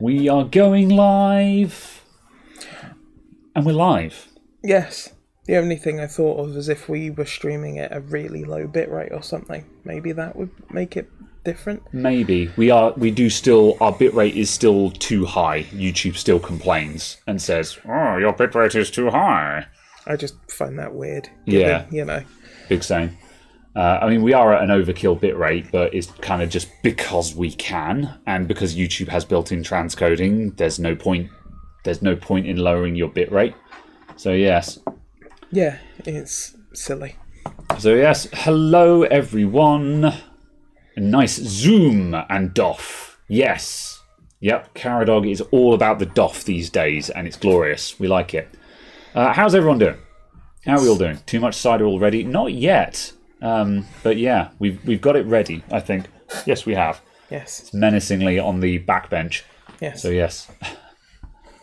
We are going live. And we're live. Yes. The only thing I thought of is if we were streaming at a really low bitrate or something. Maybe that would make it different. Maybe. We are we do still our bitrate is still too high. YouTube still complains and says, Oh, your bitrate is too high. I just find that weird. Yeah. You know. Big same. Uh, I mean, we are at an overkill bitrate, but it's kind of just because we can, and because YouTube has built-in transcoding. There's no point. There's no point in lowering your bitrate. So yes, Yeah, it's silly. So yes, hello everyone. A nice zoom and doff. Yes. Yep, Caradog is all about the doff these days, and it's glorious. We like it. Uh, how's everyone doing? How are we all doing? Too much cider already? Not yet. Um, but yeah, we've we've got it ready. I think. Yes, we have. Yes. Menacingly on the backbench. Yes. So yes.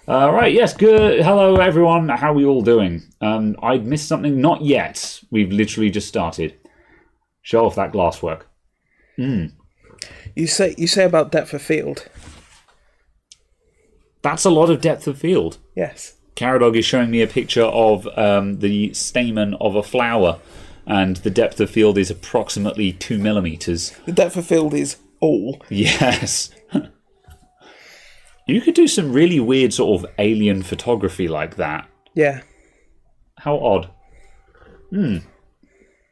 Uh, right, yes, good. Hello, everyone. How are we all doing? Um, I missed something. Not yet. We've literally just started. Show off that glasswork. You say you say about depth of field. That's a lot of depth of field. Yes. Caradog is showing me a picture of um, the stamen of a flower, and the depth of field is approximately two millimeters. The depth of field is all. Yes. you could do some really weird sort of alien photography like that. Yeah. How odd. Hmm.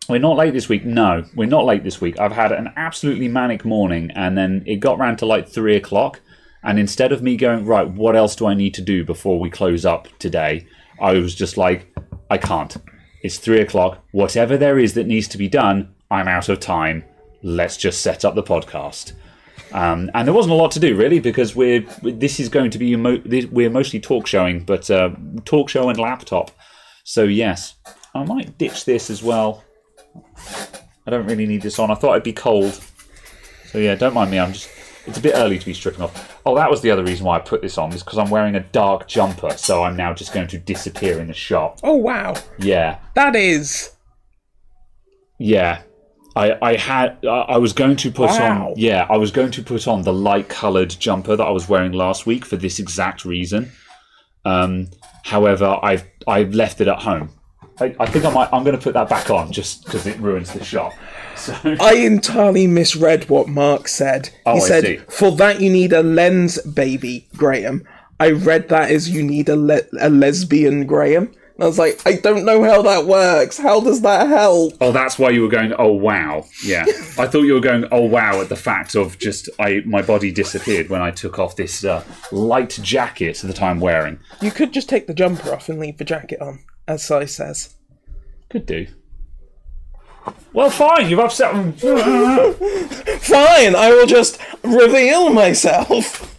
We're not late this week. No, we're not late this week. I've had an absolutely manic morning, and then it got round to like three o'clock. And instead of me going, right, what else do I need to do before we close up today? I was just like, I can't. It's three o'clock. Whatever there is that needs to be done, I'm out of time. Let's just set up the podcast. Um, and there wasn't a lot to do really because we're this is going to be mo- this, we're mostly talk showing, but uh, talk show and laptop. So yes, I might ditch this as well. I don't really need this on. I thought it'd be cold. So yeah, don't mind me. I'm just. It's a bit early to be stripping off. Oh, that was the other reason why I put this on, is because I'm wearing a dark jumper, so I'm now just going to disappear in the shop. Oh wow. Yeah, That is yeah. I, I had I was going to put Wow. on yeah I was going to put on the light coloured jumper that I was wearing last week for this exact reason. Um, however, I've I've left it at home. I, I think I might I'm going to put that back on just because it ruins the shop. So I entirely misread what Mark said. Oh, he said, see. "For that you need a lens, baby, Graham." I read that as you need a le- a lesbian, Graham. And I was like, I don't know how that works. How does that help? oh that's why you were going oh wow yeah I thought you were going oh wow at the fact of just I my body disappeared when I took off this uh, light jacket that I'm wearing. You could just take the jumper off and leave the jacket on, as Si says. Could do. Well, fine. You've upset. Fine, I will just reveal myself.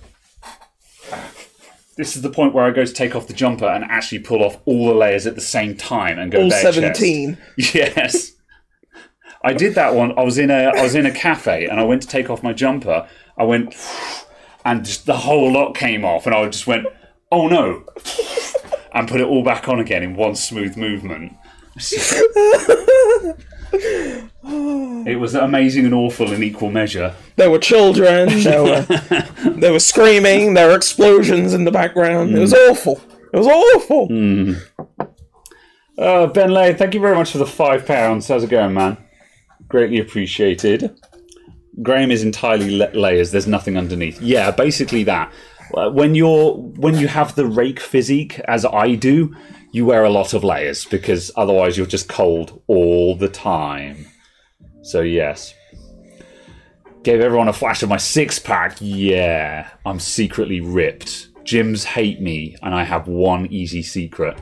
This is the point where I go to take off the jumper and actually pull off all the layers at the same time and go All bare chest. seventeen. Yes. I did that one. I was in a I was in a cafe and I went to take off my jumper. I went and just the whole lot came off and I just went, "Oh no." And put it all back on again in one smooth movement. it was amazing and awful in equal measure. There were children. There were there were screaming. There were explosions in the background. It was awful. It was awful. Uh, ben Laird, thank you very much for the five pounds. How's it going, man? Greatly appreciated. Graham is entirely la- layers. There's nothing underneath. Yeah, basically that. Uh, When you're when you have the rake physique, as I do, you wear a lot of layers because otherwise you're just cold all the time. So yes. Gave everyone a flash of my six pack. Yeah, I'm secretly ripped. Gyms hate me, and I have one easy secret.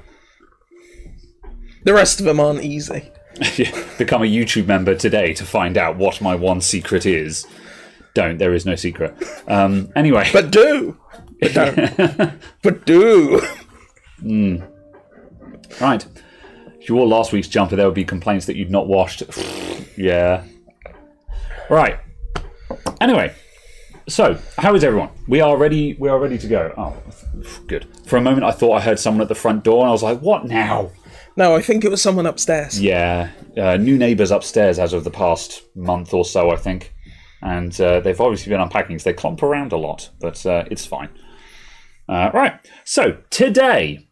The rest of them aren't easy. become a YouTube member today to find out what my one secret is. Don't. There is no secret. Um, anyway, But do. But don't. but do. Right. If you wore last week's jumper, there would be complaints that you'd not washed. yeah. Right. Anyway, so how is everyone? We are ready. We are ready to go. Oh, good. For a moment, I thought I heard someone at the front door, and I was like, "What now?" No, I think it was someone upstairs. Yeah, uh, new neighbours upstairs as of the past month or so, I think. And uh, they've obviously been unpacking, so they clump around a lot, but uh, it's fine. Uh, right. So today,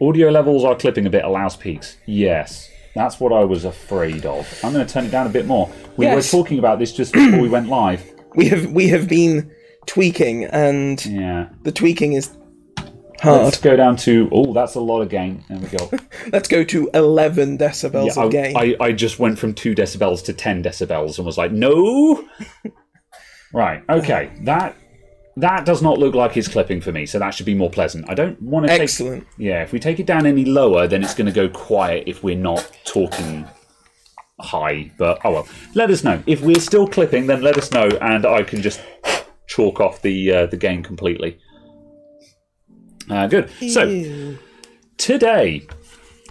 audio levels are clipping a bit, allows peaks. Yes. That's what I was afraid of. I'm going to turn it down a bit more. We Yes. were talking about this just before we went live. We have we have been tweaking, and Yeah. the tweaking is hard. Let's go down to. Oh, that's a lot of gain. There we go. Let's go to 11 decibels Yeah, of gain. I, I, I just went from two decibels to ten decibels and was like, no. right. Okay. That that does not look like it's clipping for me, so that should be more pleasant. I don't want to take. Excellent. Yeah. If we take it down any lower, then it's going to go quiet. If we're not talking high, but oh well. Let us know if we're still clipping. Then let us know, and I can just chalk off the uh, the gain completely. Uh, good. So today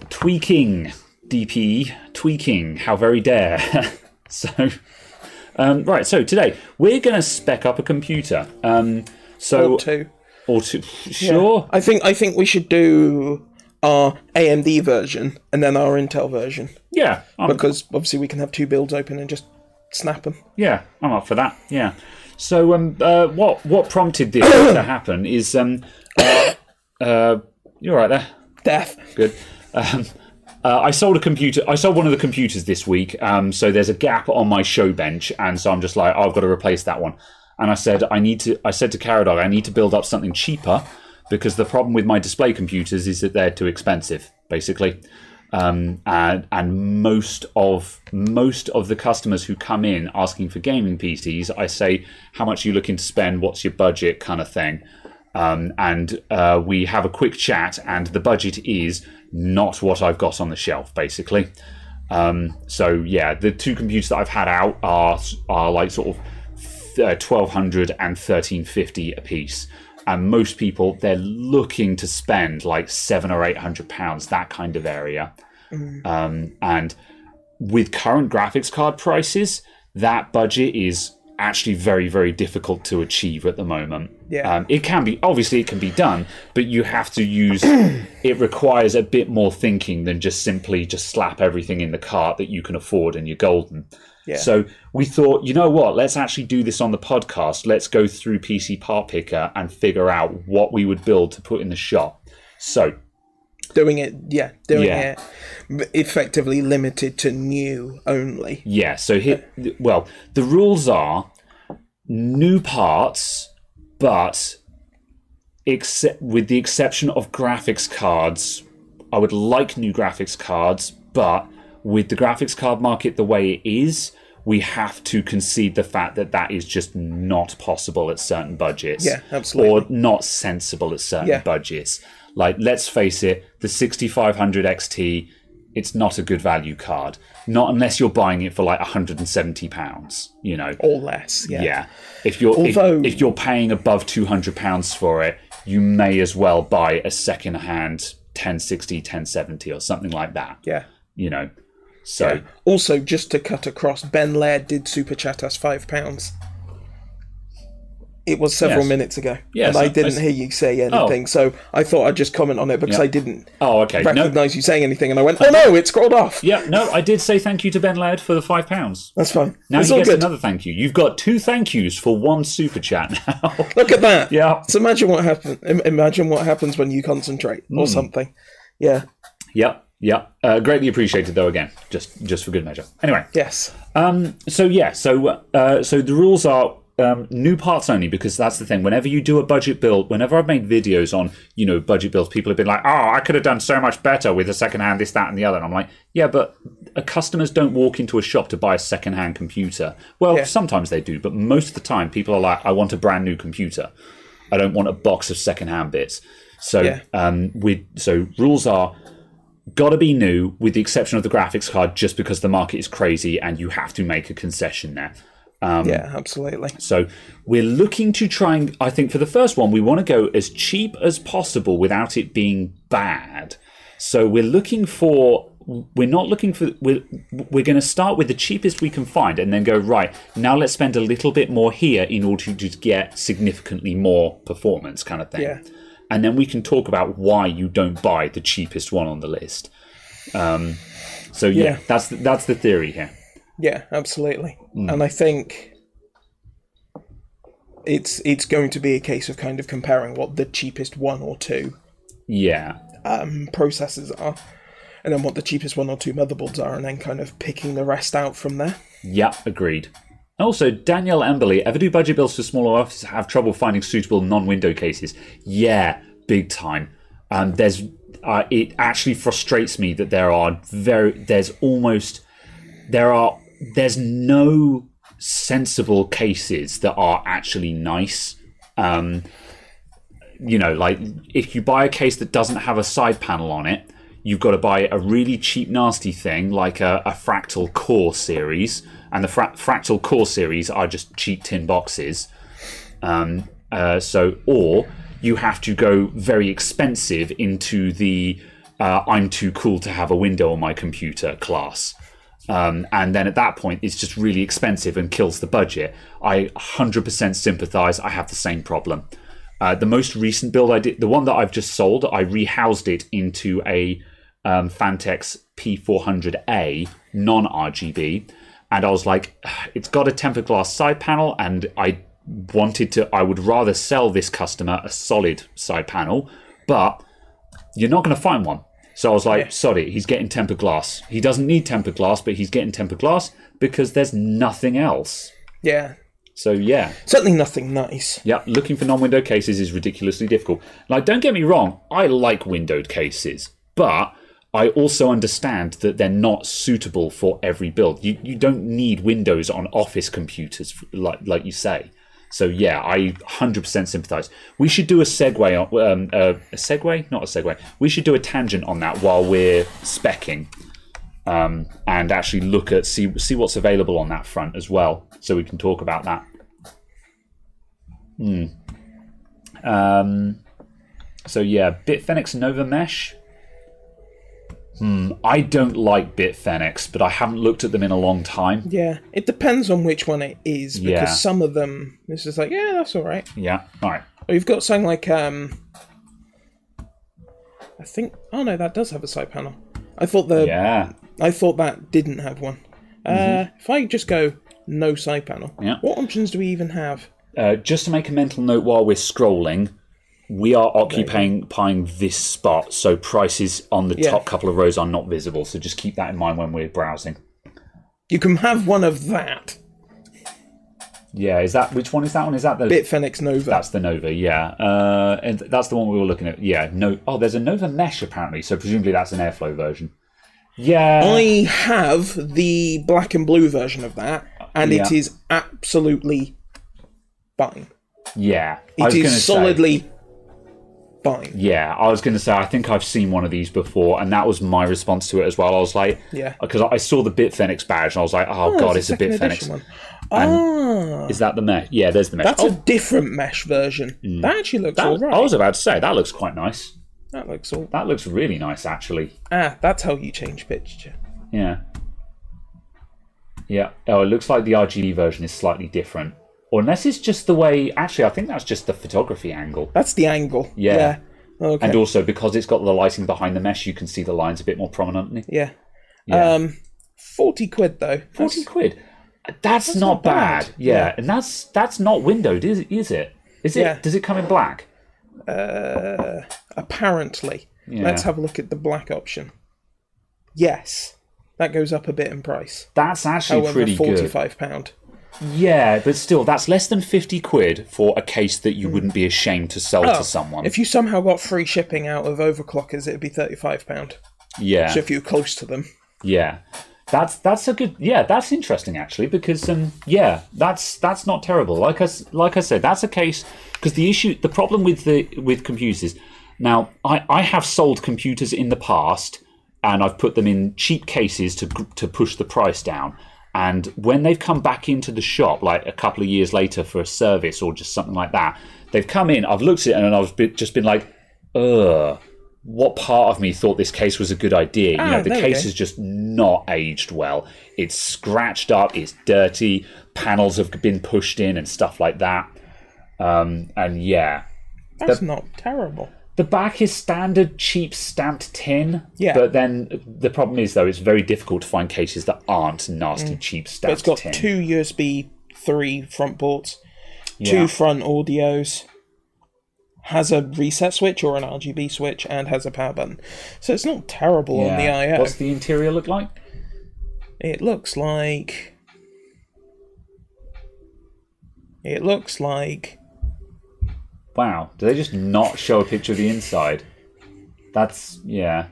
tweaking dp tweaking how very dare so um, right so today we're going to spec up a computer um, so Or two. or two sure I think I think we should do our AMD version and then our Intel version yeah I'm, because obviously we can have two builds open and just snap them. yeah i'm up for that yeah so um, uh, what what prompted this to happen is um, uh, uh, you're right there Death. Good. Um, uh, I sold a computer. I sold one of the computers this week. Um, so there's a gap on my show bench, and so I'm just like, oh, I've got to replace that one. And I said, I need to. I said to Caradog, I need to build up something cheaper because the problem with my display computers is that they're too expensive, basically. Um, and and most of most of the customers who come in asking for gaming PCs, I say, how much are you looking to spend? What's your budget? Kind of thing um, and uh, we have a quick chat, and the budget is not what I've got on the shelf, basically. Um, so yeah, the two computers that I've had out are are like sort of uh, 1200 and 1350 a piece. And most people they're looking to spend like seven or eight hundred pounds, that kind of area. Um, and with current graphics card prices, that budget is actually very, very difficult to achieve at the moment. Yeah. Um, it can be, obviously, it can be done, but you have to use, it requires a bit more thinking than just simply just slap everything in the cart that you can afford and you're golden. Yeah. So we thought, you know what? Let's actually do this on the podcast. Let's go through PC Part Picker and figure out what we would build to put in the shop. So Doing it, yeah, doing Yeah. it effectively limited to new only. Yeah, so here, well, the rules are new parts, but except with the exception of graphics cards, I would like new graphics cards, but with the graphics card market the way it is, we have to concede the fact that that is just not possible at certain budgets. Yeah, absolutely. Or not sensible at certain Yeah. budgets. Like, let's face it, the 6500 XT, it's not a good value card. Not unless you're buying it for like 170 pounds, you know. Or less, yeah. Yeah. If you're Although- if, if you're paying above 200 pounds for it, you may as well buy a second hand 1060, 1070 or something like that, Yeah. you know. So, Also, just to cut across, Ben Laird did super chat us five pounds. It was several Yes. minutes ago, Yes, and I didn't I- hear you say anything. So I thought I'd just comment on it because. I didn't oh, okay. No, recognise you saying anything, and I went, "Oh no, it scrolled off." yeah, no, I did say thank you to Ben Laird for the five pounds. That's fine. Now it's all gets good. another thank you. You've got two thank yous for one super chat now. Look at that. yeah. So imagine what happen. Imagine what happens when you concentrate Hmm. or something. Yeah. Yep. Yeah, Uh, greatly appreciated though. Again, just just for good measure. Anyway. Yes. Um, so yeah, so uh, so the rules are um, new parts only because that's the thing. Whenever you do a budget build, whenever I've made videos on you know budget builds, people have been like, "Oh, I could have done so much better with a second hand this, that, and the other." And I'm like, "Yeah, but uh, customers don't walk into a shop to buy a second hand computer. Well, Yeah. sometimes they do, but most of the time, people are like, "I want a brand new computer. I don't want a box of second hand bits." So Yeah. um, with so rules are got to be new with the exception of the graphics card just because the market is crazy and you have to make a concession there Um, yeah. Absolutely. so we're looking to try and i think for the first one we want to go as cheap as possible without it being bad so we're looking for we're not looking for we're, we're going to start with the cheapest we can find and then go right now let's spend a little bit more here in order to get significantly more performance kind of thing Yeah. and then we can talk about why you don't buy the cheapest one on the list um, so yeah, Yeah. that's that's the theory here Yeah. Absolutely. Hmm. And I think it's it's going to be a case of kind of comparing what the cheapest one or two Yeah. um, processors are, and then what the cheapest one or two motherboards are, and then kind of picking the rest out from there. Yeah, agreed. Also, Danielle Emberley, ever do budget builds for smaller offices have trouble finding suitable non-window cases? Yeah, big time. Um, there's, uh, it actually frustrates me that there are very, there's almost, there are, there's no sensible cases that are actually nice. Um, you know, like if you buy a case that doesn't have a side panel on it, you've got to buy a really cheap, nasty thing like a, a Fractal Core series, and the fra- Fractal Core series are just cheap tin boxes. Um, uh, so, or you have to go very expensive into the uh, "I'm too cool to have a window on my computer" class. Um, and then at that point, it's just really expensive and kills the budget. I 100% sympathize. I have the same problem. Uh, the most recent build I did, the one that I've just sold, I rehoused it into a um, Phanteks P400A non RGB, and I was like, it's got a tempered glass side panel, and I wanted to, I would rather sell this customer a solid side panel, but you're not going to find one. So I was like, sorry, he's getting tempered glass. He doesn't need tempered glass, but he's getting tempered glass because there's nothing else. Yeah, So yeah, certainly nothing nice. yeah, looking for non-window cases is ridiculously difficult. Like, don't get me wrong, I like windowed cases, but I also understand that they're not suitable for every build. You you don't need windows on office computers, like like you say. So yeah, I 100% sympathise. We should do a segue on um, uh, a segue, not a segue. We should do a tangent on that while we're specking, um, and actually look at see see what's available on that front as well, so we can talk about that. Um, so yeah, Bitfenix Nova Mesh. Hmm, I don't like Bitfenix, but I haven't looked at them in a long time. Yeah, it depends on which one it is because Yeah. some of them, this is like, yeah, that's all right. Yeah, all right. Or you've got something like, um, I think, oh no, that does have a side panel. I thought the, Yeah, I thought that didn't have one. Uh, if I just go no side panel, Yeah. what options do we even have? uh, just to make a mental note while we're scrolling, we are occupying this spot, so prices on the Yeah. top couple of rows are not visible. So just keep that in mind when we're browsing. You can have one of that Yeah, is that which one is that one? Is that the Bitfenix Nova. That's the Nova, yeah. Uh, and that's the one we were looking at. Yeah, no. Oh, there's a Nova Mesh apparently, so presumably that's an airflow version. Yeah. I have the black and blue version of that, and it Yeah. is absolutely fine. yeah. It was gonna say- yeah, I was going to say, I think I've seen one of these before, and that was my response to it as well. I was like, Yeah. Because I saw the Bitfenix badge, and I was like, oh, god, it's a Bitfenix. one. Ah, Is that the mesh? Yeah, there's the mesh. that's oh, a different mesh version. That actually looks that- alright. I was about to say, that looks quite nice. That looks all. That looks really nice, actually. Ah, that's how you change picture. Yeah. Yeah. Oh, it looks like the RGB version is slightly different. Unless it's just the way. Actually, I think that's just the photography angle. That's the angle. Yeah. Yeah. Okay. And also, because it's got the lighting behind the mesh, you can see the lines a bit more prominently. yeah. Yeah. Um, forty quid though. 40 That's- quid. That's, not, not bad. bad. Yeah. Yeah. And that's that's not windowed, is, is it? Is it? Does it come in black? Uh, apparently. Yeah. Let's have a look at the black option. Yes, that goes up a bit in price. That's actually However, pretty good. forty-five pound. Yeah, but still, that's less than 50 quid for a case that you wouldn't be ashamed to sell Oh, to someone. If you somehow got free shipping out of overclockers, it'd be thirty-five pound. yeah. So if you're close to them, Yeah, that's that's a good. Yeah, that's interesting actually because um yeah that's that's not terrible. Like I like I said, that's a case because the issue the problem with the with computers now I I have sold computers in the past and I've put them in cheap cases to to push the price down. And when they've come back into the shop, like a couple of years later for a service or just something like that, they've come in. I've looked at it and I've be- just been like, ugh. What part of me thought this case was a good idea? You know, Ah, the case is just not aged well. It's scratched up, it's dirty, panels have been pushed in and stuff like that. Um, and yeah, that's not terrible. The back is standard cheap stamped tin. Yeah. But then the problem is though, it's very difficult to find cases that aren't nasty cheap Mm. But stamped it's got tin. two USB three front ports. Yeah. two front audios, has a reset switch or an RGB switch, and has a power button. So it's not terrible on the Yeah. IO. What's the interior look like? It looks like. It looks like. Wow. Do they just not show a picture of the inside? That's yeah.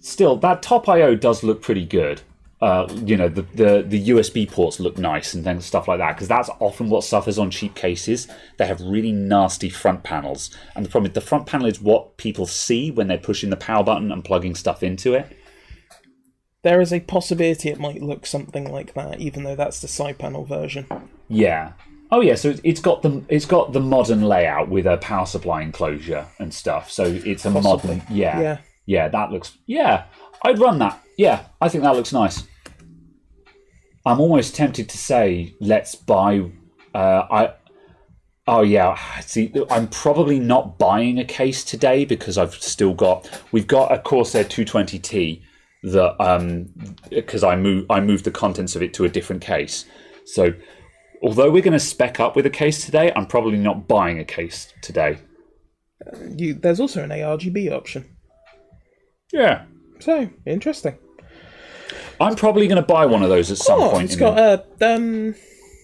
Still, that top I/O does look pretty good. Uh, you know, the, the the USB ports look nice and things stuff like that because that's often what suffers on cheap cases. They have really nasty front panels, and the problem is the front panel is what people see when they're pushing the power button and plugging stuff into it. There is a possibility it might look something like that, even though that's the side panel version. Yeah. Oh yeah, so it's got the it's got the modern layout with a power supply enclosure and stuff. So it's a Possibly. modern yeah. Yeah. Yeah, that looks yeah. I'd run that. Yeah, I think that looks nice. I'm almost tempted to say let's buy uh I Oh yeah, see I'm probably not buying a case today because I've still got we've got a Corsair 220T that um because I move I moved the contents of it to a different case. So although we're going to spec up with a case today, I'm probably not buying a case today. You, there's also an ARGB option. Yeah. So interesting. I'm probably going to buy one of those at some Oh, point. it's got a um.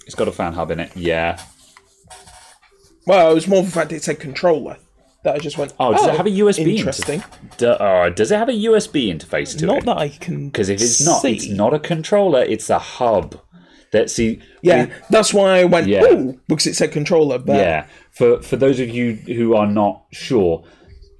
it's got a fan hub in it. Yeah. Well, it was more the fact it said controller that I just went. Oh, does it have a USB? Interesting. Interf- D- uh, does it have a USB interface to Not it? Not that I can. Because if it's not, see. it's not a controller. It's a hub. That see. Yeah, that's why I went. Yeah. Oh, because it said controller. But Yeah. For for those of you who are not sure,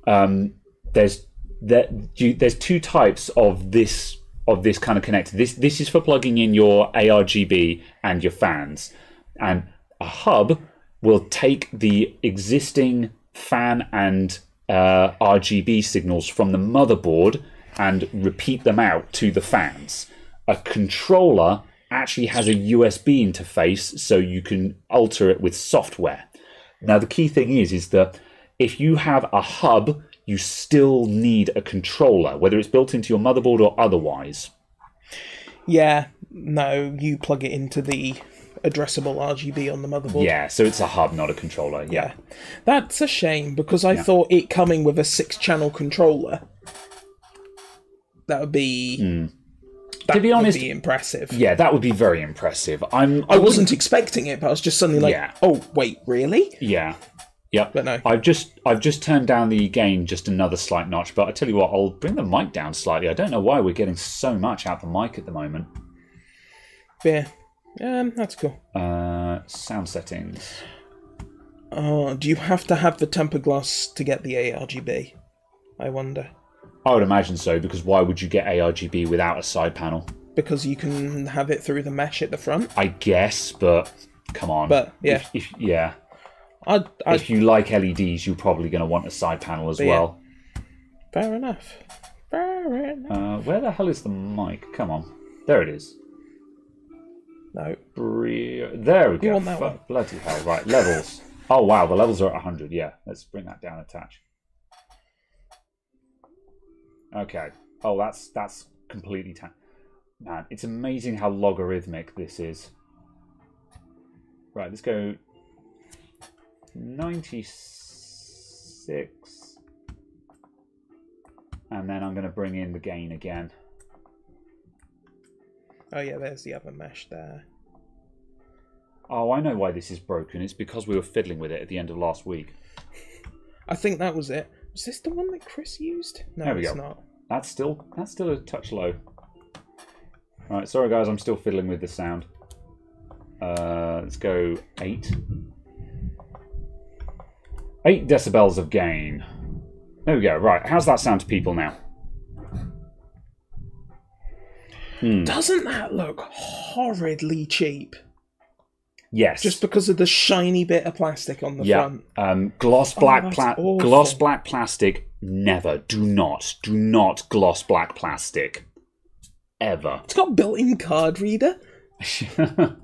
um, there's there, you, there's two types of this of this kind of connector. This this is for plugging in your ARGB and your fans, and a hub will take the existing fan and uh, RGB signals from the motherboard and repeat them out to the fans. A controller actually has a USB interface, so you can alter it with software. Now the key thing is is that if you have a hub, you still need a controller, whether it's built into your motherboard or otherwise. yeah, no, you plug it into the addressable RGB on the motherboard. Yeah, so it's a hub, not a controller. Yeah. Yeah. That's a shame because I thought it coming with a six channel controller that would be hmm. That. To be would honest- be impressive. Yeah, that would be very impressive. I'm I wasn't expecting it, but I was just suddenly like, Yeah. "Oh, wait, really?" Yeah. Yep. But no. I've just I've just turned down the gain just another slight notch, but I tell you what, I'll bring the mic down slightly. I don't know why we're getting so much out the mic at the moment. Yeah, um, that's cool. Uh, sound settings. Oh, do you have to have the tempered glass to get the ARGB? I wonder I would imagine so, because why would you get ARGB without a side panel? because you can have it through the mesh at the front. I guess, but come on. But, yeah. if, if, yeah. I, I If you like LEDs, you're probably going to want a side panel as yeah. well. fair enough. Fair enough. Uh, where the hell is the mic? Come on, there it is. No, Bre- There we go. Fu- one? Bloody hell! Right, levels. Oh wow, the levels are at 100. Yeah, let's bring that down a touch. Okay. Oh, that's that's completely ta- man. It's amazing how logarithmic this is. Right, let's go. 96, and then I'm going to bring in the gain again. oh yeah, there's the other mesh there. Oh, I know why this is broken. It's because we were fiddling with it at the end of last week. I think that was it. Was this the one that Chris used? No, There we it's go. not. That's still that's still a touch low. All right, sorry guys, I'm still fiddling with the sound. Uh, let's go eight. Eight decibels of gain. There we go. Right, how's that sound to people now? Hmm. Doesn't that look horridly cheap? Yes. Just because of the shiny bit of plastic on the yeah. front. Um, gloss black that's pla- gloss black plastic. Never. Do not. Do not gloss black plastic. Ever. It's got built-in card reader.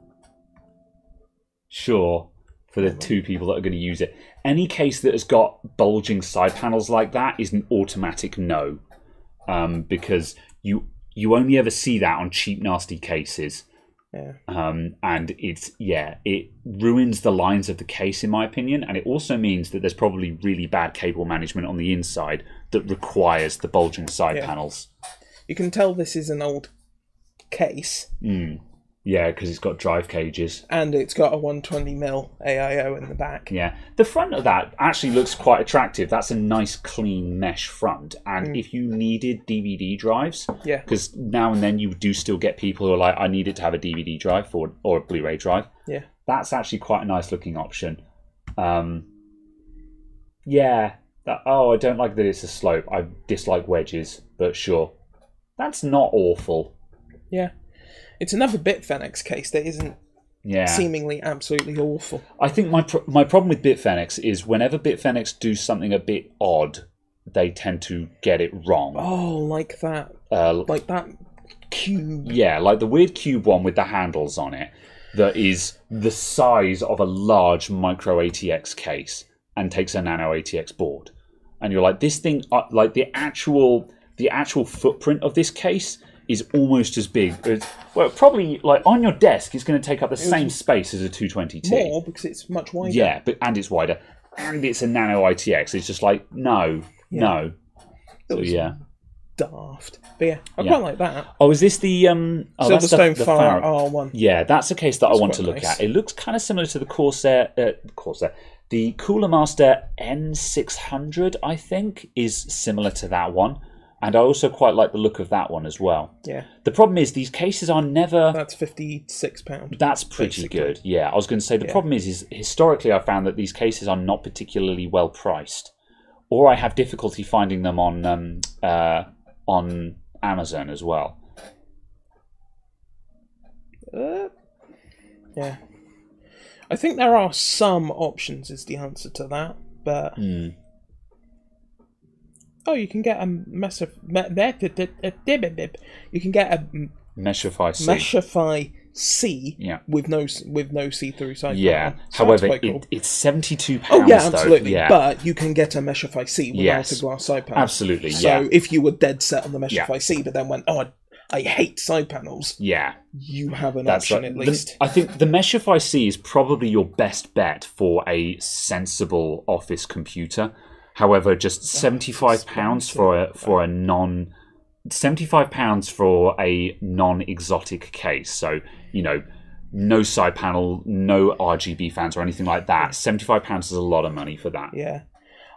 sure for the two people that are going to use it any case that has got bulging side panels like that is an automatic no um, because you you only ever see that on cheap nasty cases Yeah. Um, and it's yeah, it ruins the lines of the case in my opinion, and it also means that there's probably really bad cable management on the inside that requires the bulging side Yeah. panels. You can tell this is an old case, Yeah, because it's got drive cages. and it's got a 120 mil AIO in the back. Yeah, the front of that actually looks quite attractive. That's a nice, clean mesh front. And if you needed DVD drives, Mm. Yeah. because now and then you do still get people who are like, I need it to have a DVD drive for or a Blu-ray drive. Yeah. That's actually quite a nice looking option. Um, yeah. That, oh, I don't like that it's a slope. I dislike wedges, but sure. That's not awful. Yeah. It's another Bitfenix case that isn't Yeah. seemingly absolutely awful. I think my pro- my problem with Bitfenix is whenever Bitfenix do something a bit odd, they tend to get it wrong. Oh, like that. Uh, Like that cube. yeah, like the weird cube one with the handles on it that is the size of a large micro ATX case and takes a nano ATX board, and you're like, this thing, uh, like the actual the actual footprint of this case is almost as big. As, well, probably like on your desk, it's going to take up the same space as a 220T. More because it's much wider. Yeah, but and it's wider, and it's a nano ITX. It's just like no, no. So yeah. Daft. But yeah, I Yeah. quite like that. Oh, is this the um? Oh, that's the- Silverstone the Fara R1. Yeah, that's a case that I want to look nice. at. It looks kind of similar to the Corsair, uh, Corsair, the Cooler Master N600. I think is similar to that one, and I also quite like the look of that one as well. Yeah, The problem is these cases are never. that's £56. That's pretty basically. good. Yeah, I was going to say the problem is, is historically I found that these cases are not particularly well priced, or I have difficulty finding them on um, uh, on Amazon as well. Uh, yeah. I think there are some options, is the answer to that. But. Hmm. Oh, you can get a d- You can get a Meshify C. Meshify C Yeah. with no with no see through side. yeah. panel. However, cool. it, it's seventy two pounds. Oh yeah, absolutely. Yeah. But you can get a Meshify C without Yes. a glass side panel. Absolutely, So yeah. if you were dead set on the Meshify Yeah. C, but then went, oh, I, I hate side panels, yeah. you have an That's option right. at The- least. I think the Meshify C is probably your best bet for a sensible office computer. However, just seventy five pounds for a for a non seventy five pounds for a non exotic case. So you know, no side panel, no RGB fans or anything like that. Seventy five pounds is a lot of money for that. Yeah,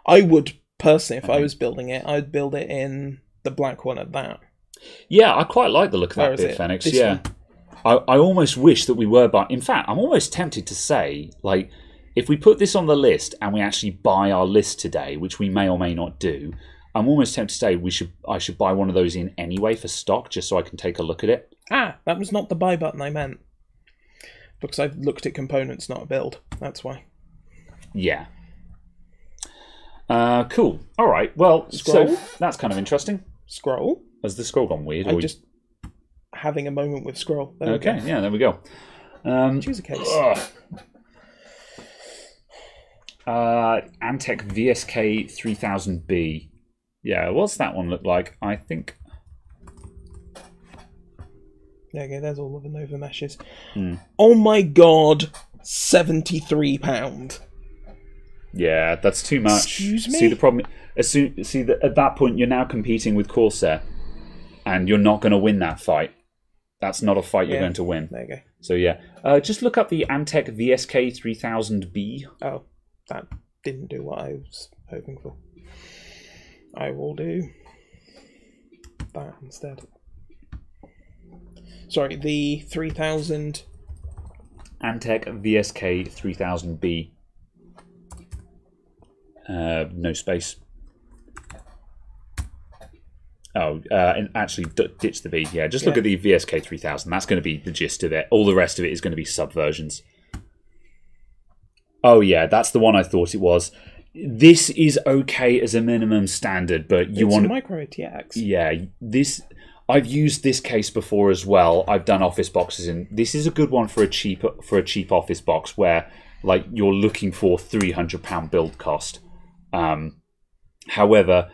I would personally, if I Mm-hmm. was building it, I'd build it in the black one at that. Yeah, I quite like the look of Where that bit, it? Phoenix. This yeah. I, I almost wish that we were but in fact I'm almost tempted to say, like, if we put this on the list and we actually buy our list today, which we may or may not do, I'm almost tempted to say we should I should buy one of those in anyway for stock just so I can take a look at it. Ah, that was not the buy button I meant. Because I've looked at components, not a build. That's why. Yeah. Uh, cool. All right. Well, Scroll. so that's kind of interesting. Scroll. Has the scroll gone weird? I'm just having a moment with scroll. There okay. Yeah. There we go. Um, Choose a case. Ugh. Uh, Antec VSK 3000B. Yeah, what's that one look like? I think. There you go. There's all of the Nova meshes. Hmm. Oh my god, seventy-three pound. Yeah, that's too much. Excuse me? See the problem. As soon, see that at that point you're now competing with Corsair, and you're not going to win that fight. That's not a fight you're Yeah. going to win. There you go. So yeah, uh, just look up the Antec VSK 3000B. Oh, that didn't do what I was hoping for. I will do that instead. Sorry, the 3000. Antec VSK 3000B. Uh, no space. Oh, uh, and actually, d- ditch the B. Yeah, just look at the VSK 3000. That's going to be the gist of it. All the rest of it is going to be subversions. Oh, yeah, that's the one I thought it was. This is okay as a minimum standard, but you it's want a micro ATX. yeah, this I've used this case before as well. I've done office boxes, and this is a good one for a cheap for a cheap office box where like you're looking for three hundred pound build cost. Um, however,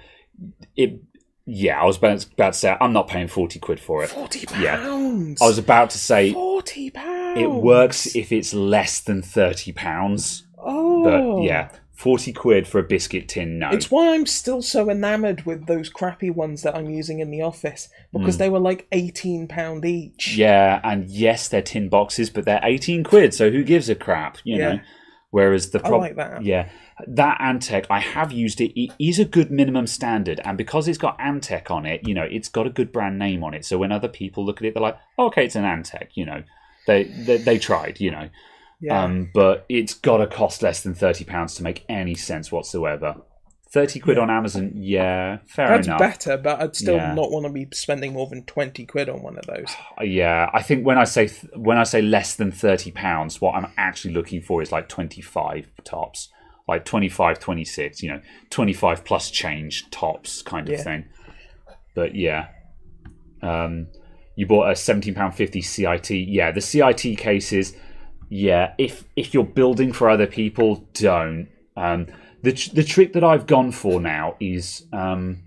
it yeah, I was about, to say I'm not paying forty quid for it. Forty Yeah. pounds. I was about to say forty pounds. It works if it's less than thirty pounds. Oh, But yeah, forty quid for a biscuit tin. No, It's why I'm still so enamored with those crappy ones that I'm using in the office because Hmm. they were like eighteen pound each. Yeah, and yes, they're tin boxes, but they're eighteen quid. So who gives a crap? You Yeah. know. Whereas the I problem, like that. yeah, that Antec, I have used it. It is a good minimum standard, and because it's got Antec on it, you know, it's got a good brand name on it. So when other people look at it, they're like, oh, "Okay, it's an Antec." You know, they they, they tried. You know, Yeah. um, but it's got to cost less than thirty pounds to make any sense whatsoever. Thirty quid on Amazon, yeah, fair That's enough. better, but I'd still Yeah. not want to be spending more than twenty quid on one of those. Yeah, I think when I say th- when I say less than thirty pounds, what I'm actually looking for is like twenty five tops, like 25, 26, You know, twenty five plus change tops kind of Yeah. thing. But yeah, um, you bought a seventeen pound fifty CIT. Yeah, the CIT cases. Yeah, if if you're building for other people, don't. Um, the tr- the trick that I've gone for now is um,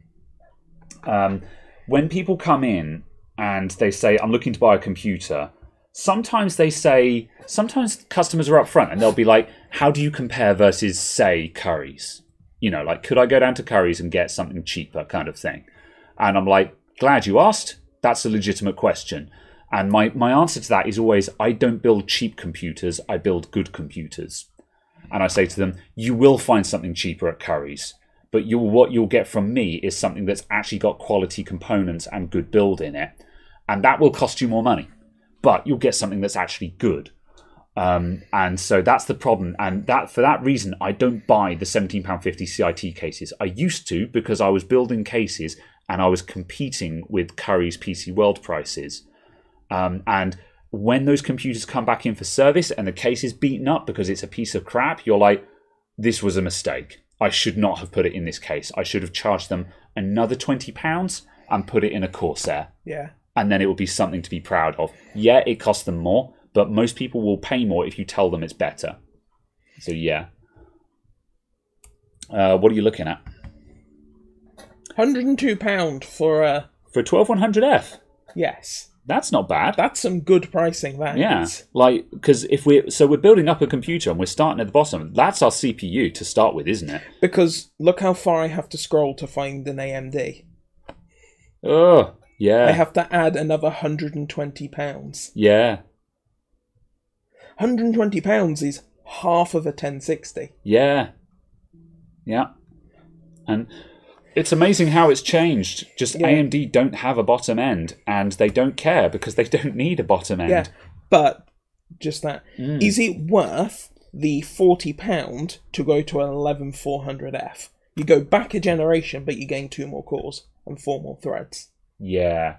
um, when people come in and they say, I'm looking to buy a computer, sometimes they say, sometimes customers are upfront and they'll be like, How do you compare versus, say, Curry's? You know, like, could I go down to Curry's and get something cheaper, kind of thing? And I'm like, Glad you asked. That's a legitimate question. And my, my answer to that is always, I don't build cheap computers, I build good computers. And I say to them, You will find something cheaper at Curry's but you what you'll get from me is something that's actually got quality components and good build in it, and that will cost you more money, but you'll get something that's actually good. Um, and so that's the problem, and that for that reason, I don't buy the seventeen pound fifty CIT cases. I used to because I was building cases and I was competing with Curry's PC World prices, um, and when those computers come back in for service and the case is beaten up because it's a piece of crap, you're like, this was a mistake. I should not have put it in this case. I should have charged them another twenty pounds and put it in a Corsair, Yeah. and then it would be something to be proud of. Yeah, it cost them more, but most people will pay more if you tell them it's better. So yeah. Uh, what are you looking at Hundred and two pound for a for twelve one hundred F? yes. That's not bad. That's some good pricing. That Yeah, is. like because if we're so we're building up a computer and we're starting at the bottom. That's our CPU to start with, isn't it? Because look how far I have to scroll to find an AMD. Oh, yeah. I have to add another hundred and twenty pounds. yeah, Hundred and twenty pounds is half of a ten sixty. yeah, yeah, and it's amazing how it's changed. Just Yeah. AMD don't have a bottom end, and they don't care because they don't need a bottom end. Yeah, but just that. Mm. Is it worth the forty pound to go to an eleven four hundred F? You go back a generation, but you gain two more cores and four more threads. yeah,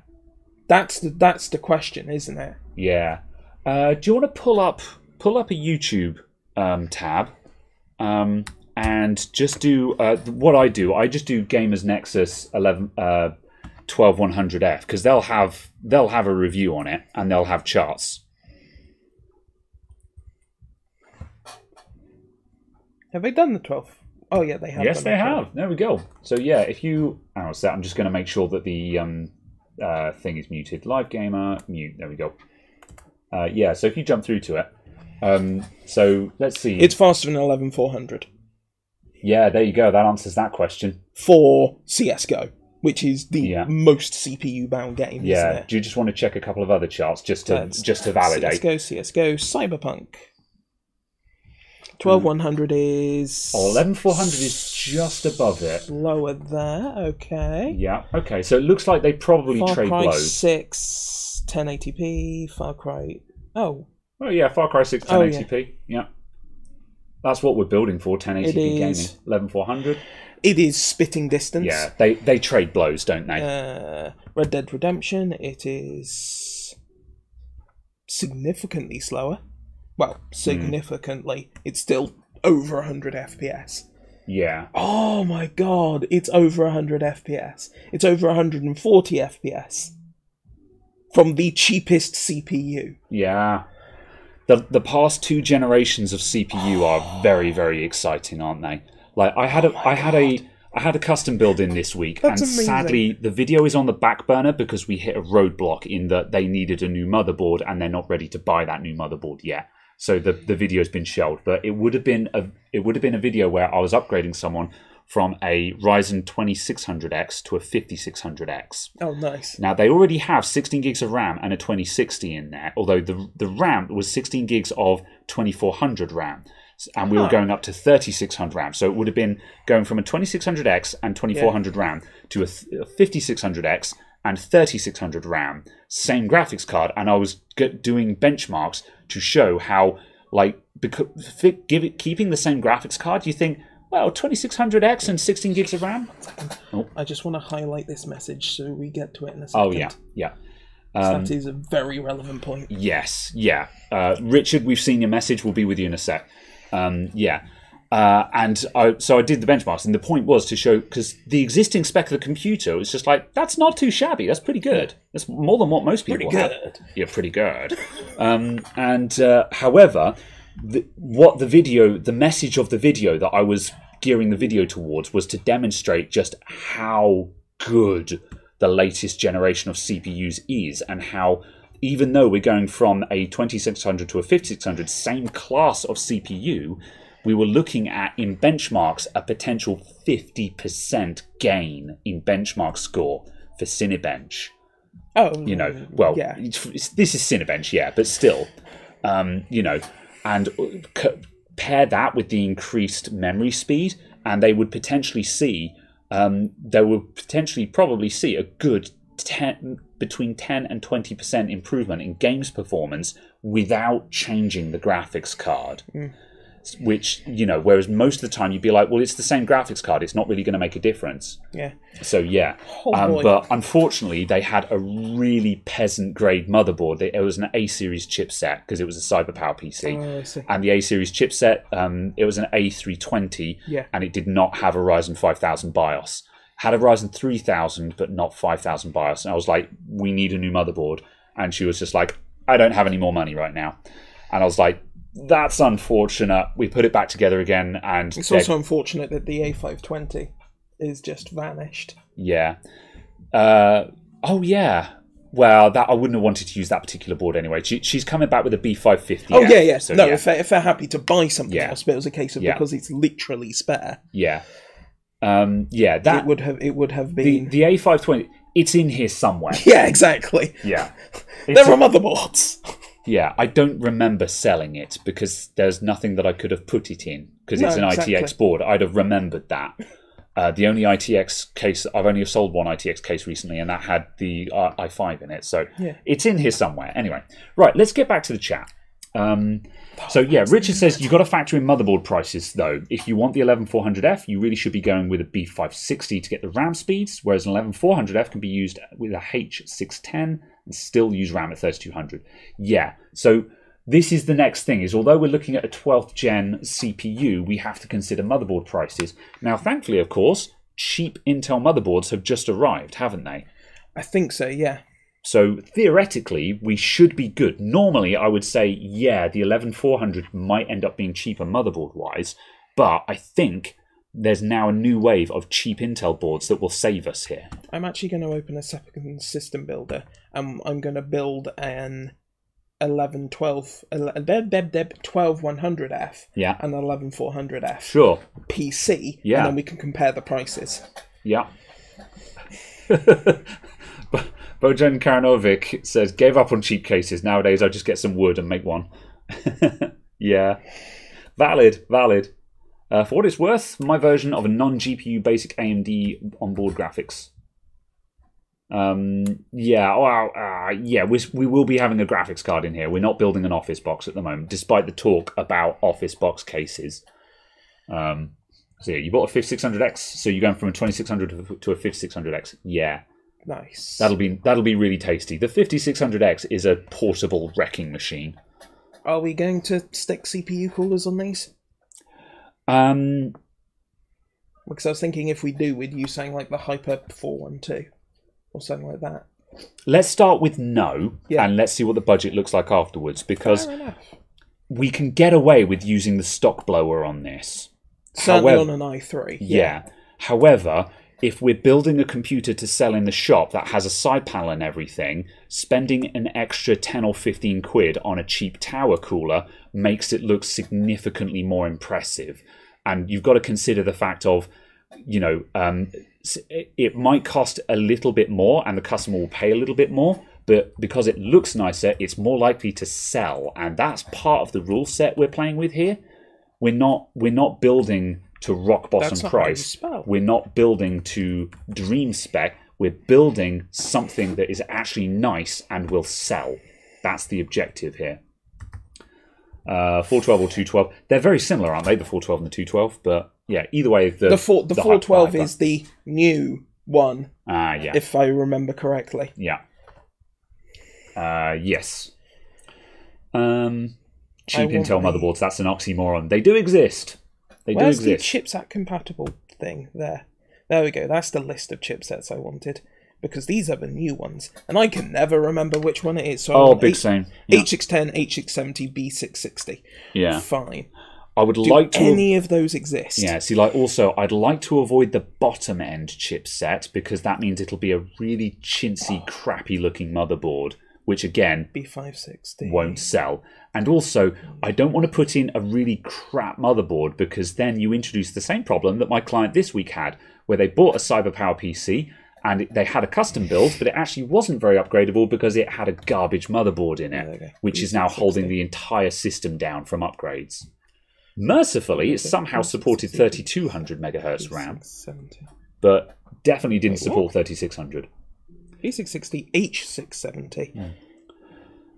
That's the that's the question, isn't it? yeah. Uh, do you want to pull up pull up a YouTube um, tab? Um, and just do uh, what I do. I just do Gamers Nexus 11, uh, 12100F because they'll have they'll have a review on it and they'll have charts. Have they done the twelve? Oh yeah, they have. yes, they the 12. have. There we go. So yeah, if you, hang on I'm just going to make sure that the um, uh, thing is muted. Live gamer mute. There we go. Uh, yeah. So if you jump through to it, um, so let's see. It's faster than eleven four hundred yeah, there you go. That answers that question. for CS:GO, which is the Yeah. most CPU bound game. Yeah. isn't it? Do you just want to check a couple of other charts just to Let's- just to validate? CS:GO, CS:GO, Cyberpunk. Twelve one hundred is Oh, 11400 is just above it. lower there. Okay. Yeah. Okay. So it looks like they probably Far trade Cry blows. 6, 1080p. Far Cry. Oh, Oh yeah, Far Cry 6 Oh, 1080p. yeah. That's what we're building for 1080p It gaming. is. 11400. it is spitting distance. Yeah, they they trade blows, don't they? Uh, Red Dead Redemption. It is significantly slower. Well, significantly. It's still over 100 FPS. yeah. Oh my god, it's over 100 FPS. It's over 140 FPS. From the cheapest CPU. Yeah. The the past two generations of CPU are very very exciting, aren't they? Like I had a oh I had a I had a custom build in this week, That's and amazing. sadly, the video is on the back burner because we hit a roadblock in that they needed a new motherboard, and they're not ready to buy that new motherboard yet. So the the video's been shelved. But it would have been a it would have been a video where I was upgrading someone from a Ryzen 2600X to a 5600X. Oh, nice. Now they already have 16 gigs of RAM and a 2060 in there, although the the RAM was 16 gigs of 2400 RAM, and we were going up to 3600 RAM. So it would have been going from a 2600X and 2400 RAM to a, th- a 5600X and 3600 RAM, same graphics card, and I was g- doing benchmarks to show how like because it, keeping the same graphics card, you think. Well, 2600X and 16 gigs of RAM? Oh. I just want to highlight this message so we get to it in a second. Oh, yeah, yeah. Um, that is a very relevant point. Yes, yeah. Uh, Richard, we've seen your message. We'll be with you in a sec. Um, yeah. Uh, and I, so I did the benchmarks, and the point was to show because the existing spec of the computer was just like that's not too shabby. That's pretty good. That's more than what most people Pretty have. good. Yeah, pretty good. um, and uh, however, the, what the video, the message of the video that I was gearing the video towards was to demonstrate just how good the latest generation of CPUs is, and how even though we're going from a 2600 to a 5600, same class of CPU, we were looking at in benchmarks a potential 50% gain in benchmark score for Cinebench Oh, you know well yeah. it's, it's- this is cinebench yeah but still um, you know and c- pair that with the increased memory speed and they would potentially see um, they would potentially probably see a good 10 between 10 and 20% improvement in games performance without changing the graphics card which you know whereas most of the time you'd be like well it's the same graphics card it's not really going to make a difference yeah. so yeah, Oh, um, but unfortunately they had a really peasant grade motherboard. It was an A series chipset because it was a CyberPower PC, Oh, and the A series chipset um, it was an A320, Yeah. and it did not have a Ryzen 5000 BIOS. Had a Ryzen 3000, but not 5000 BIOS. And I was like, we need a new motherboard, and she was just like, I don't have any more money right now, and I was like. That's unfortunate. We put it back together again, and It's also unfortunate that the A520 is just vanished. Yeah. Uh, oh yeah. Well, that I wouldn't have wanted to use that particular board anyway. She, she's coming back with a B550. Oh yeah, yeah. So, no, yeah, If, they're, if they're happy to buy something Yeah. else, but it was a case of Yeah. because it's literally spare, yeah, um, yeah. That it would have it would have been. the A520. It's in here somewhere. yeah, exactly. Yeah. There are motherboards. yeah, I don't remember selling it because there's nothing that I could have put it in because it's an exactly. ITX board. I'd have remembered that. Uh, the only ITX case I've only sold one ITX case recently, and that had the uh, i5 in it. So Yeah. it's in here somewhere. Anyway, right, let's get back to the chat. Um, so yeah, Richard says you've got to factor in motherboard prices though. If you want the 11400F, you really should be going with a B560 to get the RAM speeds, whereas an 11400F can be used with a H610 and still use RAM at 3200. Yeah, so this is the next thing is although we're looking at a 12th gen CPU, we have to consider motherboard prices. Now, thankfully, of course, cheap Intel motherboards have just arrived, haven't they? I think so. Yeah. So theoretically, we should be good. Normally, I would say, yeah, the 11400 might end up being cheaper motherboard wise, but I think there's now a new wave of cheap Intel boards that will save us here. I'm actually going to open a second system builder, and I'm going to build an 11, 12, ele- deb, deb, deb, 12 100F Yeah, and 11 400F sure. PC, Yeah. and then we can compare the prices. Yeah. Bojan Karanovic says, gave up on cheap cases. Nowadays, I just get some wood and make one. yeah. Valid, valid. Uh, for what it's worth, my version of a non GPU basic AMD onboard graphics. Um, yeah, well, uh, yeah, we, we will be having a graphics card in here. We're not building an Office box at the moment, despite the talk about Office box cases. Um, so yeah, you bought a 5600X, so you're going from a 2600 to- to a 5600X. Yeah, Nice. that'll be that'll be really tasty. The 5600X is a portable wrecking machine. Are we going to stick CPU coolers on these? Um, Because I was thinking if we do, we'd use something like the Hyper 412 or something like that. let's start with no, Yeah. and let's see what the budget looks like afterwards, because we can get away with using the stock blower on this. Certainly However- on an i3. Yeah. However, if we're building a computer to sell in the shop that has a side panel and everything, spending an extra 10 or 15 quid on a cheap tower cooler makes it look significantly more impressive. And you've got to consider the fact of, you know, um, it might cost a little bit more and the customer will pay a little bit more, but because it looks nicer, it's more likely to sell. And that's part of the rule set we're playing with here. We're not we're not building to rock bottom That's not how you price. We're not building to dream spec. We're building something that is actually nice and will sell. That's the objective here. Uh, 412 or 212. They're very similar, aren't they? The 412 and the 212. But yeah, either way, the The four the the four twelve is the new one, ah yeah if I remember correctly. yeah uh, yes. Um, cheap Intel the- motherboards. That's an oxymoron. They do exist. They Where's do the chipset compatible thing there? There we go. That's the list of chipsets I wanted because these are the new ones, and I can never remember which one it is. So oh, big H- same. Yeah. H610, H670, B660. yeah. Fine. I would Do like to. any of those exist? Yeah, see, like also, I'd like to avoid the bottom end chipset because that means it'll be a really chintzy, oh. crappy looking motherboard, which again B560. won't sell. And also, I don't want to put in a really crap motherboard because then you introduce the same problem that my client this week had, where they bought a CyberPower PC and they had a custom build, but it actually wasn't very upgradable because it had a garbage motherboard in There we it, which is now holding the entire system down from upgrades. Mercifully, it somehow supported 3200 megahertz RAM, but definitely didn't support 3600. B660, H670.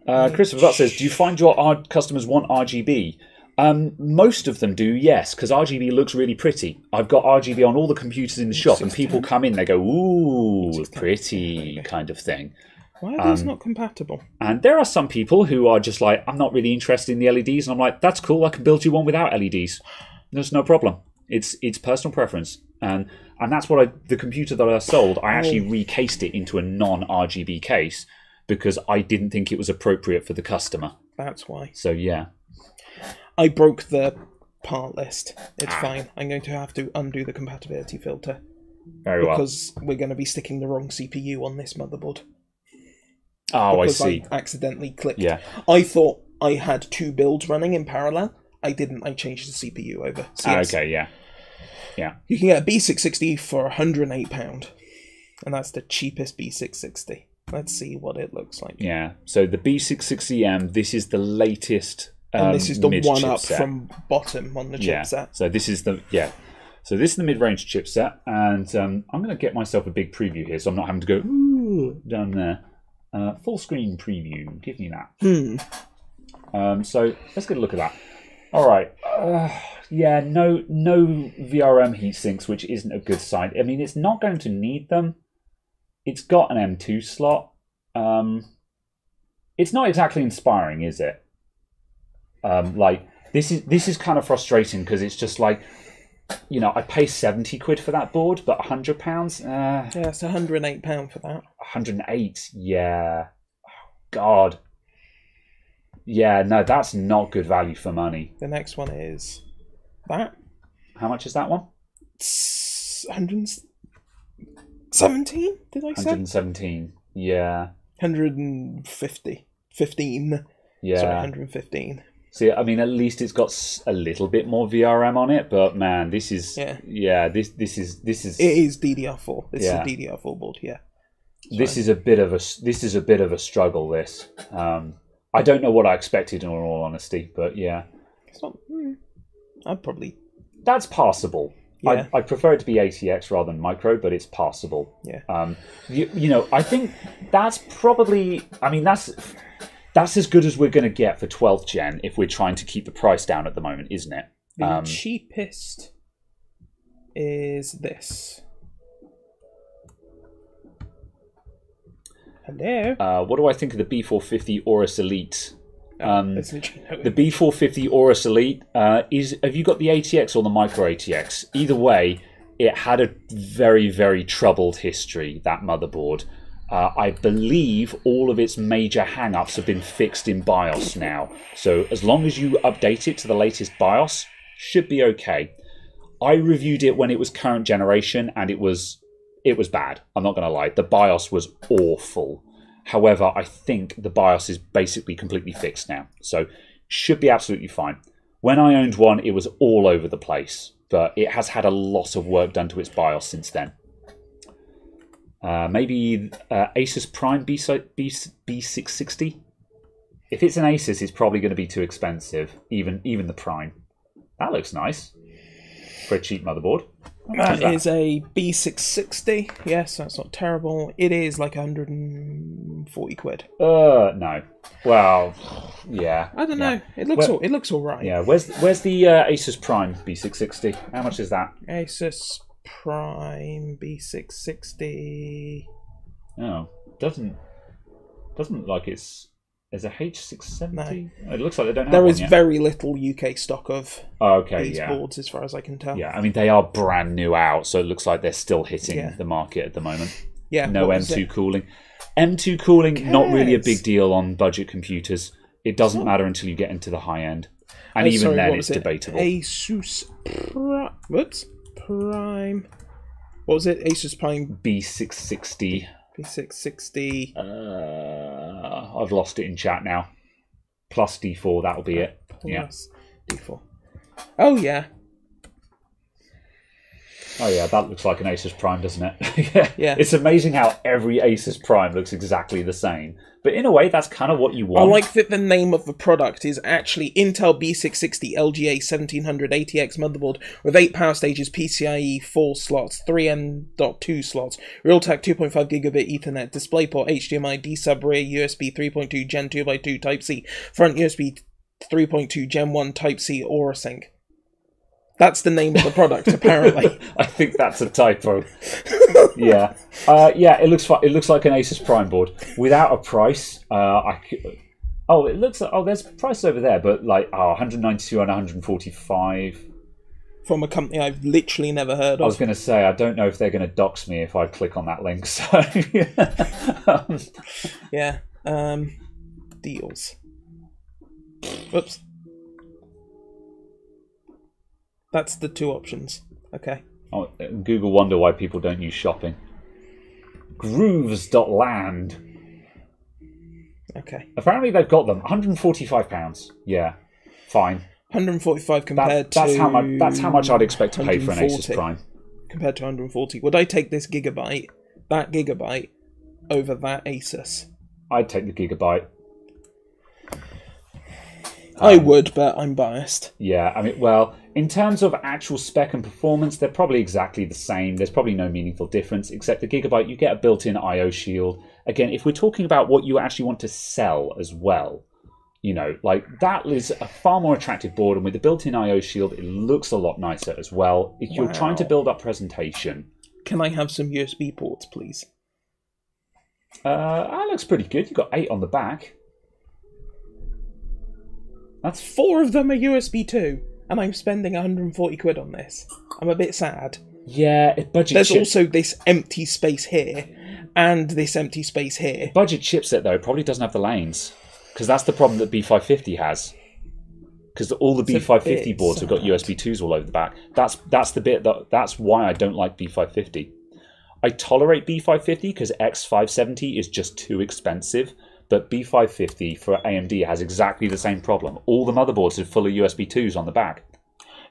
Uh, Christopher Butt says, "Do you find your R- customers want RGB?" Um, most of them do, yes, because RGB looks really pretty. I've got RGB on all the computers in the shop, and people come in, they go, "Ooh, pretty," kind of thing. Why are these Um, not compatible? And there are some people who are just like, "I'm not really interested in the LEDs," and I'm like, "That's cool. I can build you one without LEDs. There's no problem. It's it's personal preference." And and that's what I the computer that I sold. I actually recased it into a non RGB case because I didn't think it was appropriate for the customer. That's why. So yeah, I broke the part list. Ah. It's fine. I'm going to have to undo the compatibility filter very well. because we're going to be sticking the wrong CPU on this motherboard. Oh, I see. I accidentally clicked. Yeah. I thought I had two builds running in parallel. I didn't. I changed the CPU over. So yes, Okay, yeah, yeah. You can get a B660 for £108. And that's the cheapest B660. Let's see what it looks like. Yeah. So the B660M, this is the latest. Um, and this is the one up from bottom on the chipset. yeah. So this is the yeah. So this is the mid-range chipset, and um, I'm going to get myself a big preview here, so I'm not having to go down there. Uh, full screen preview. Give me that. Hmm. Um, so let's get a look at that. All right. Uh, yeah, no, no VRM heat sinks, which isn't a good sign. I mean, it's not going to need them. It's got an M2 slot. Um, it's not exactly inspiring, is it? Um, like this is this is kind of frustrating because it's just like, you know, I pay seventy quid for that board, but hundred pounds, uh, Yeah, it's £108 for that. 108 yeah oh, god yeah no that's not good value for money The next one is that. how much is that one 117, did I say? 117 yeah 150. 15. yeah Sorry, 115. See i mean at least it's got a little bit more vrm on it but man this is Yeah. yeah this this is this is It is DDR4. This Yeah. is a DDR4 board, yeah. this is a bit of a s- this is a bit of a struggle this um i don't know what i expected in all honesty but yeah It's not. Hmm, I'd probably. that's passable. Yeah. I, I prefer it to be ATX rather than micro, but it's passable. Yeah. Um, you, you know, I think that's probably. I mean, that's that's as good as we're going to get for 12th gen if we're trying to keep the price down at the moment, isn't it? The Um, cheapest is this. Hello. Uh, what do I think of the B450 Aorus Elite? Um, literally no- the B450 Aorus Elite uh, is. Have you got the ATX or the micro ATX? Either way, it had a very very troubled history. That motherboard. Uh, I believe all of its major hang-ups have been fixed in BIOS now. So as long as you update it to the latest BIOS, should be okay. I reviewed it when it was current generation, and it was it was bad. I'm not going to lie. The BIOS was awful. However, I think the BIOS is basically completely fixed now, so should be absolutely fine. When I owned one, it was all over the place, but it has had a lot of work done to its BIOS since then. Uh, maybe uh, Asus Prime B B B660. If it's an Asus, it's probably going to be too expensive. Even even the Prime. That looks nice for a cheap motherboard. That is that? is a B660. Yes, that's not terrible. It is like 140 quid. Uh, no. Well, yeah. I don't yeah. know. It looks Well- all, it looks all right. Yeah. Where's where's the uh, Asus Prime B660? How much is that? Asus Prime B660. Oh, doesn't doesn't look like it's. There's a H670. It looks like they don't have There is very little UK stock of Oh, okay, these yeah. boards, as far as I can tell. Yeah, I mean they are brand new out, so it looks like they're still hitting Yeah. the market at the moment. Yeah, No M2 cooling. M2 cooling, not really a big deal on budget computers. It doesn't matter until you get into the high end, and Oh, even sorry, then it's it? debatable. Asus Whoops. Prime. What was it? Asus Prime B660. B660. Uh, I've lost it in chat now. Plus D4, that'll be it. Yeah. D4. Oh yeah, Oh yeah, that looks like an Asus Prime, doesn't it? yeah. Yeah. It's amazing how every Asus Prime looks exactly the same. But in a way, that's kind of what you want. I like that the name of the product is actually Intel B660 LGA 1700 ATX motherboard with 8 power stages, PCIe 4 slots, 3 M.2 slots, Realtek 2.5 gigabit Ethernet, DisplayPort, HDMI, D-sub rear, USB 3.2 Gen 2x2 Type-C, front USB 3.2 Gen 1 Type-C AuraSync. That's the name of the product, apparently. I think that's a typo. yeah, uh, yeah. It looks it looks like an Asus Prime board without a price. Uh, I oh, it looks like oh, there's prices over there, but like oh, 192 and 145. From a company I've literally never heard of. I was going to say I don't know if they're going to dox me if I click on that link. So um, Yeah. Um, deals. Whoops. That's the two options. Okay. oh, Google wonder why people don't use shopping. Grooves.land. Okay. Apparently they've got them. 145 pounds. Yeah, fine. 145 compared That, that's to how much. That's how much I'd expect to pay for an Asus Prime. compared to 140. Would I take this gigabyte, that gigabyte, over that Asus? I'd take the gigabyte. I Um, would, but I'm biased. Yeah, I mean, well, in terms of actual spec and performance, they're probably exactly the same. There's probably no meaningful difference, except the Gigabyte, you get a built in I.O. shield. Again, if we're talking about what you actually want to sell as well, you know, like that is a far more attractive board, and with the built in I.O. shield, it looks a lot nicer as well. If you're trying to build up presentation, Can I have some USB ports, please? uh, that looks pretty good. You've got eight on the back. That's Four of them are USB 2, and I'm spending 140 quid on this. I'm a bit sad. yeah, it budget There's chip- also this empty space here, and this empty space here. budget chipset though probably doesn't have the lanes because that's the problem that B550 has. Because all the It's a B550 bit boards have got. USB twos all over the back. That's that's the bit that that's why I don't like B550. I tolerate B550 because X570 is just too expensive. But B550 for AMD has exactly the same problem. All the motherboards are full of USB twos on the back.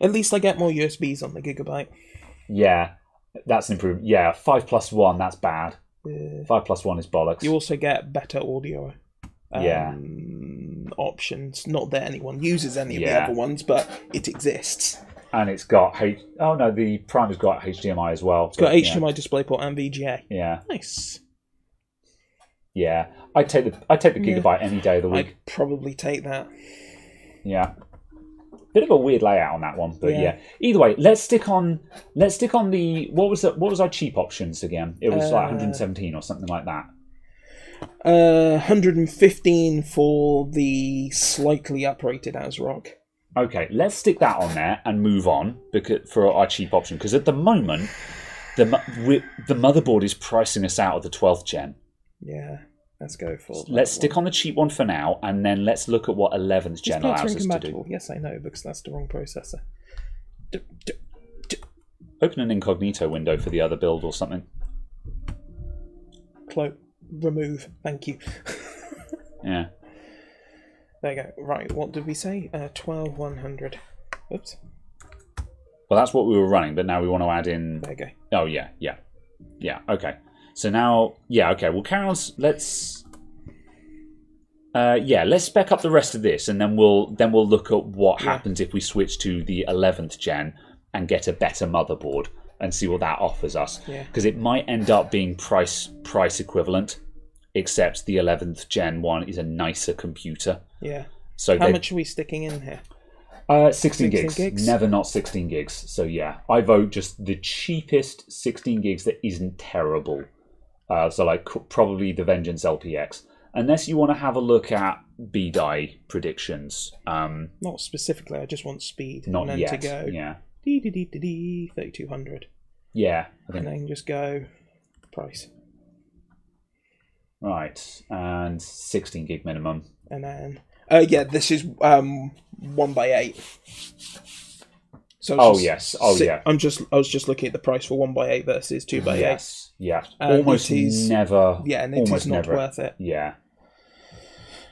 At least I get more USBs on the gigabyte. Yeah, that's an improvement. Yeah, five plus one, that's bad. Uh, Five plus one is bollocks. you also get better audio. Um, Yeah. Options. Not that anyone uses any of the other ones, but it exists. and it's got H. Oh no, the Prime has got HDMI as well. It's got HDMI DisplayPort and VGA. Yeah, Nice. yeah. I'd take the I'd take the Yeah. gigabyte any day of the week. I'd probably take that. Yeah. Bit of a weird layout on that one, but Yeah. yeah. Either way, let's stick on let's stick on the what was it? What was our cheap options again? It was like Uh, 117 or something like that. Uh, 115 for the slightly uprated ASRock. Okay, let's stick that on there and move on because for our cheap option because at the moment the we, the motherboard is pricing us out of the 12th gen. Yeah, let's go for Let's one. stick on the cheap one for now, and then let's look at what 11th These gen allows us to do. Yes, I know, because that's the wrong processor. D- d- d- open an incognito window for the other build or something. Cloak. remove. Thank you. Yeah. There you go. Right, what did we say? Uh, 12, 100. Oops. Well, that's what we were running, but now we want to add in. There you go. Oh yeah, yeah, yeah. Okay. So now, yeah, okay. Well, Carol's. Let's. Uh, yeah, let's spec up the rest of this, and then we'll then we'll look at what Yeah. happens if we switch to the eleventh gen and get a better motherboard and see what that offers us. Yeah. Because it might end up being price price equivalent, except the eleventh gen one is a nicer computer. Yeah. So How much are we sticking in here? uh, 16, 16 gigs. gigs? Never not 16 gigs. So yeah, I vote just the cheapest 16 gigs that isn't terrible. Uh, so like probably the Vengeance LPX. Unless you want to have a look at B-Die predictions. Um, Not specifically, I just want speed. not and then yet. to go Yeah. dee dee dee dee dee 3200. Yeah. I And then just go price. right. And 16 gig minimum. And then. Uh, yeah, this is um 1 by 8 so Oh, just yes. Oh, si- yeah. I'm just I was just looking at the price for one by eight versus two by eight. Yeah. And almost is- never. Yeah, and it is almost not never. worth it. Yeah.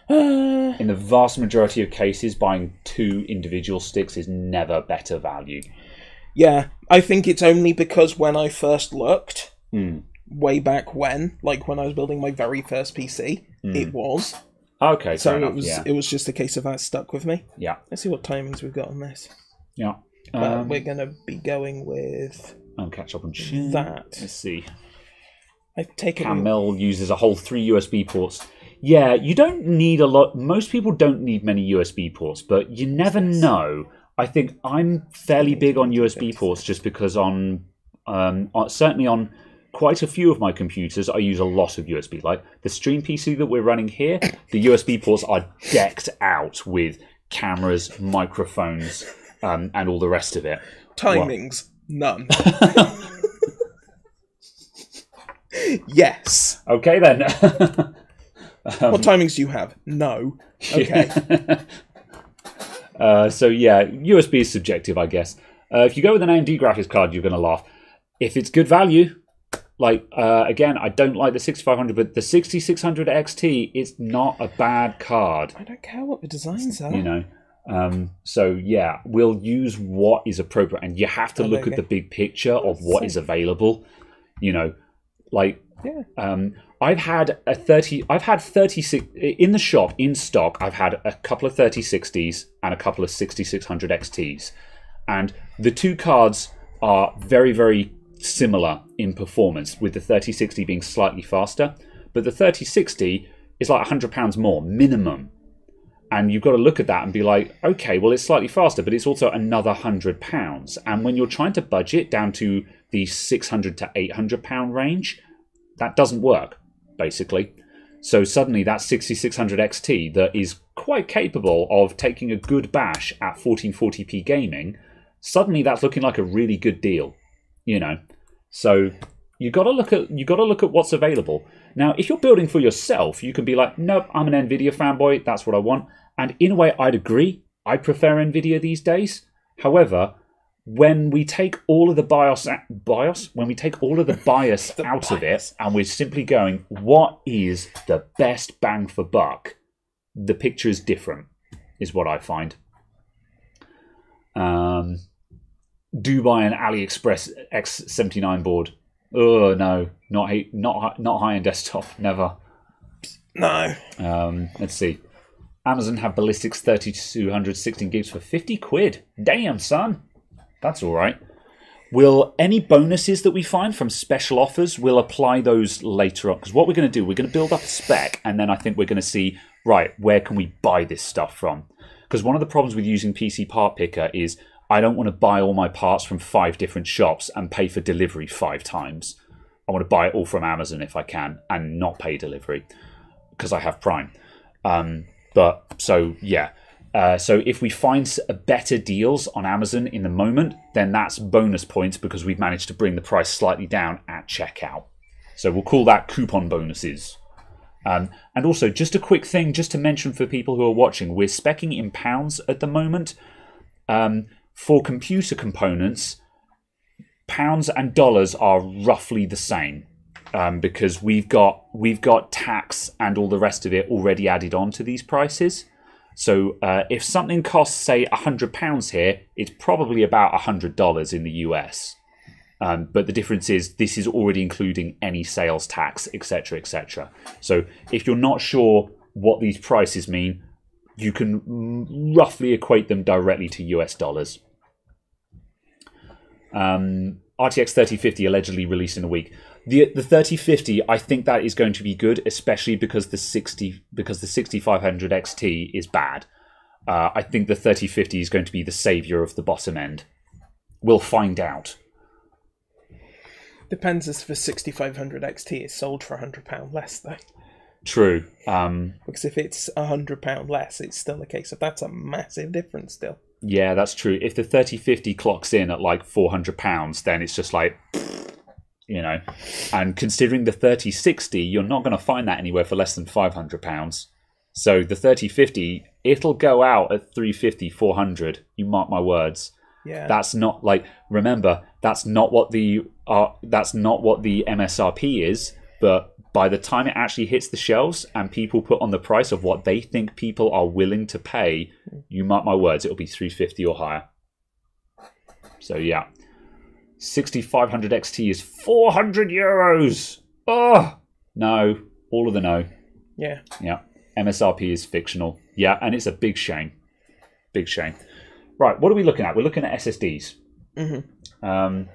Uh, In the vast majority of cases, buying two individual sticks is never better value. yeah, I think it's only because when I first looked, Hmm. way back when, like when I was building my very first PC, it was. Okay, So it was yeah. it was just a case of that stuck with me. yeah, Let's see what timings we've got on this. yeah. But Um, we're gonna be going with I'll catch up on that. Let's see. I've taken Camel uses a whole three USB ports. Yeah, you don't need a lot. Most people don't need many USB ports, but you never know. I think I'm fairly big on USB ports just because on, um, on certainly on quite a few of my computers, I use a lot of USB. Like the stream PC that we're running here, the USB ports are decked out with cameras, microphones, um, and all the rest of it. timings. None. yes. Okay then. what timings do you have? No. Okay. Uh, so yeah, USB is subjective, I guess. Uh, if you go with an AMD graphics card, you're going to laugh. If it's good value, like uh, again, I don't like the 6500, but the 6600 XT is not a bad card. I don't care what the designs are. You know. Um, so yeah, we'll use what is appropriate, and you have to Oh, look there at the big picture of what is available. You know, like Yeah. um, I've had a 30, I've had 36 in the shop in stock. I've had a couple of 3060s and a couple of 6600 XTs. And the two cards are very, very similar in performance, with the 3060 being slightly faster. But the 3060 is like £100 more minimum. And you've got to look at that and be like, okay, well, it's slightly faster, but it's also another hundred pounds. And when you're trying to budget down to the six hundred to eight hundred pound range, that doesn't work, basically. So suddenly that 6600 XT that is quite capable of taking a good bash at 1440p gaming, suddenly that's looking like a really good deal, you know. So you got to look at you got to look at what's available. Now, if you're building for yourself, you can be like, "Nope, I'm an Nvidia fanboy. That's what I want." And in a way, I'd agree. I prefer Nvidia these days. However, when we take all of the BIOS, BIOS, when we take all of the bias out of it, and we're simply going, what is the best bang for buck? The picture is different, is what I find. Um, do buy an AliExpress X79 board. Oh no, not not not high end desktop, never. No. Um, let's see. Amazon have Ballistix 3200 16 gigs for 50 quid. Damn, son. That's all right. Will any bonuses that we find from special offers, we'll apply those later on. Because what we're going to do, we're going to build up a spec, and then I think we're going to see, right, where can we buy this stuff from? Because one of the problems with using PC Part Picker is I don't want to buy all my parts from five different shops and pay for delivery five times. I want to buy it all from Amazon if I can and not pay delivery because I have Prime. Um, but so yeah. Uh, so if we find better deals on Amazon in the moment, then that's bonus points because we've managed to bring the price slightly down at checkout. So we'll call that coupon bonuses. Um, and also, just a quick thing, just to mention for people who are watching, we're specking in pounds at the moment. Um, for computer components, pounds and dollars are roughly the same um, because we've got we've got tax and all the rest of it already added on to these prices. So uh, if something costs say hundred pounds here, it's probably about hundred dollars in the US. Um, but the difference is this is already including any sales tax, etc., etc. So if you're not sure what these prices mean, you can roughly equate them directly to US dollars. Um, RTX 3050 allegedly released in a week. The the 3050, I think that is going to be good, especially because the 60 because the 6500 XT is bad. Uh, I think the 3050 is going to be the savior of the bottom end. We'll find out. Depends if the 6500 XT is sold for £100 less, though. True. Um, Because if it's £100 less, it's still the case of that's a massive difference still. yeah, that's true. If the 3050 clocks in at like 400 pounds, then it's just like, you know. And considering the 3060, you're not going to find that anywhere for less than 500 pounds. So the 3050, it'll go out at 350, 400. You mark my words. Yeah. That's not like remember that's not what the uh, that's not what the MSRP is. But by the time it actually hits the shelves and people put on the price of what they think people are willing to pay, you mark my words, it'll be 350 or higher. So yeah, 6500 XT is 400 euros. Oh no, all of the no. yeah. Yeah. MSRP is fictional. Yeah, and it's a big shame. Big shame. Right, what are we looking at? We're looking at SSDs. Mm-hmm. Um,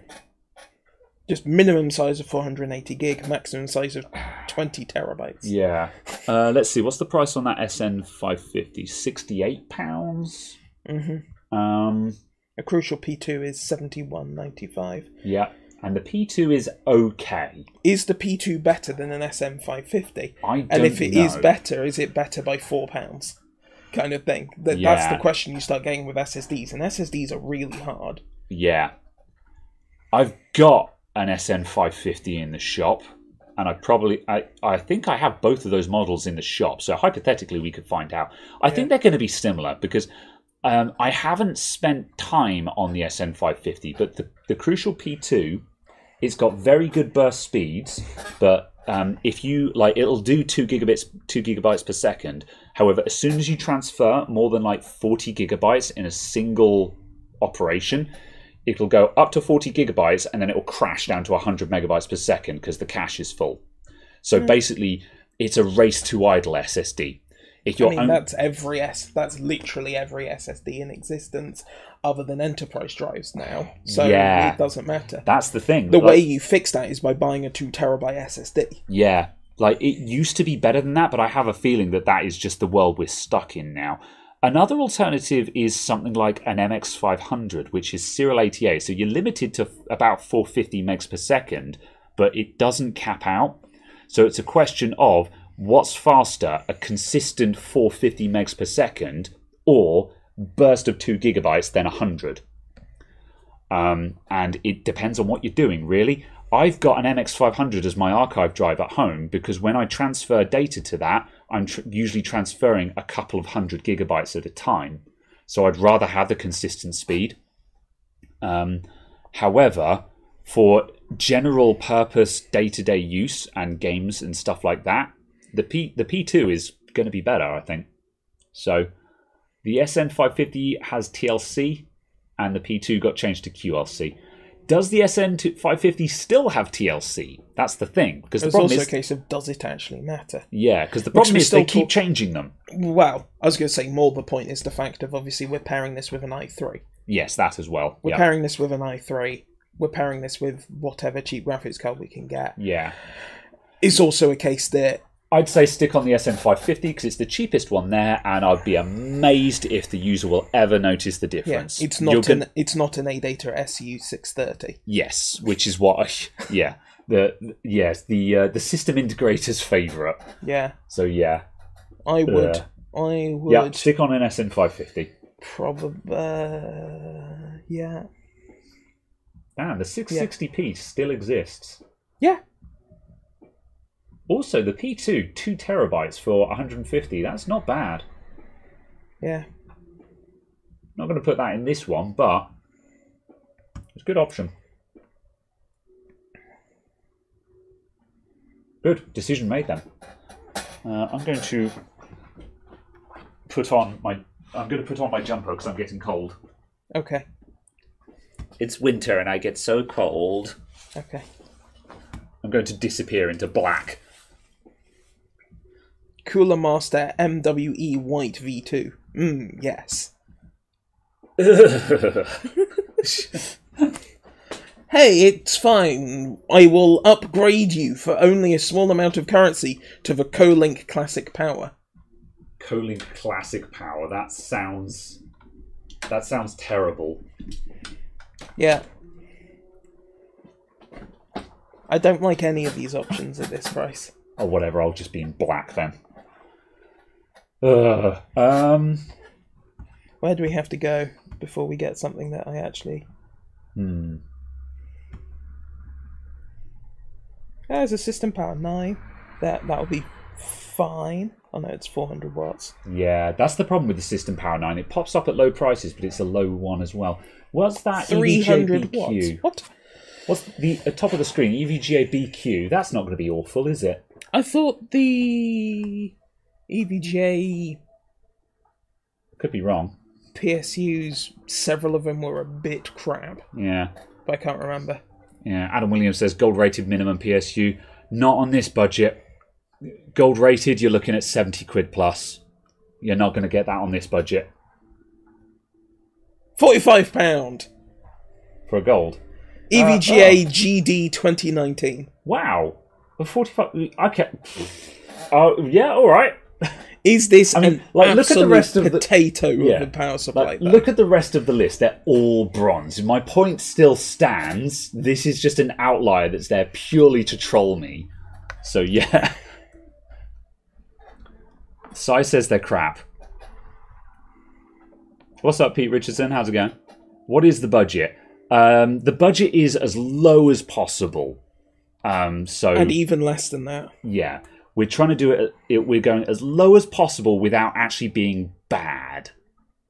Just minimum size of 480 gig, maximum size of 20 terabytes. yeah. Uh, let's see. What's the price on that SN550? Sixty-eight pounds. Mm-hmm. Um, A crucial P2 is 71.95. yeah. And the P2 is okay. Is the P2 better than an SN550? I don't And if it is know. better, is it better by four pounds? Kind of thing. That, That's Yeah. the question you start getting with SSDs, and SSDs are really hard. Yeah. I've got an SN550 in the shop, and I probably I, I think I have both of those models in the shop. So hypothetically, we could find out. I think they're going to be similar because um, I haven't spent time on the SN550, but the, the Crucial P2, it's got very good burst speeds, but um, if you like, it'll do two gigabits, two gigabytes per second. However, as soon as you transfer more than like 40 gigabytes in a single operation, it'll go up to 40 gigabytes and then it'll crash down to 100 megabytes per second because the cache is full. So basically, it's a race to idle SSD. If I mean, on- that's every S. That's literally every SSD in existence, other than enterprise drives now. So Yeah. it doesn't matter. that's the thing. The Like- way you fix that is by buying a two terabyte SSD. Yeah, like it used to be better than that, but I have a feeling that that is just the world we're stuck in now. Another alternative is something like an MX500, which is serial ATA. So you're limited to about 450 megs per second, but it doesn't cap out. So it's a question of what's faster, a consistent 450 megs per second or burst of 2 gigabytes, then 100 um, and it depends on what you're doing really. I've got an mx500 as my archive drive at home because when i transfer data to that i'm tr- usually transferring a couple of hundred gigabytes at a time. So i'd rather have the consistent speed. Um, however for general purpose day-to-day use and games and stuff like that the p the p2 is going to be better i think so the sn550 has tlc and the P2 got changed to QLC. Does the SN550 still have TLC? That's the thing. Because the It's problem also is, a case of does it actually matter? yeah, because the problem is they keep talk- changing them. Well, I was going to say more. The point is the fact of obviously we're pairing this with an i3. Yes, that as well. We're Yeah, pairing this with an i3. We're pairing this with whatever cheap graphics card we can get. yeah. It's also a case that I'd say stick on the SN550 because it's the cheapest one there, and I'd be amazed if the user will ever notice the difference. yeah, it's You're not gon- an it's not an ADATA SU630. yes, which is what I, yeah the yes the uh, the system integrator's favorite. Yeah, So yeah, I would. Yeah. I would yeah, stick on an SN550. probably. Uh, yeah. Damn, the 660p still exists. Yeah. Also, the P2, two terabytes for 150. That's not bad. Yeah. Not going to put that in this one, but it's a good option. Good decision made then. Uh, I'm going to put on my I'm going to put on my jumper because I'm getting cold. Okay. It's winter and I get so cold. Okay. I'm going to disappear into black. Cooler Master MWE White V2. Mmm, yes. Hey, it's fine. I will upgrade you for only a small amount of currency to the Kolink Classic Power. Kolink Classic Power. That sounds. That sounds terrible. Yeah. I don't like any of these options at this price. Or whatever. I'll just be in black then. Ugh. Um. Where do we have to go before we get something that I actually. Hmm. There's a system power 9. That that'll be fine. Oh no, it's 400 watts. Yeah, that's the problem with the System Power 9. It pops up at low prices, but it's a low one as well. What's that? 300 EVGA watts. BQ? What? What's the at top of the screen? E EVGA BQ. That's not going to be awful, is it? I thought the E EVGA Could be wrong. PSUs, several of them were a bit crap, Yeah. but I can't remember. Yeah. Adam Williams says gold rated minimum PSU. Not on this budget. Gold rated, you're looking at 70 quid plus. You're not going to get that on this budget Forty-five pound for a gold. EVGA uh, GD 2019 Wow. A 45. Okay. Oh, uh, yeah, all right. is this I mean, an like, look at the rest of the- potato Yeah. of a power supply? Like, look at the rest of the list. They're all bronze. My point still stands. This is just an outlier that's there purely to troll me. So, yeah. Sai says they're crap. What's up, Pete Richardson? How's it going? What is the budget? Um, the budget is as low as possible. Um, so and even less than that. yeah, we're trying to do it, it. We're going as low as possible without actually being bad.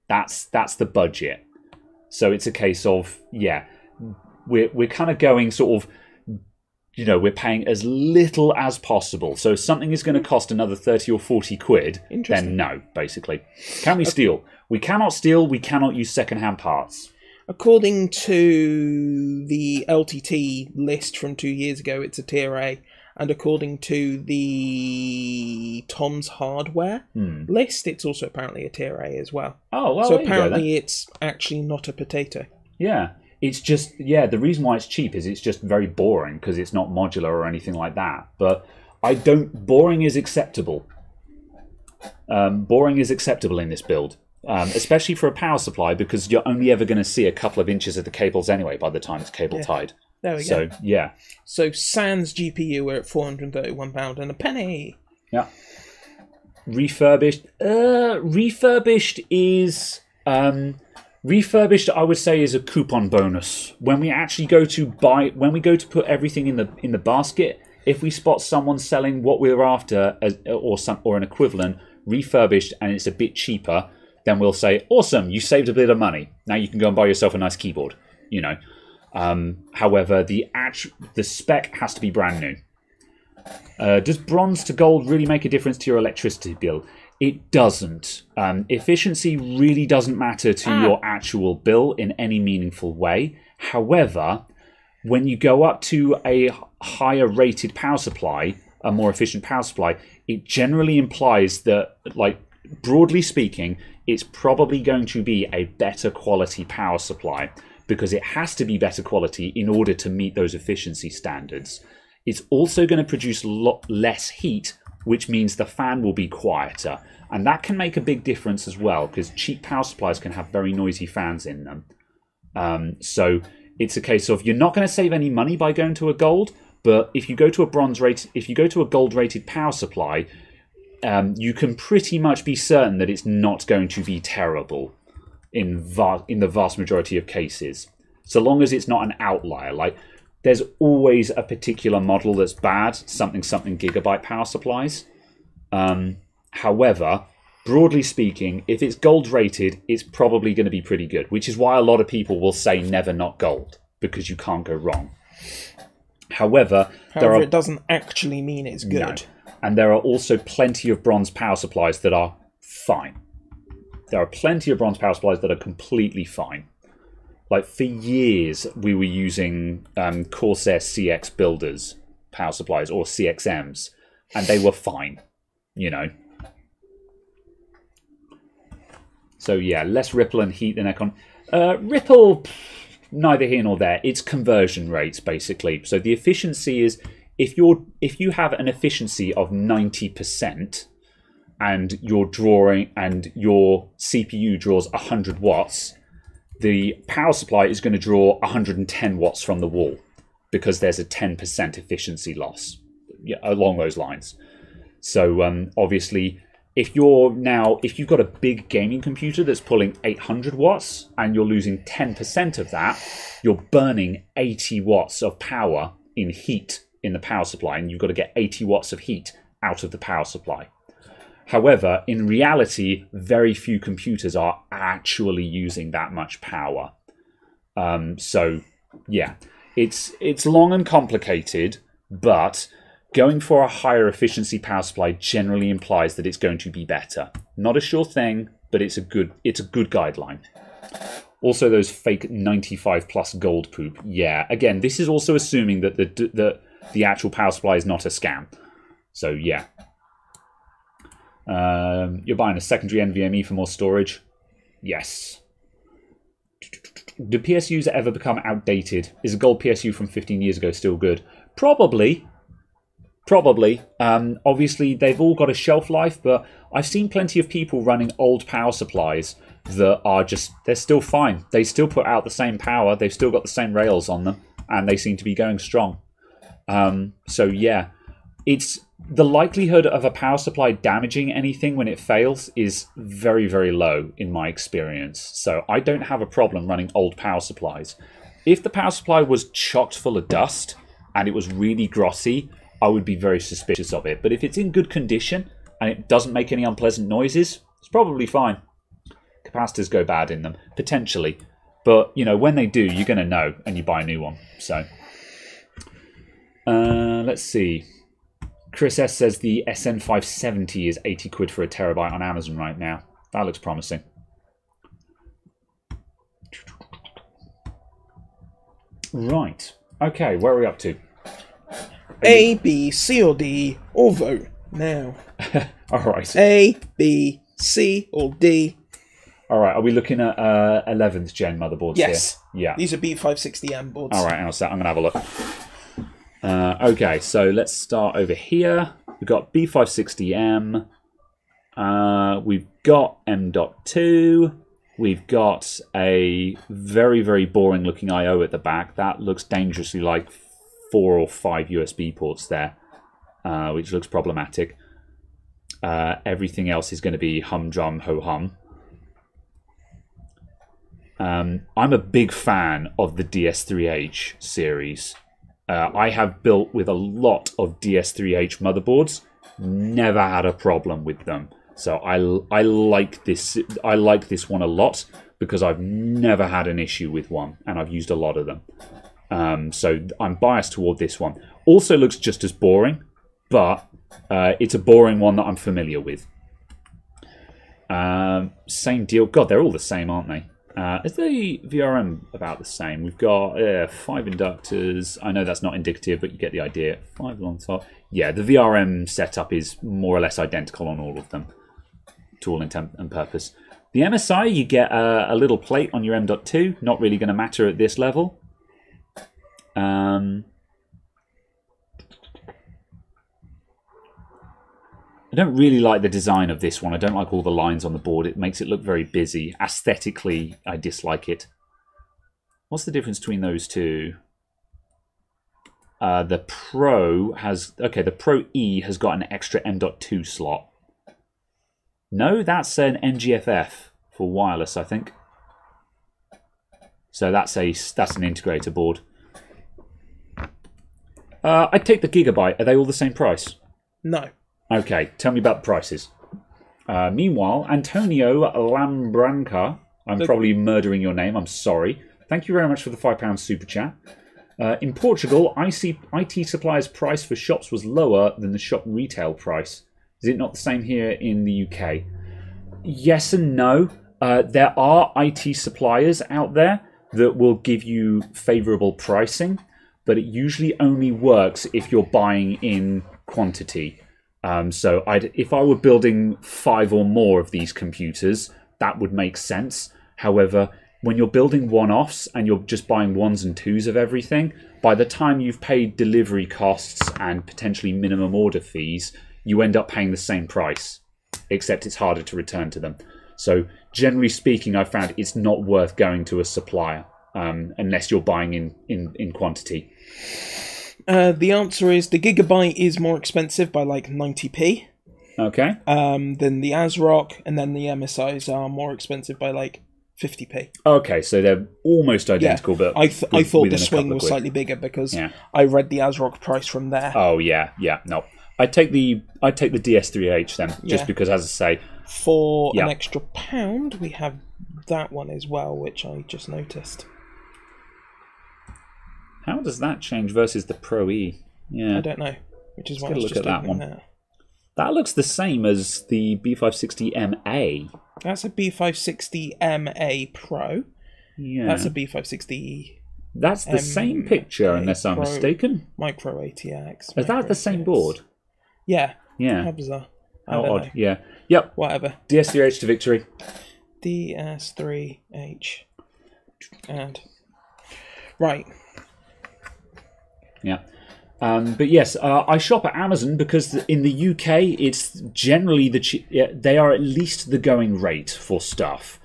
That's that's the budget. So it's a case of yeah, we're we're kind of going sort of, you know, we're paying as little as possible. So if something is going to hmm. cost another thirty or forty quid, then no, basically. Can we steal? We cannot steal. We cannot use second-hand parts. According to the LTT list from two years ago, it's a tier A, and according to the Tom's Hardware list, it's also apparently a tier A as well. Oh well, so you go, apparently, it's actually not a potato. Yeah. It's just yeah, the reason why it's cheap is it's just very boring because it's not modular or anything like that. But I don't boring is acceptable. Um, boring is acceptable in this build. Um, especially for a power supply because you're only ever going to see a couple of inches of the cables anyway by the time it's cable tied. There we So go. yeah, So Sans GPU we're at four hundred thirty-one pound and a penny. Yeah. Refurbished. Uh, refurbished is um, refurbished. I would say is a coupon bonus when we actually go to buy. When we go to put everything in the in the basket, if we spot someone selling what we're after as, or some or an equivalent refurbished and it's a bit cheaper, then we'll say, "Awesome! You saved a bit of money. Now you can go and buy yourself a nice keyboard." You know. Um, however, the actu- the spec has to be brand new. Uh, does bronze to gold really make a difference to your electricity bill? It doesn't. Um, efficiency really doesn't matter to your actual bill in any meaningful way. However, when you go up to a higher rated power supply, a more efficient power supply, it generally implies that, like, broadly speaking, it's probably going to be a better quality power supply because it has to be better quality in order to meet those efficiency standards. It's also going to produce a lot less heat, which means the fan will be quieter. And that can make a big difference as well, because cheap power supplies can have very noisy fans in them. Um, so it's a case of you're not going to save any money by going to a gold, but if you go to a bronze rate, if you go to a gold rated power supply, um, you can pretty much be certain that it's not going to be terrible in va- in the vast majority of cases. So long as it's not an outlier, like there's always a particular model that's bad, something something gigabyte power supplies. Um, however, broadly speaking, if it's gold rated, it's probably going to be pretty good, which is why a lot of people will say never not gold because you can't go wrong. However, there However, are it doesn't actually mean it's good. no. And there are also plenty of bronze power supplies that are fine. There are plenty of bronze power supplies that are completely fine. Like for years, we were using um, Corsair CX builders power supplies or CXMs, and they were fine. You know. So yeah, less ripple and heat than Econ. Uh, ripple, neither here nor there. It's conversion rates basically. So the efficiency is if you're if you have an efficiency of ninety percent and you're drawing and your CPU draws hundred watts, the power supply is going to draw 110 watts from the wall because there's a 10% efficiency loss yeah, along those lines. So um, obviously, if you're now if you've got a big gaming computer that's pulling 800 watts and you're losing 10% of that, you're burning 80 watts of power in heat in the power supply, and you've got to get 80 watts of heat out of the power supply. However, in reality, very few computers are actually using that much power. Um, so, yeah, it's it's long and complicated, but going for a higher efficiency power supply generally implies that it's going to be better. Not a sure thing, but it's a good it's a good guideline. Also, those fake 95 plus gold poop. Yeah, again, this is also assuming that the the the actual power supply is not a scam. So yeah, um, you're buying a secondary NVMe for more storage? Yes. Do PSUs ever become outdated? Is a gold PSU from 15 years ago still good? Probably. Probably. Um, obviously, they've all got a shelf life, but I've seen plenty of people running old power supplies that are just, they're still fine. They still put out the same power, they've still got the same rails on them, and they seem to be going strong. Um, so, yeah, it's the likelihood of a power supply damaging anything when it fails is very, very low in my experience. So I don't have a problem running old power supplies. If the power supply was chocked full of dust and it was really grossy, I would be very suspicious of it. But if it's in good condition and it doesn't make any unpleasant noises, it's probably fine. Capacitors go bad in them, potentially. But, you know, when they do, you're going to know and you buy a new one. So, uh, let's see. Chris S says the SN570 is 80 quid for a terabyte on Amazon right now. That looks promising. Right. Okay, where are we up to? A, B, C, or D, or vote now. All right. A, B, C, or D. All right. Are we looking at uh, 11th gen motherboards Yes. here? Yeah. These are B560M boards. All right, hang on a sec. I'm going to have a look. Uh, okay, so let's start over here. We've got B560M. Uh, we've got M.2. We've got a very, very boring looking I.O. at the back. That looks dangerously like four or five USB ports there, uh, which looks problematic. Uh, everything else is going to be humdrum, ho hum. Um, I'm a big fan of the DS3H series. Uh, I have built with a lot of DS3H motherboards. Never had a problem with them. So I, I like this I like this one a lot because I've never had an issue with one and I've used a lot of them. Um, so I'm biased toward this one. Also looks just as boring, but uh, it's a boring one that I'm familiar with. Um, same deal. God, they're all the same, aren't they? Uh, is the VRM about the same? We've got uh, five inductors. I know that's not indicative, but you get the idea. Five on top. Yeah, the VRM setup is more or less identical on all of them, to all intent and purpose. The MSI, you get a, a little plate on your M.2. Not really going to matter at this level. Um, I don't really like the design of this one. I don't like all the lines on the board. It makes it look very busy. Aesthetically, I dislike it. What's the difference between those two? Uh, the Pro has... Okay, the Pro E has got an extra M.2 slot. No, that's an NGFF for wireless, I think. So that's a that's an integrator board. Uh, I'd take the Gigabyte. Are they all the same price? No. Okay, tell me about the prices. Uh, meanwhile, Antonio Lambranca, I'm probably murdering your name, I'm sorry. Thank you very much for the £5 super chat. Uh, in Portugal, IC, IT suppliers' price for shops was lower than the shop retail price. Is it not the same here in the UK? Yes and no. Uh, there are IT suppliers out there that will give you favorable pricing, but it usually only works if you're buying in quantity. Um, so I'd, if I were building five or more of these computers, that would make sense. However, when you're building one offs and you're just buying ones and twos of everything, by the time you've paid delivery costs and potentially minimum order fees, you end up paying the same price, except it's harder to return to them. So, generally speaking, I've found it's not worth going to a supplier um, unless you're buying in, in, in quantity. Uh, the answer is the Gigabyte is more expensive by like 90p Okay. um, than the ASRock, and then the MSIs are more expensive by like 50p. Okay, so they're almost identical, but I, th- I thought the swing was slightly bigger because Yeah. I read the ASRock price from there. Oh yeah, yeah. No, I take the I take the DS3H then, just Yeah. because, as I say, For Yeah. an extra pound, we have that one as well, which I just noticed. How does that change versus the Pro E? Yeah, I don't know, which is why get a look at that one. that. that looks the same as the B560MA. That's a B560MA Pro. Yeah, That's a B560 That's the same MA picture, unless I'm Pro. mistaken. Micro ATX. Is that the same ATX. board? Yeah. Yeah. How bizarre. I How don't odd. know. Yeah. Yep. Whatever. DS3H to victory. DS3H. And. Right. Yeah. Um, but yes, uh, I shop at Amazon because in the UK it's generally the che- they are at least the going rate for stuff.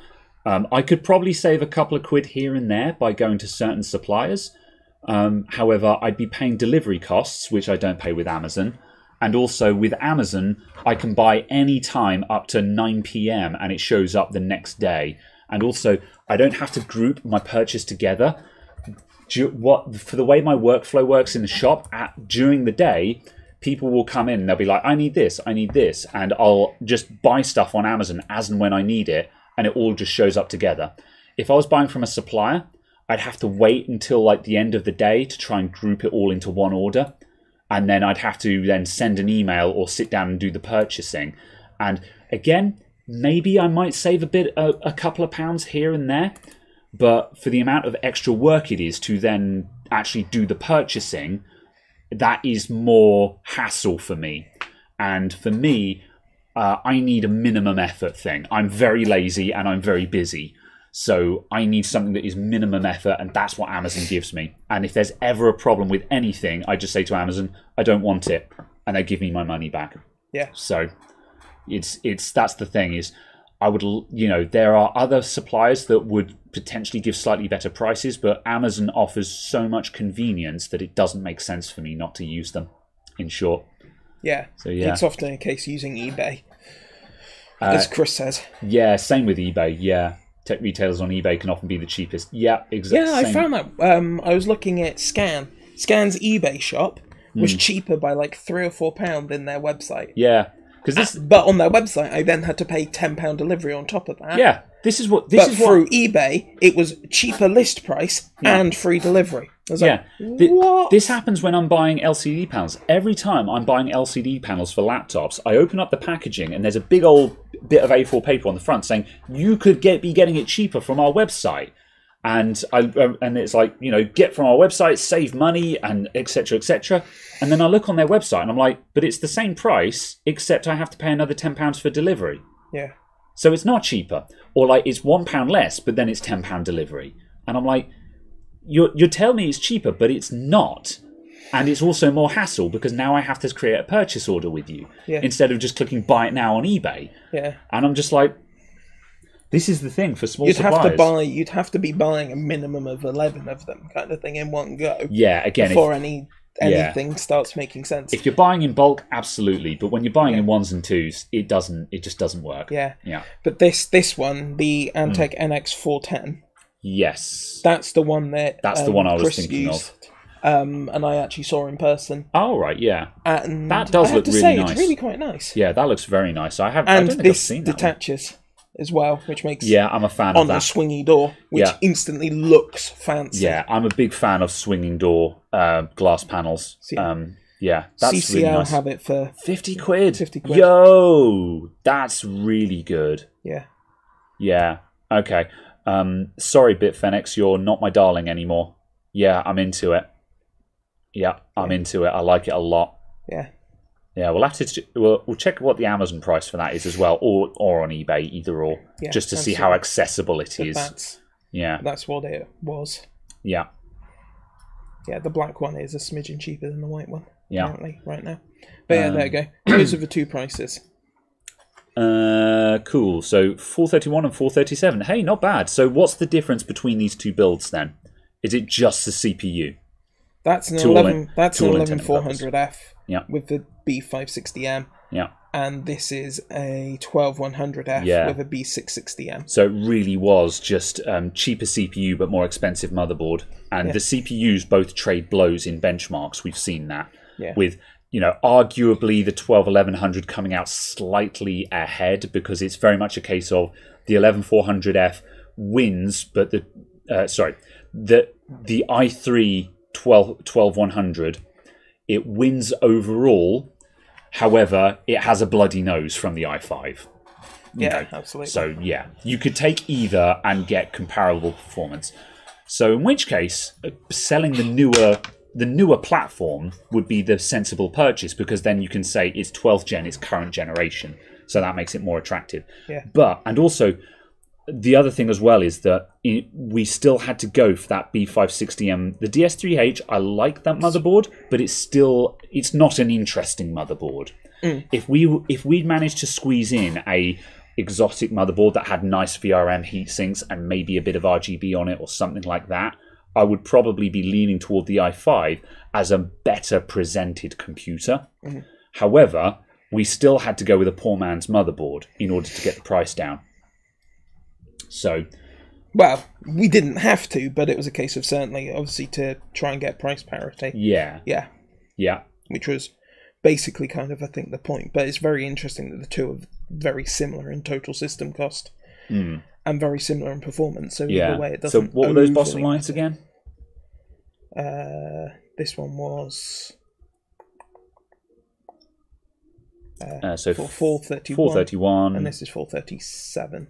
Um, I could probably save a couple of quid here and there by going to certain suppliers. Um, however, I'd be paying delivery costs, which I don't pay with Amazon. And also with Amazon, I can buy any time up to 9 p.m. and it shows up the next day. And also, I don't have to group my purchase together what for the way my workflow works in the shop at during the day people will come in and they'll be like i need this i need this and i'll just buy stuff on amazon as and when i need it and it all just shows up together. If i was buying from a supplier i'd have to wait until like the end of the day to try and group it all into one order and then i'd have to then send an email or sit down and do the purchasing. And again maybe i might save a bit a, a couple of pounds here and there but for the amount of extra work it is to then actually do the purchasing, that is more hassle for me. And for me, uh, I need a minimum effort thing. I'm very lazy and I'm very busy. So I need something that is minimum effort, and that's what Amazon gives me. And if there's ever a problem with anything, I just say to Amazon, I don't want it, and they give me my money back. Yeah. So it's it's that's the thing is I would you know there are other suppliers that would potentially give slightly better prices, but Amazon offers so much convenience that it doesn't make sense for me not to use them. In short, Yeah. So, yeah. It's often a case using eBay. Uh, as Chris says. yeah, same with eBay. Yeah, tech retailers on eBay can often be the cheapest. Yeah, exactly. Yeah, I found that. Um, I was looking at Scan. Scan's eBay shop was cheaper by like three or four pound than their website. Yeah, because this. Uh, but on their website, I then had to pay ten pound delivery on top of that. Yeah, this is what this But is what through eBay, it was cheaper list price and free delivery. Yeah, like, Th- what? this happens when I'm buying LCD panels. Every time I'm buying LCD panels for laptops, I open up the packaging and there's a big old bit of A4 paper on the front saying you could get be getting it cheaper from our website. And I um, and it's like you know get from our website, save money, and etc. etc. And then I look on their website and I'm like, but it's the same price except I have to pay another ten pounds for delivery. yeah. So it's not cheaper, or like it's one pound less, but then it's ten pound delivery, and I'm like, you're you're telling me it's cheaper, but it's not, and it's also more hassle because now I have to create a purchase order with you Yeah. instead of just clicking buy it now on eBay, Yeah. and I'm just like, this is the thing for small You'd suppliers. have to buy. You'd have to be buying a minimum of eleven of them, kind of thing, in one go yeah, again, if, before any Yeah. anything starts making sense. if you're buying in bulk, absolutely, but when you're buying in ones and twos, it doesn't, it just doesn't work. yeah. Yeah. But this this one, the Hmm. Antec NX four ten, Yes. that's the one that That's the um, one I was Chris thinking of. Um, and I actually saw in person, Oh right, yeah, and That does I have look to really say nice. it's really quite nice. yeah, that looks very nice. I have, I And I've this seen that. one. detaches. As well, which makes Yeah, I'm a fan on of that. swingy door, which Yeah. instantly looks fancy. Yeah, I'm a big fan of swinging door uh, glass panels. Yeah. Um, yeah, that's CCL really nice. have it for 50 quid. 50 quid. Yo, that's really good. yeah. Yeah. Okay. Um, sorry, Bitfenix, you're not my darling anymore. Yeah, I'm into it. Yeah, I'm into it. I like it a lot. Yeah. Yeah, we'll have to we'll, we'll check what the Amazon price for that is as well, or or on eBay, either or, Yeah, just to see how accessible it is. That's Yeah, that's what it was. yeah, Yeah, the black one is a smidgen cheaper than the white one. Yeah. Currently, right now. But yeah, Um, there you go. Those are the two prices. Uh, cool. So 431 and 437. Hey, not bad. So what's the difference between these two builds then? Is it just the CPU? That's an To eleven. in- that's an eleven four hundred F. Yeah. With the B five sixty M, Yeah. and this is a twelve one hundred F Yeah. with a B six sixty M. So it really was just um, cheaper CPU but more expensive motherboard. And Yeah. the CPUs both trade blows in benchmarks. We've seen that. Yeah. With, you know, arguably the 12 1100 coming out slightly ahead because it's very much a case of the 11400F wins, but the, uh, sorry, the, the i3 12, 12100, it wins overall. However, it has a bloody nose from the i5. Yeah, absolutely. So yeah, you could take either and get comparable performance. So in which case, uh, selling the newer the newer platform would be the sensible purchase because then you can say it's 12th gen, it's current generation. So that makes it more attractive. Yeah. But and also the other thing as well is that it, we still had to go for that B560M. The DS3H, I like that motherboard, but it's still it's not an interesting motherboard. Mm. If we if we'd managed to squeeze in a exotic motherboard that had nice VRM heatsinks and maybe a bit of RGB on it or something like that, I would probably be leaning toward the i5 as a better presented computer. Mm-hmm. However, we still had to go with a poor man's motherboard in order to get the price down. So, well, we didn't have to, but it was a case of certainly, obviously, to try and get price parity. yeah, Yeah, yeah, which was basically kind of, I think, the point. But it's very interesting that the two are very similar in total system cost and very similar in performance. So yeah. way, it So, doesn't. what were those bottom lines again? Uh, this one was Uh, so, for 431, 431, and this is 437.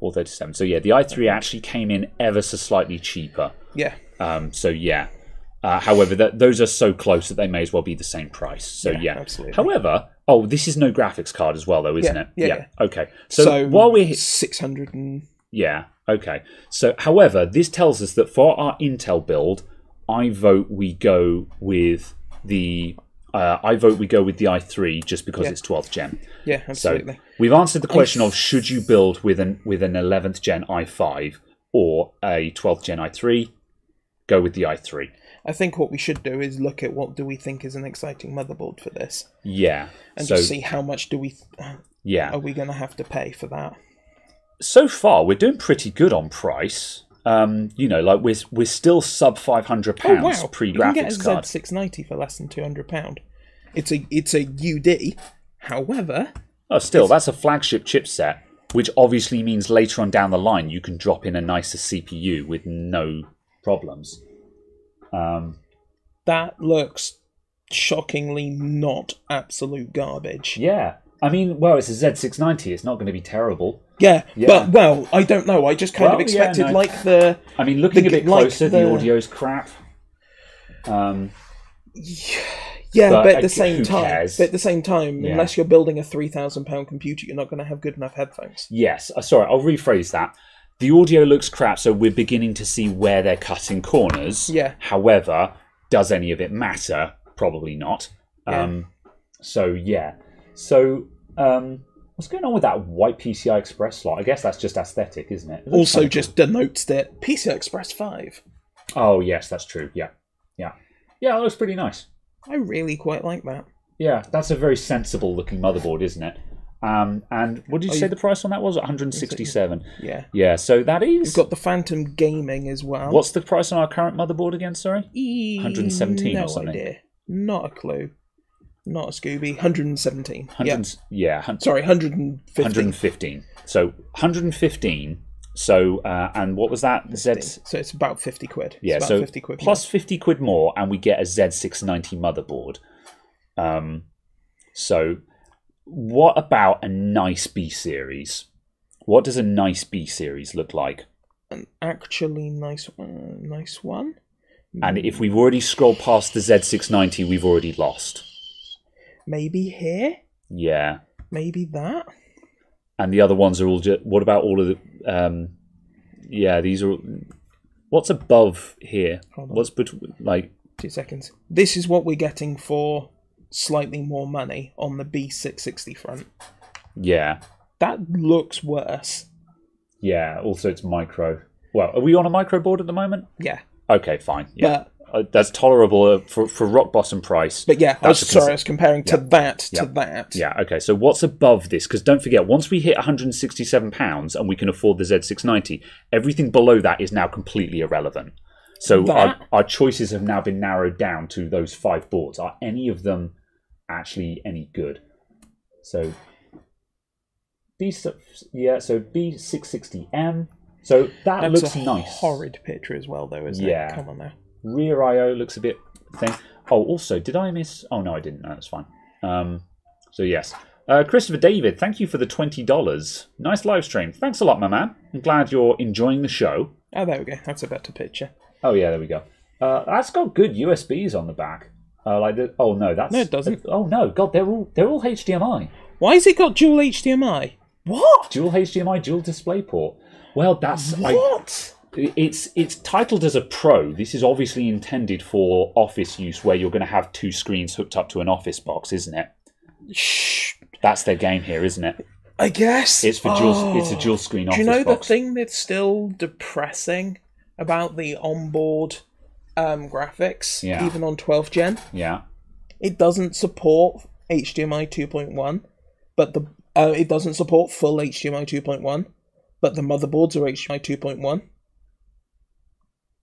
437. So, yeah, the i3 actually came in ever so slightly cheaper. Yeah, Um, so yeah. Uh, however, that those are so close that they may as well be the same price. So Yeah, yeah. absolutely. However, oh, this is no graphics card as well, though, isn't Yeah, it? yeah, yeah. Okay. So, so, while we're 600 and yeah, okay. So, however, this tells us that for our Intel build, I vote we go with the. Uh, I vote we go with the i3 just because Yeah. it's 12th gen. yeah, So absolutely. we've answered the question of should you build with an with an 11th gen i5 or a 12th gen i3? Go with the i3. I think what we should do is look at what do we think is an exciting motherboard for this, Yeah. and so just see how much do we yeah. are we going to have to pay for that. so far we're doing pretty good on price. Um, you know, like we're we're still sub five hundred pounds wow! pre you can a graphics card. Z690 for less than 200 pound. It's a it's a UD. However, Oh, still that's a flagship chipset, which obviously means later on down the line you can drop in a nicer CPU with no problems. Um, that looks shockingly not absolute garbage. yeah, I mean, well, it's a Z690. It's not going to be terrible. Yeah, Yeah. but well, I don't know. I just kind Well, of yeah, expected no. like the I mean, looking The- a bit like closer, the, the- audio's crap. Um, yeah, But, but, at uh, the same time, cares? but at the same time, Yeah. unless you're building a three thousand pound computer, you're not going to have good enough headphones. Yes, uh, sorry, I'll rephrase that. The audio looks crap, so we're beginning to see where they're cutting corners. Yeah. However, does any of it matter? Probably not. Um, so yeah. So um, what's going on with that white PCI Express slot? I guess that's just aesthetic, isn't it? It Also, kinda just denotes that PCI Express five. oh yes, that's true. Yeah, yeah, yeah. that looks pretty nice. I really quite like that. Yeah, that's a very sensible looking motherboard, isn't it? Um, and what did you Oh, say the price on that was? 167. Yeah, Yeah, so that is. you've got the Phantom Gaming as well. What's the price on our current motherboard again? Sorry. E- 117 or no something? idea. Not a clue. Not a Scooby. 117. 100, Yeah. Sorry, 150. 115. So 115. So uh, and what was that? Z. So it's about 50 quid. Yeah, about so 50 quid. plus 50 quid more, and we get a Z690 motherboard. Um, so, what about a nice B series? What does a nice B series look like? An actually nice one. Nice one. And if we've already scrolled past the Z690, we've already lost. Maybe here. Yeah. Maybe that. And the other ones are all just. What about all of the. Um, yeah, these are. What's above here? Hold on. What's between. Like. Two seconds. This is what we're getting for slightly more money on the B660 front. Yeah. That looks worse. Yeah. Also, it's micro. Well, are we on a micro board at the moment? Yeah. Okay, fine. Yeah. But Uh, that's tolerable uh, for, for rock bottom price. but yeah, I was sorry, I was comparing to that to that. Yeah, okay. So what's above this? Because don't forget, once we hit £167 and we can afford the Z690, everything below that is now completely irrelevant. So our, our choices have now been narrowed down to those five boards. Are any of them actually any good? So B, yeah, so B660M. So that That's looks a nice. horrid picture as well, though, isn't Yeah. it? Come on now. Rear IO looks a bit thing. Oh, also, did I miss? Oh no, I didn't. No, that's fine. Um, so yes, uh, Christopher David, thank you for the twenty dollars. Nice live stream. Thanks a lot, my man. I'm glad you're enjoying the show. Oh, there we go. That's a better picture. Oh yeah, there we go. Uh, that's got good USBs on the back. Uh, like the, oh no, that's No, it doesn't. Oh no, God, they're all they're all HDMI. Why has it got dual HDMI? What? Dual HDMI, dual DisplayPort. Well, that's I, What? It's it's titled as a pro. This is obviously intended for office use, where you're going to have two screens hooked up to an office box, isn't it? Shh. That's their game here, isn't it? I guess It's for dual. Oh. It's a dual screen Do you know box. the thing that's still depressing about the onboard um, graphics, Yeah. even on 12 gen? Yeah, It doesn't support HDMI 2.1, but the uh, it doesn't support full HDMI 2.1, but the motherboards are HDMI 2.1.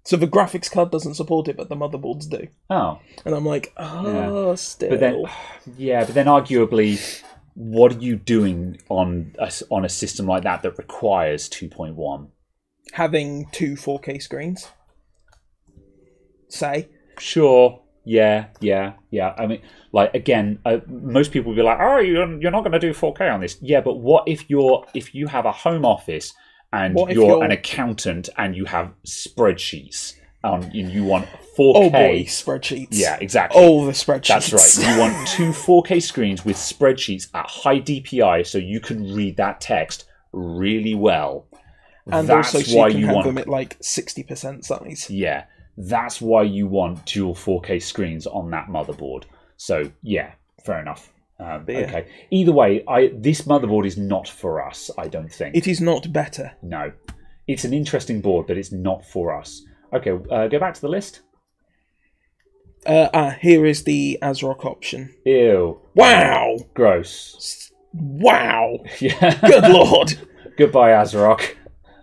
So the graphics card doesn't support it, but the motherboards do. Oh, And I'm like, oh, still. but then, yeah, but then arguably, what are you doing on a, s- on a system like that that requires two point one? having two 4K screens. Say, Sure. Yeah, yeah, yeah. I mean, like again, uh, most people will be like, "Oh, you're, you're not going to do 4K on this." Yeah, but what if you're if you have a home office and you're, you're- an accountant and you have spreadsheets um, and you want 4K? oh boy, spreadsheets. Yeah, exactly. Oh, the spreadsheets. That's right. You want two 4K screens with spreadsheets at high DPI so you can read that text really well. and That's also so why you can you have want them at like 60% size. yeah, that's why you want dual 4K screens on that motherboard. So yeah, fair enough. Um, yeah. Okay. Either way, I this motherboard is not for us. I don't think. It is not better. no, it's an interesting board, but it's not for us. Okay, uh, go back to the list. Uh, ah, here is the ASRock option. Ew. Wow! Gross. Wow! Yeah. Good lord! Goodbye, ASRock.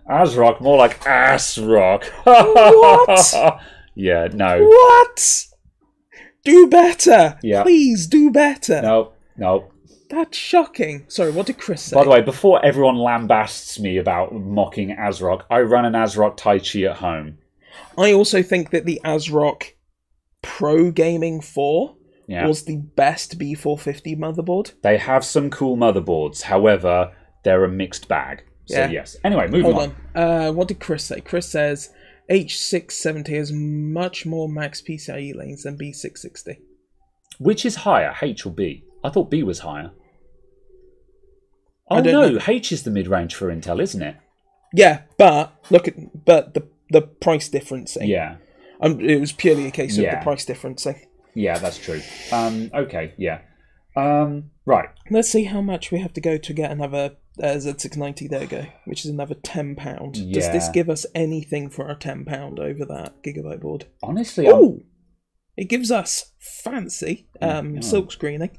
ASRock, more like Assrock. What? yeah, no. What? Do better! Yeah. Please do better! No, no. That's shocking. Sorry, what did Chris say? By the way, before everyone lambasts me about mocking ASRock, I run an ASRock Taichi at home. I also think that the ASRock Pro Gaming 4 Yeah. was the best B450 motherboard. They have some cool motherboards, however, they're a mixed bag. So, Yeah. yes. Anyway, moving Hold on. on. Uh, what did Chris say? Chris says H670 has much more max PCIe lanes than B660. Which is higher, H or B? I thought B was higher. I Oh don't no, know. H is the mid range for Intel, isn't it? Yeah, but look at but the the price difference. Yeah. Um, it was purely a case of Yeah. the price difference. Yeah, that's true. Um, okay, yeah. Um, right. Let's see how much we have to go to get another uh, Z690. There we go, which is another ten pound. Does this give us anything for our ten pound over that gigabyte board? Honestly, Oh, it gives us fancy um, Yeah. silk screening.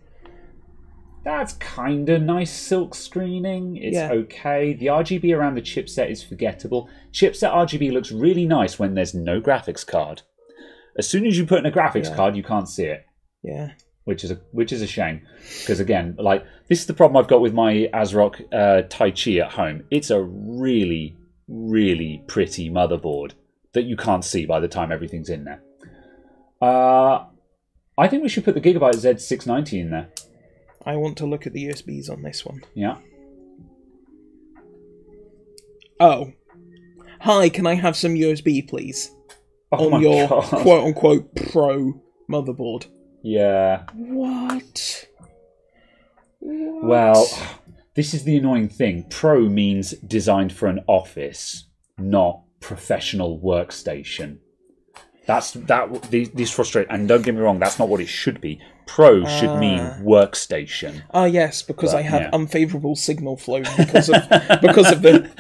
That's kind of nice silk screening. It's Yeah. okay. The RGB around the chipset is forgettable. Chipset RGB looks really nice when there's no graphics card. As soon as you put in a graphics Yeah. card, you can't see it. Yeah. which is a which is a shame because again, like this is the problem I've got with my ASRock uh, Taichi at home. It's a really really pretty motherboard that you can't see by the time everything's in there. Uh, I think we should put the Gigabyte Z690 in there. I want to look at the USBs on this one. Yeah. Oh. Hi, can I have some USB, please? Oh on my your God. quote unquote pro motherboard. Yeah. What? What? Well, this is the annoying thing. Pro means designed for an office, not professional workstation. That's that. These, these frustrate. And don't get me wrong, that's not what it should be. Pro should mean workstation. Ah, yes, because But, I have yeah. unfavorable signal flow because of because of the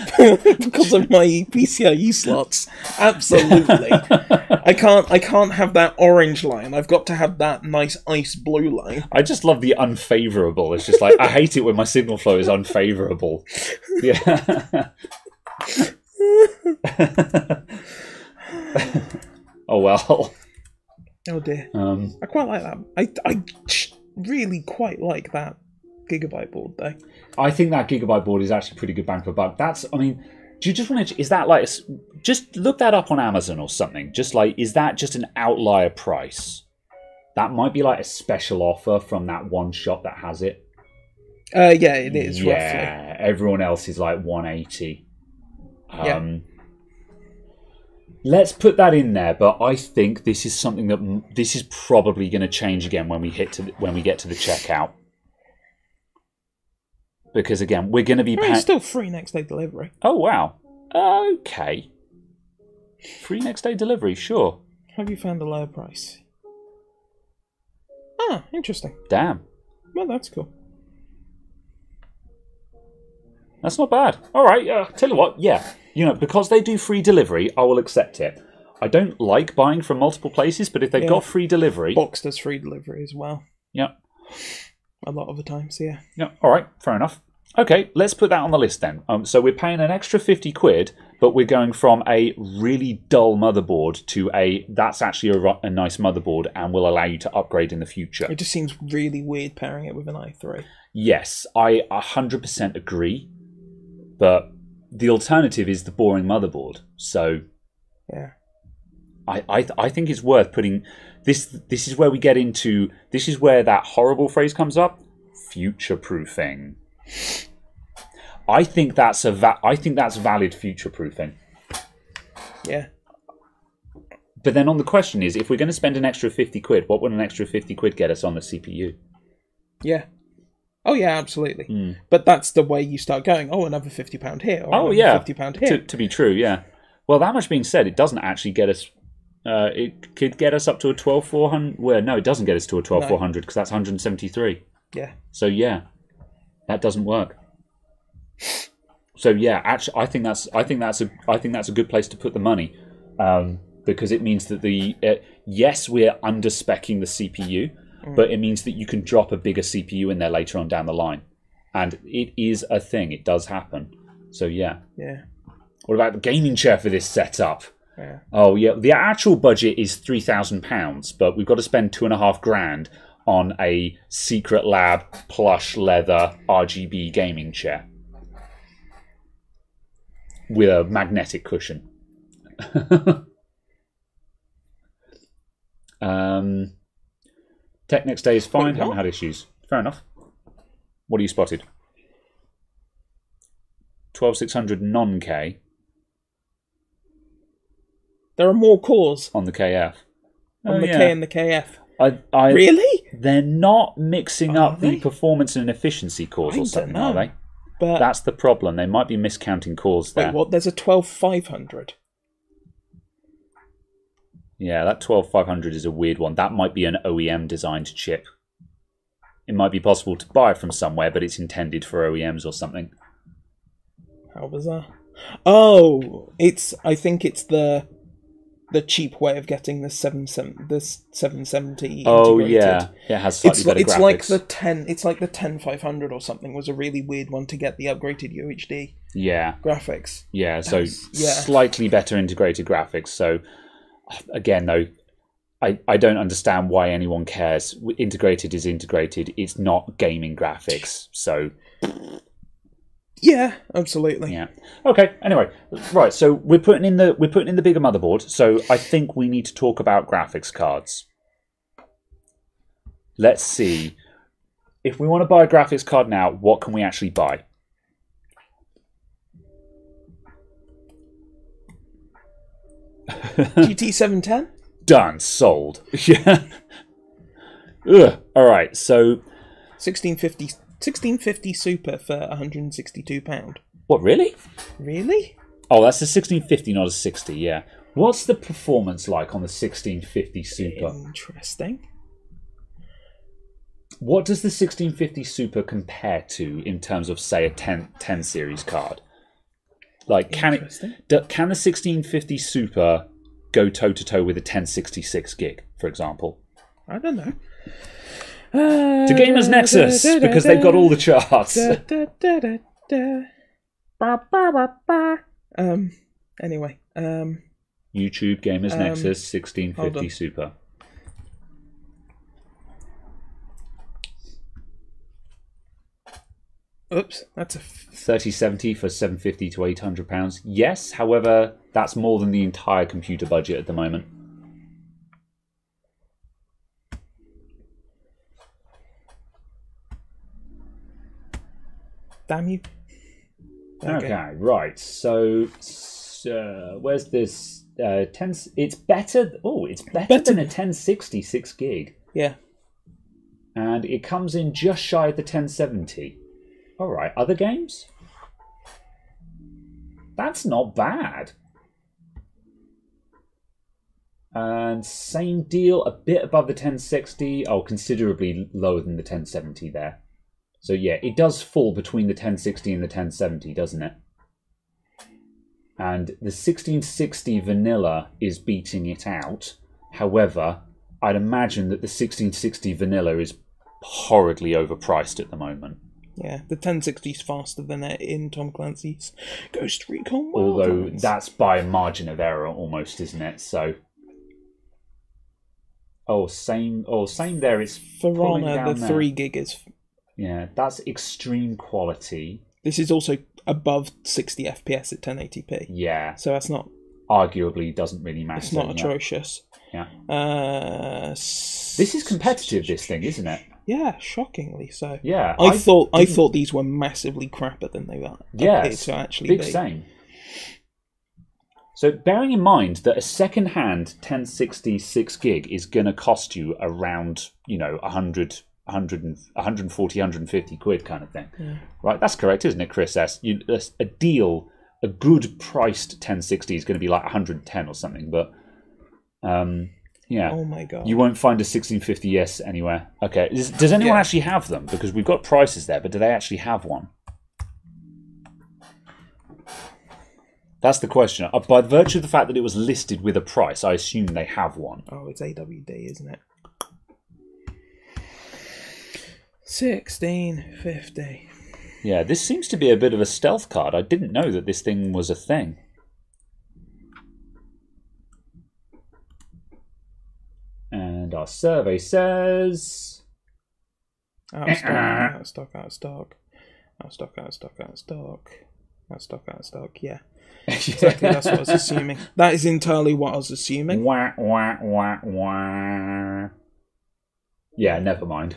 because of my PCIe slots. Absolutely, I can't I can't have that orange line. I've got to have that nice ice blue line. I just love the unfavorable. It's just like I hate it when my signal flow is unfavorable. Yeah. oh well. Oh dear, Um, I quite like that. I I really quite like that gigabyte board though. I think that gigabyte board is actually pretty good bang for buck. That's, I mean, do you just want to? Is that like, just look that up on Amazon or something? Just like, is that just an outlier price? That might be like a special offer from that one shop that has it. Uh, yeah, it is roughly. yeah, everyone else is like 180. Yeah. Let's put that in there, but I think this is something that this is probably going to change again when we hit to the, when we get to the checkout. Because again, we're going to be I mean, paying. it's still free next day delivery. Oh wow. Okay. Free next day delivery, sure. Have you found a lower price? Ah, interesting. Damn. Well, that's cool. That's not bad. All right, uh, tell you what, yeah. You know, because they do free delivery, I will accept it. I don't like buying from multiple places, but if they've Yeah. got free delivery, Box does free delivery as well. yeah, A lot of the times, yeah. yeah, all right, fair enough. Okay, let's put that on the list then. Um, so we're paying an extra 50 quid, but we're going from a really dull motherboard to a that's actually a, a nice motherboard and will allow you to upgrade in the future. It just seems really weird pairing it with an i3. Yes, I 100% agree, but the alternative is the boring motherboard. So Yeah. I, I, I think it's worth putting this. This is where we get into. This is where that horrible phrase comes up: future proofing. I think that's a. Va- I think that's valid future proofing. Yeah. But then on the question is, if we're going to spend an extra fifty quid, what would an extra fifty quid get us on the CPU? Yeah. Oh yeah, absolutely. But that's the way you start going. Oh, another fifty pound here. Or Oh yeah, fifty pound here. To, to be true, yeah. Well, that much being said, it doesn't actually get us. Uh, it could get us up to a twelve four hundred. Well, no, it doesn't get us to a twelve four hundred because that's one hundred seventy three. Yeah. So yeah, that doesn't work. So yeah, actually, I think that's I think that's a I think that's a good place to put the money, um, because it means that the uh, yes we're under specking the CPU, but it means that you can drop a bigger CPU in there later on down the line, and it is a thing. It does happen. So yeah. Yeah. What about the gaming chair for this setup? Yeah. Oh yeah, the actual budget is three thousand pounds, but we've got to spend two and a half grand on a Secretlab plush leather RGB gaming chair with a magnetic cushion. um, Tech next day is fine. Wait, haven't had issues. Fair enough. What are you spotted? Twelve six hundred non K There are more cores on the KF. on Oh, the yeah. K and the KF. I, I, Really? They're not mixing Are up the performance and efficiency cores I or something, are they? But That's the problem. They might be miscounting cores there. wait, what? There's a twelve five hundred. Yeah, that 12500 is a weird one. That might be an OEM designed chip. It might be possible to buy from somewhere, but it's intended for OEMs or something. How bizarre. Oh, it's. I think it's the the cheap way of getting the seven seven this seven seventy. Oh yeah, it has slightly It's, better it's graphics. like the ten. It's like the ten five hundred or something was a really weird one to get the upgraded UHD yeah, graphics. yeah. So That's- yeah. slightly better integrated graphics. So again, though, I, I don't understand why anyone cares. Integrated is integrated. It's not gaming graphics. So Yeah, absolutely. yeah. Okay. Anyway, right. So we're putting in the we're putting in the bigger motherboard. So I think we need to talk about graphics cards. Let's see. If we want to buy a graphics card now, what can we actually buy? GT seven ten. Done. Sold. Yeah. Ugh. All right. So 1650, 1650 Super for 162 pound. what? Really? Really? Oh, that's a 1650, not a 60. Yeah. What's the performance like on the 1650 Super? Interesting. What does the 1650 Super compare to in terms of, say, a 10, 10 series card? Like, can it do, can the 1650 Super go toe to toe with a 1066 gig, for example? I don't know. To Gamers Nexus because they've got all the charts. Um. Anyway. Um. YouTube Gamers Um, Nexus hold 1650 on. Super. Oops. That's a. F- 3070 for 750 to 800 pounds. Yes, however, that's more than the entire computer budget at the moment. damn you. Okay, right. So, so where's this? Uh, 10, it's better. Oh, it's better, Better. than a 1060 6 gig, Yeah. and it comes in just shy of the 1070. All right, other games. That's not bad. And same deal, a bit above the 1060. Oh, considerably lower than the 1070 there. So yeah, it does fall between the 1060 and the 1070, doesn't it? And the 1660 vanilla is beating it out. However, I'd imagine that the 1660 vanilla is horridly overpriced at the moment. Yeah. The 1060 is faster than it in Tom Clancy's Ghost Recon Although Wildlands. that's by a margin of error almost, isn't it? So Oh, same oh same there, it's For pulling Honor, down the there. 3 gig is. Yeah, that's extreme quality. This is also above 60 FPS at 1080p. Yeah. So that's not. Arguably doesn't really matter. It's not atrocious. Yeah. Uh, This is competitive, this thing, isn't it? Yeah, shockingly so. Yeah. I, thought I thought these were massively crapper than they are. Yeah, to actually big be. same. So bearing in mind that a second-hand 1060 6 gig is going to cost you around, you know, 100, 100 and, 140, 150 quid kind of thing. Right, that's correct, isn't it, Chris S? You, a, a deal, a good priced 1060 is going to be like 110 or something, but um, yeah. Oh my god. You won't find a 1650S anywhere. Okay. Is, does anyone Yeah. actually have them? Because we've got prices there, but do they actually have one? That's the question. Uh, By virtue of the fact that it was listed with a price, I assume they have one. Oh, it's AWD, isn't it? Sixteen fifty. Yeah, this seems to be a bit of a stealth card. I didn't know that this thing was a thing. And our survey says. Out of stock, out of stock, out of stock. Out of stock, out of stock, out of stock. Out of stock, out of stock, yeah. Exactly, that's what I was assuming. That is entirely what I was assuming. Wah, wah, wah, wah. Yeah, never mind.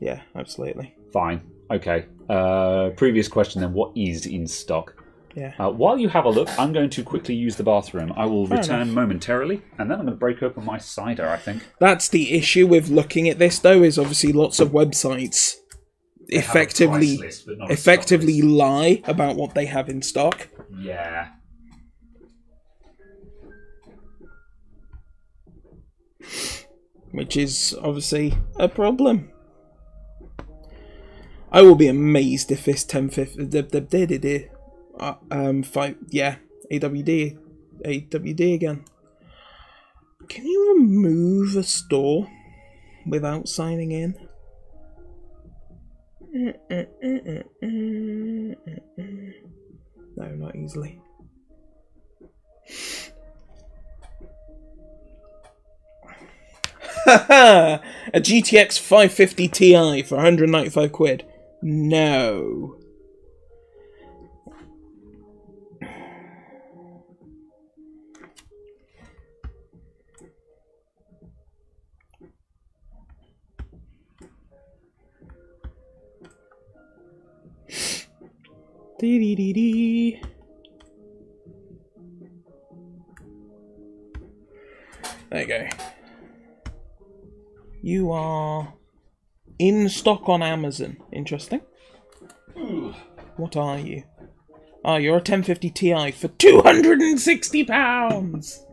Yeah, absolutely. Fine. Okay. Uh, previous question then. What is in stock? Yeah. Uh, while you have a look, I'm going to quickly use the bathroom. I will Fair return enough. momentarily, and then I'm going to break open my cider, I think. That's the issue with looking at this though, is obviously lots of websites effectively effectively lie about what they have in stock. Yeah. which is obviously a problem. I will be amazed if this 1050 uh, um fight yeah AWD AWD again. Can you remove a store without signing in? No, not easily. a GTX 550 Ti for 195 quid. No. Dee dee dee dee. There you go. You are in stock on Amazon. Interesting. What are you? Ah, you're a 1050 Ti for 260 pounds.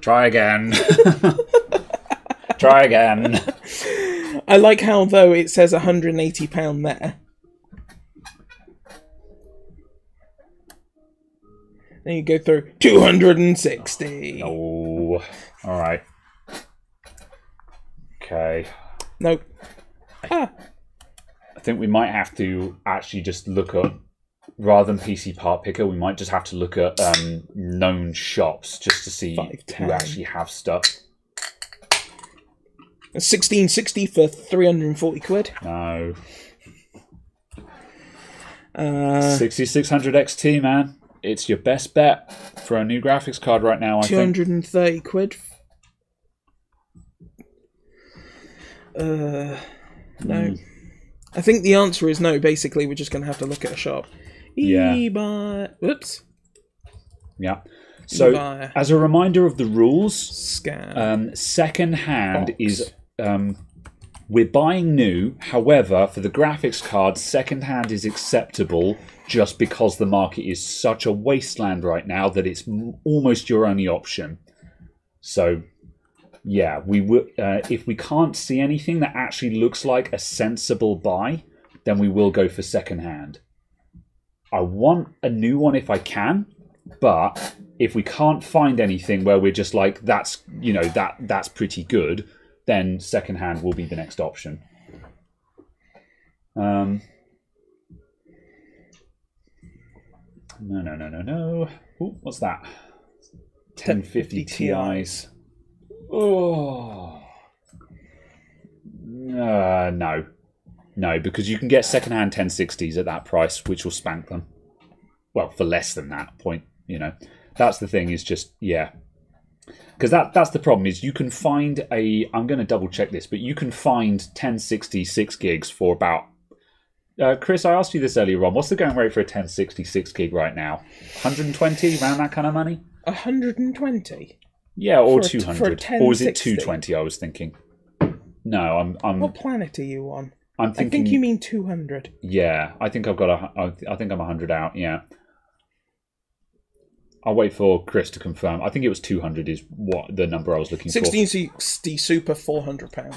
Try again. Try again. I like how though it says 180 pound there. Then you go through 260. Oh, all right. Okay. Nope. Ah, I think we might have to actually just look at, rather than PC Part Picker, we might just have to look at um, known shops just to see Five, who actually have stuff. 1660 for 340 quid. No. Uh, 6600 XT, man. It's your best bet for a new graphics card right now, I think. 230 quid. Uh, no. Hmm. I think the answer is no. Basically, we're just going to have to look at a shop. Yeah. eBay. Whoops. Yeah. So, Buy. as a reminder of the rules, Scan. um, second hand Box. is um, we're buying new. However, for the graphics card, secondhand is acceptable just because the market is such a wasteland right now that it's almost your only option. So, yeah, we will. Uh, if we can't see anything that actually looks like a sensible buy, then we will go for secondhand. I want a new one if I can, but if we can't find anything where we're just like that's you know that that's pretty good, then secondhand will be the next option. Um, no, no, no, no, no. Ooh, what's that? 1050 Ti's. Oh. Uh, no. No, because you can get secondhand 1060s at that price, which will spank them. Well, for less than that point, you know. That's the thing, is just, yeah. Because that, that's the problem, is you can find a. I'm going to double check this, but you can find 1066 gigs for about. Uh, Chris, I asked you this earlier on. What's the going rate for a 1066 gig right now? 120, around that kind of money? 120. Yeah, or For a- a 200. Or is it 220? I was thinking. No, I'm I'm What planet are you on? I'm I think you mean 200. Yeah, I think I've got a. I think I'm 100 out. Yeah. I'll wait for Chris to confirm. I think it was 200 is what the number I was looking 1660 Super 400 pound.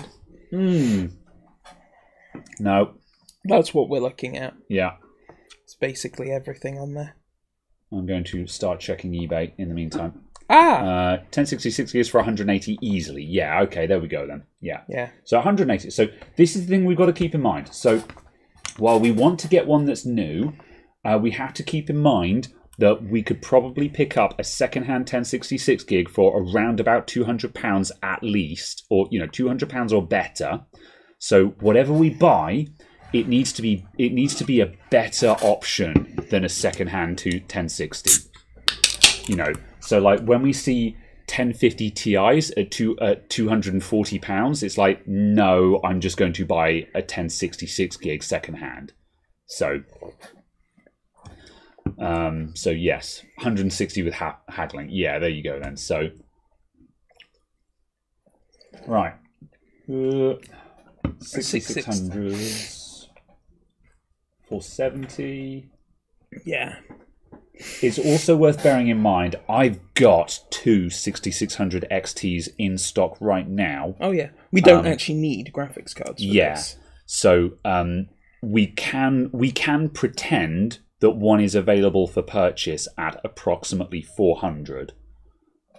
for. Hmm. No. That's what we're looking at. Yeah. It's basically everything on there. I'm going to start checking eBay in the meantime. Ah, Uh, 1066 gigs for 180 easily. Yeah. Okay. There we go then. Yeah. yeah. So 180. So this is the thing we've got to keep in mind. So while we want to get one that's new, uh, we have to keep in mind that we could probably pick up a second-hand 1066 gig for around about 200 pounds at least, or you know 200 pounds or better. So whatever we buy, it needs to be it needs to be a better option than a second-hand to 1060 you know so like when we see 1050 ti's at two at 240 pounds it's like no i'm just going to buy a 1066 gig secondhand so um so yes 160 with ha- haggling yeah there you go then so right uh, 6600 470 Yeah. it's also worth bearing in mind I've got two 6600 XTs in stock right now. Oh, yeah. We don't actually need graphics cards for Um, Yeah. this. So um, we can we can pretend that one is available for purchase at approximately 400.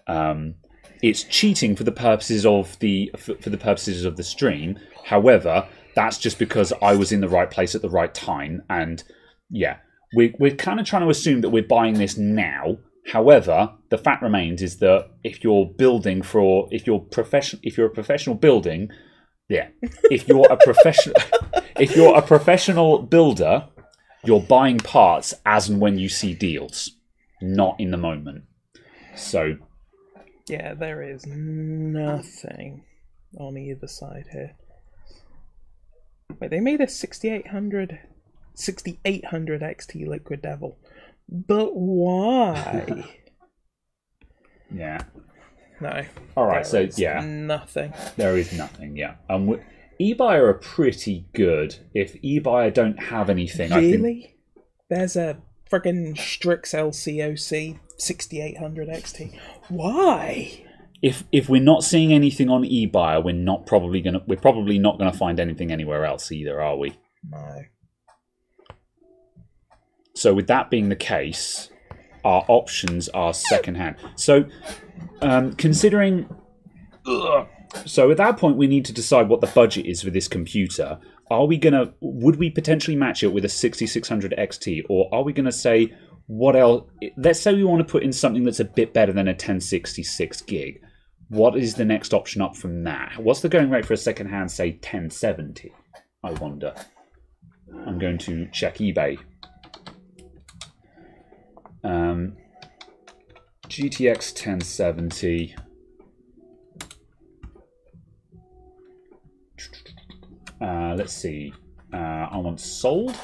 Um, it's cheating for the purposes of the for, for the purposes of the stream. However, that's just because I was in the right place at the right time, and yeah, we, we're kind of trying to assume that we're buying this now. However, the fact remains is that if you're building for if you're profession if you're a professional building, yeah, if you're a professional if you're a professional builder, you're buying parts as and when you see deals, not in the moment. So Yeah, there is nothing on either side here. Wait, they made a 6800 6800 XT Liquid Devil. But why? yeah. no. All right. So yeah, Nothing. there is nothing. Yeah. Um, eBuyer are pretty good. If eBuyer don't have anything, I think Really? There's a friggin' Strix LCOC 6800 XT. Why? if if we're not seeing anything on eBuyer, we're not probably gonna we're probably not gonna find anything anywhere else either, are we? No. So with that being the case, our options are secondhand. So um, considering, Ugh. So at that point we need to decide what the budget is for this computer. Are we gonna would we potentially match it with a 6600 XT, or are we gonna say what else? Let's say we want to put in something that's a bit better than a 1066 gig. What is the next option up from that? What's the going rate for a secondhand, say 1070? I wonder. I'm going to check eBay um, GTX 1070. Uh, let's see. Uh, I want sold.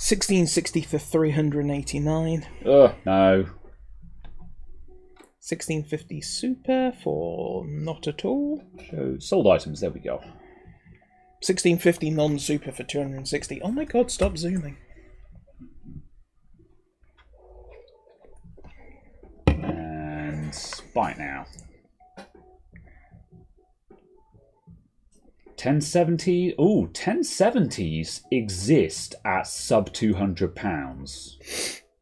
1660 for 389. Ugh, no. 1650 Super for not at all. Show sold items. There we go. 1650 non super for 260. Oh my god, stop zooming. And buy it now. 1070. Ooh, 1070s exist at sub 200 pounds.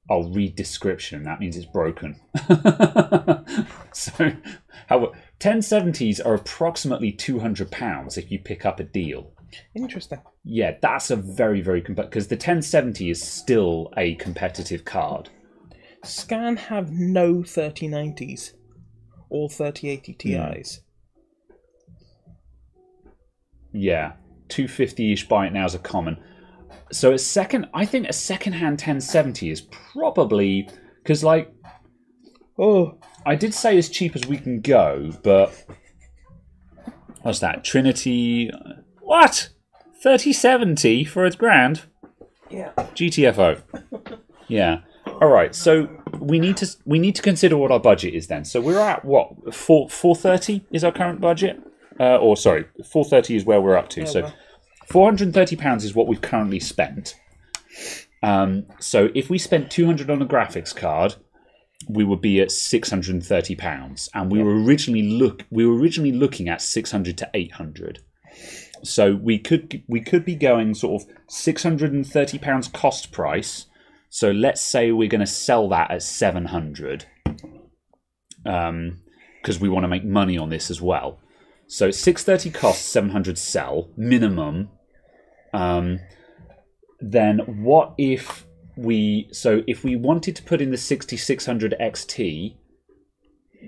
I'll read description. That means it's broken. so, how 1070s are approximately 200 pounds if you pick up a deal. Interesting. Yeah, that's a very very competitive because the 1070 is still a competitive card. Scan have no 3090s or 3080 Ti's. Hmm. Yeah, 250-ish buy it now is a common. So a second, I think a second-hand 1070 is probably because like Oh, I did say as cheap as we can go, but what's that? Trinity, uh, what? 3070 for a grand? yeah. GTFO. Yeah. All right. So we need to we need to consider what our budget is then. So we're at what four four thirty is our current budget, uh, or sorry, four thirty is where we're up to. so well. four hundred and thirty pounds is what we've currently spent. Um, so if we spent two hundred on a graphics card, we would be at six hundred and thirty pounds, and we were originally look we were originally looking at six hundred to eight hundred. So we could we could be going sort of six hundred and thirty pounds cost price. So let's say we're going to sell that at seven hundred, because we want to make money on this as well. So six thirty costs seven hundred sell minimum. Um, then what if we? So if we wanted to put in the sixty six hundred XT,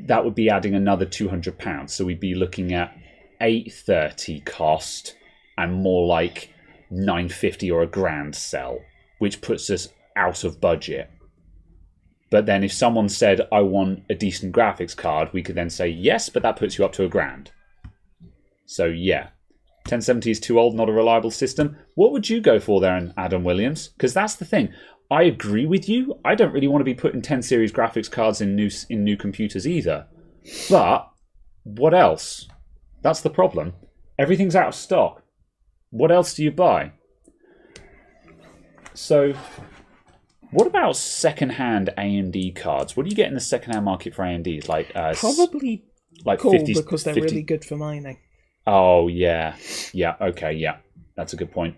that would be adding another two hundred pounds. So we'd be looking at eight thirty cost and more like nine fifty or a grand sell, which puts us out of budget. But then if someone said, I want a decent graphics card, we could then say, yes, but that puts you up to a grand. So yeah. 1070 is too old, not a reliable system. What would you go for there, and Adam Williams? Because that's the thing. I agree with you. I don't really want to be putting 10 series graphics cards in new in new computers either. But what else? That's the problem. Everything's out of stock. What else do you buy? So, what about second-hand AMD cards? What do you get in the second-hand market for AMDs? Like, uh, Probably like cool 50, because they're 50 really good for mining. Oh yeah, yeah. Okay, yeah. That's a good point.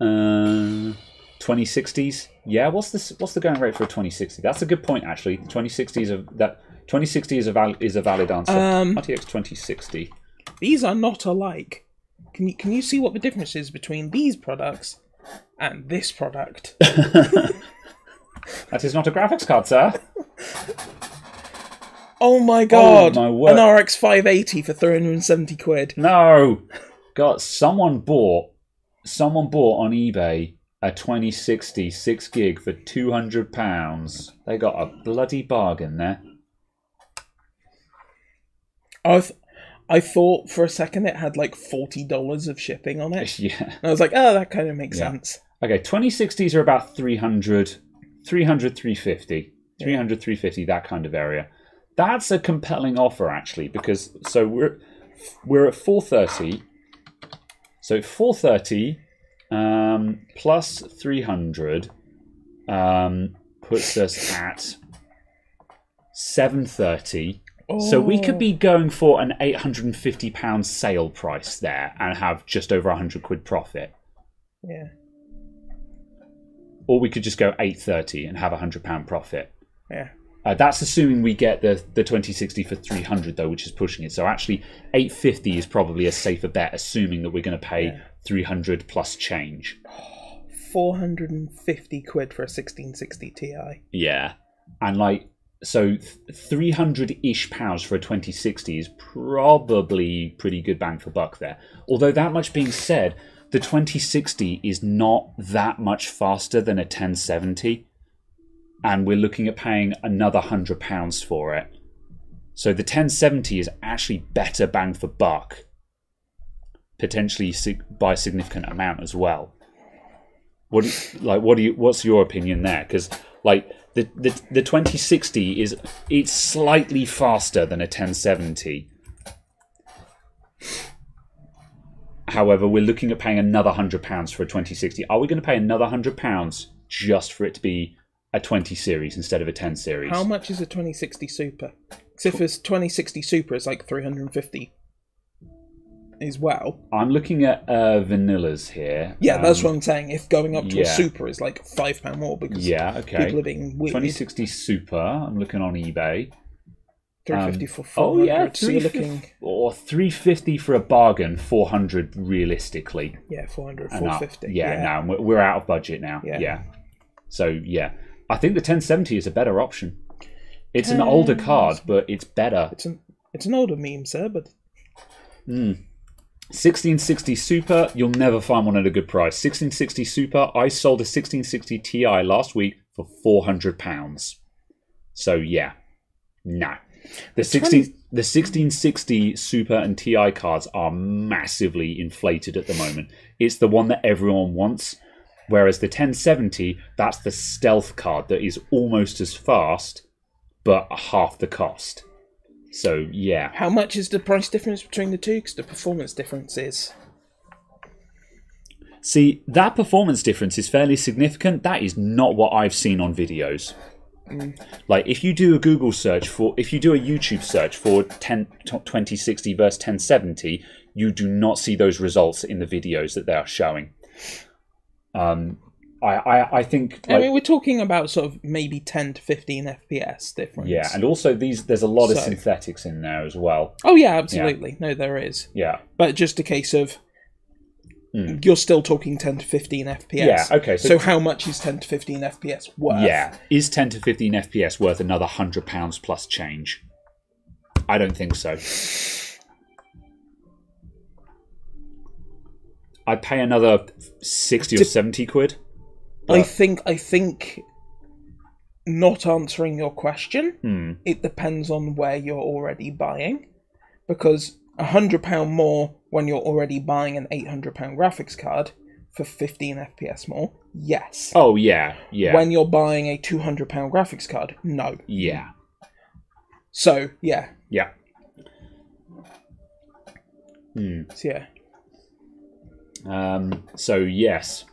Uh, twenty sixties. Yeah. What's the what's the going rate for a twenty sixty? That's a good point actually. Twenty sixties of that. Twenty sixty is a val- is a valid answer. Um, RTX twenty sixty. These are not alike. Can you can you see what the difference is between these products And this product. That is not a graphics card, sir. Oh, oh my god! my word. An RX 580 for 370 quid. No. God, someone bought someone bought on eBay a 2060 6 gig for 200 pounds. They got a bloody bargain there. I, th- I thought for a second it had like $40 of shipping on it. Yeah. And I was like, oh, that kind of makes Yeah. sense. Okay, 2060s are about 300, 300, 350. 300, 350, that kind of area. That's a compelling offer, actually, because so we're we're at 430. So 430 um, plus 300 um, puts us at 730. So we could be going for an 850 pound sale price there and have just over 100 quid profit. Yeah. or we could just go 830 and have a hundred pound profit. Yeah. Uh, that's assuming we get the the 2060 for 300 though, which is pushing it. So actually, 850 is probably a safer bet, assuming that we're going to pay 300 plus change. 450 quid for a 1660 Ti. Yeah, and like so, 300 ish pounds for a 2060 is probably pretty good bang for buck there. Although that much being said, the 2060 is not that much faster than a 1070, and we're looking at paying another hundred pounds for it. So the 1070 is actually better bang for buck, potentially by a significant amount as well. What like? What do you? What's your opinion there? Because like the, the the 2060 is it's slightly faster than a 1070. However, we're looking at paying another hundred pounds for a 2060. Are we going to pay another hundred pounds just for it to be a 20 series instead of a 10 series? How much is a 2060 Super? Because if it's 2060 Super, it's like 350 as well. I'm looking at uh, vanillas here. Yeah, that's Um, what I'm saying. If going up to yeah. a Super is like five pound more because Yeah, okay. people are being weird. 2060 Super. I'm looking on eBay. 350 Um, for Oh yeah, so you're 350 looking or 350 for a bargain, 400 realistically. yeah 400, And up. 450. Yeah, no, we're, we're out of budget now. Yeah. Yeah. So yeah, I think the 1070 is a better option. It's an older card, but it's better. It's an it's an older meme, sir, but hmm. 1660 Super, you'll never find one at a good price. 1660 Super, I sold a 1660 Ti last week for 400 pounds. So yeah, no. The 16 the 1660 Super and Ti cards are massively inflated at the moment. It's the one that everyone wants. Whereas the 1070, that's the stealth card that is almost as fast, but half the cost. So yeah, how much is the price difference between the two? Because the performance difference is See, that performance difference is fairly significant. That is not what I've seen on videos. Mm. Like, if you do a Google search for, if you do a YouTube search for 10, 2060 versus 1070, you do not see those results in the videos that they are showing. Um, I, I, I think, I mean, we're talking about sort of maybe 10 to 15 FPS difference. yeah, and also these, there's a lot of synthetics in there as well. oh yeah, absolutely. No, there is. Yeah, But just a case of you're still talking 10 to 15 FPS. Yeah, okay, so- So, how much is 10 to 15 FPS worth? Yeah. Is 10 to 15 FPS worth another £100 plus change? I don't think so. I'd pay another 60 or 70 quid. I think I think not answering your question. Hmm. It depends on where you're already buying, because a hundred pound more when you're already buying an eight hundred pound graphics card for fifteen FPS more. Yes. Oh, yeah. Yeah. When you're buying a two hundred pound graphics card, no. yeah. So yeah, Yeah. so, yeah. Um, so, yes.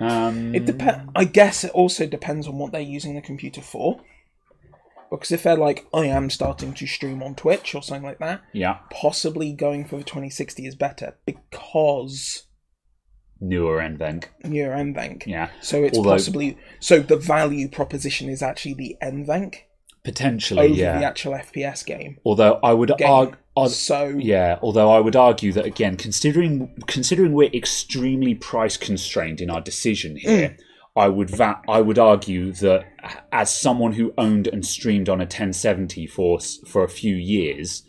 Um, It depends. I guess it also depends on what they're using the computer for. Because if they're like, I am starting to stream on Twitch or something like that, yeah. possibly going for the 2060 is better because Newer NVENC. near NVENC. Yeah. So it's Although- possibly so the value proposition is actually the NVENC. Potentially, over yeah. the actual FPS game. Although I would argue, So yeah. Although I would argue that again, considering considering we're extremely price constrained in our decision here, I would va- I would argue that as someone who owned and streamed on a 1070 for for a few years,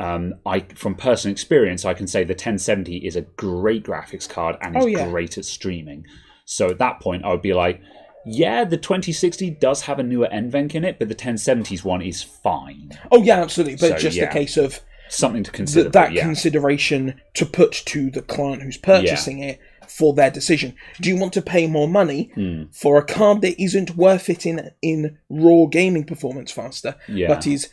um, I from personal experience, I can say the 1070 is a great graphics card and is Oh, yeah. great at streaming. So at that point, I would be like, yeah, the 2060 does have a newer NVENC in it, but the 1070s one is fine. oh yeah, absolutely. But So, just yeah. a case of Something to consider. th- that yeah. consideration to put to the client who's purchasing it for their decision. Do you want to pay more money Hmm. for a card that isn't worth it in in raw gaming performance faster, Yeah. but is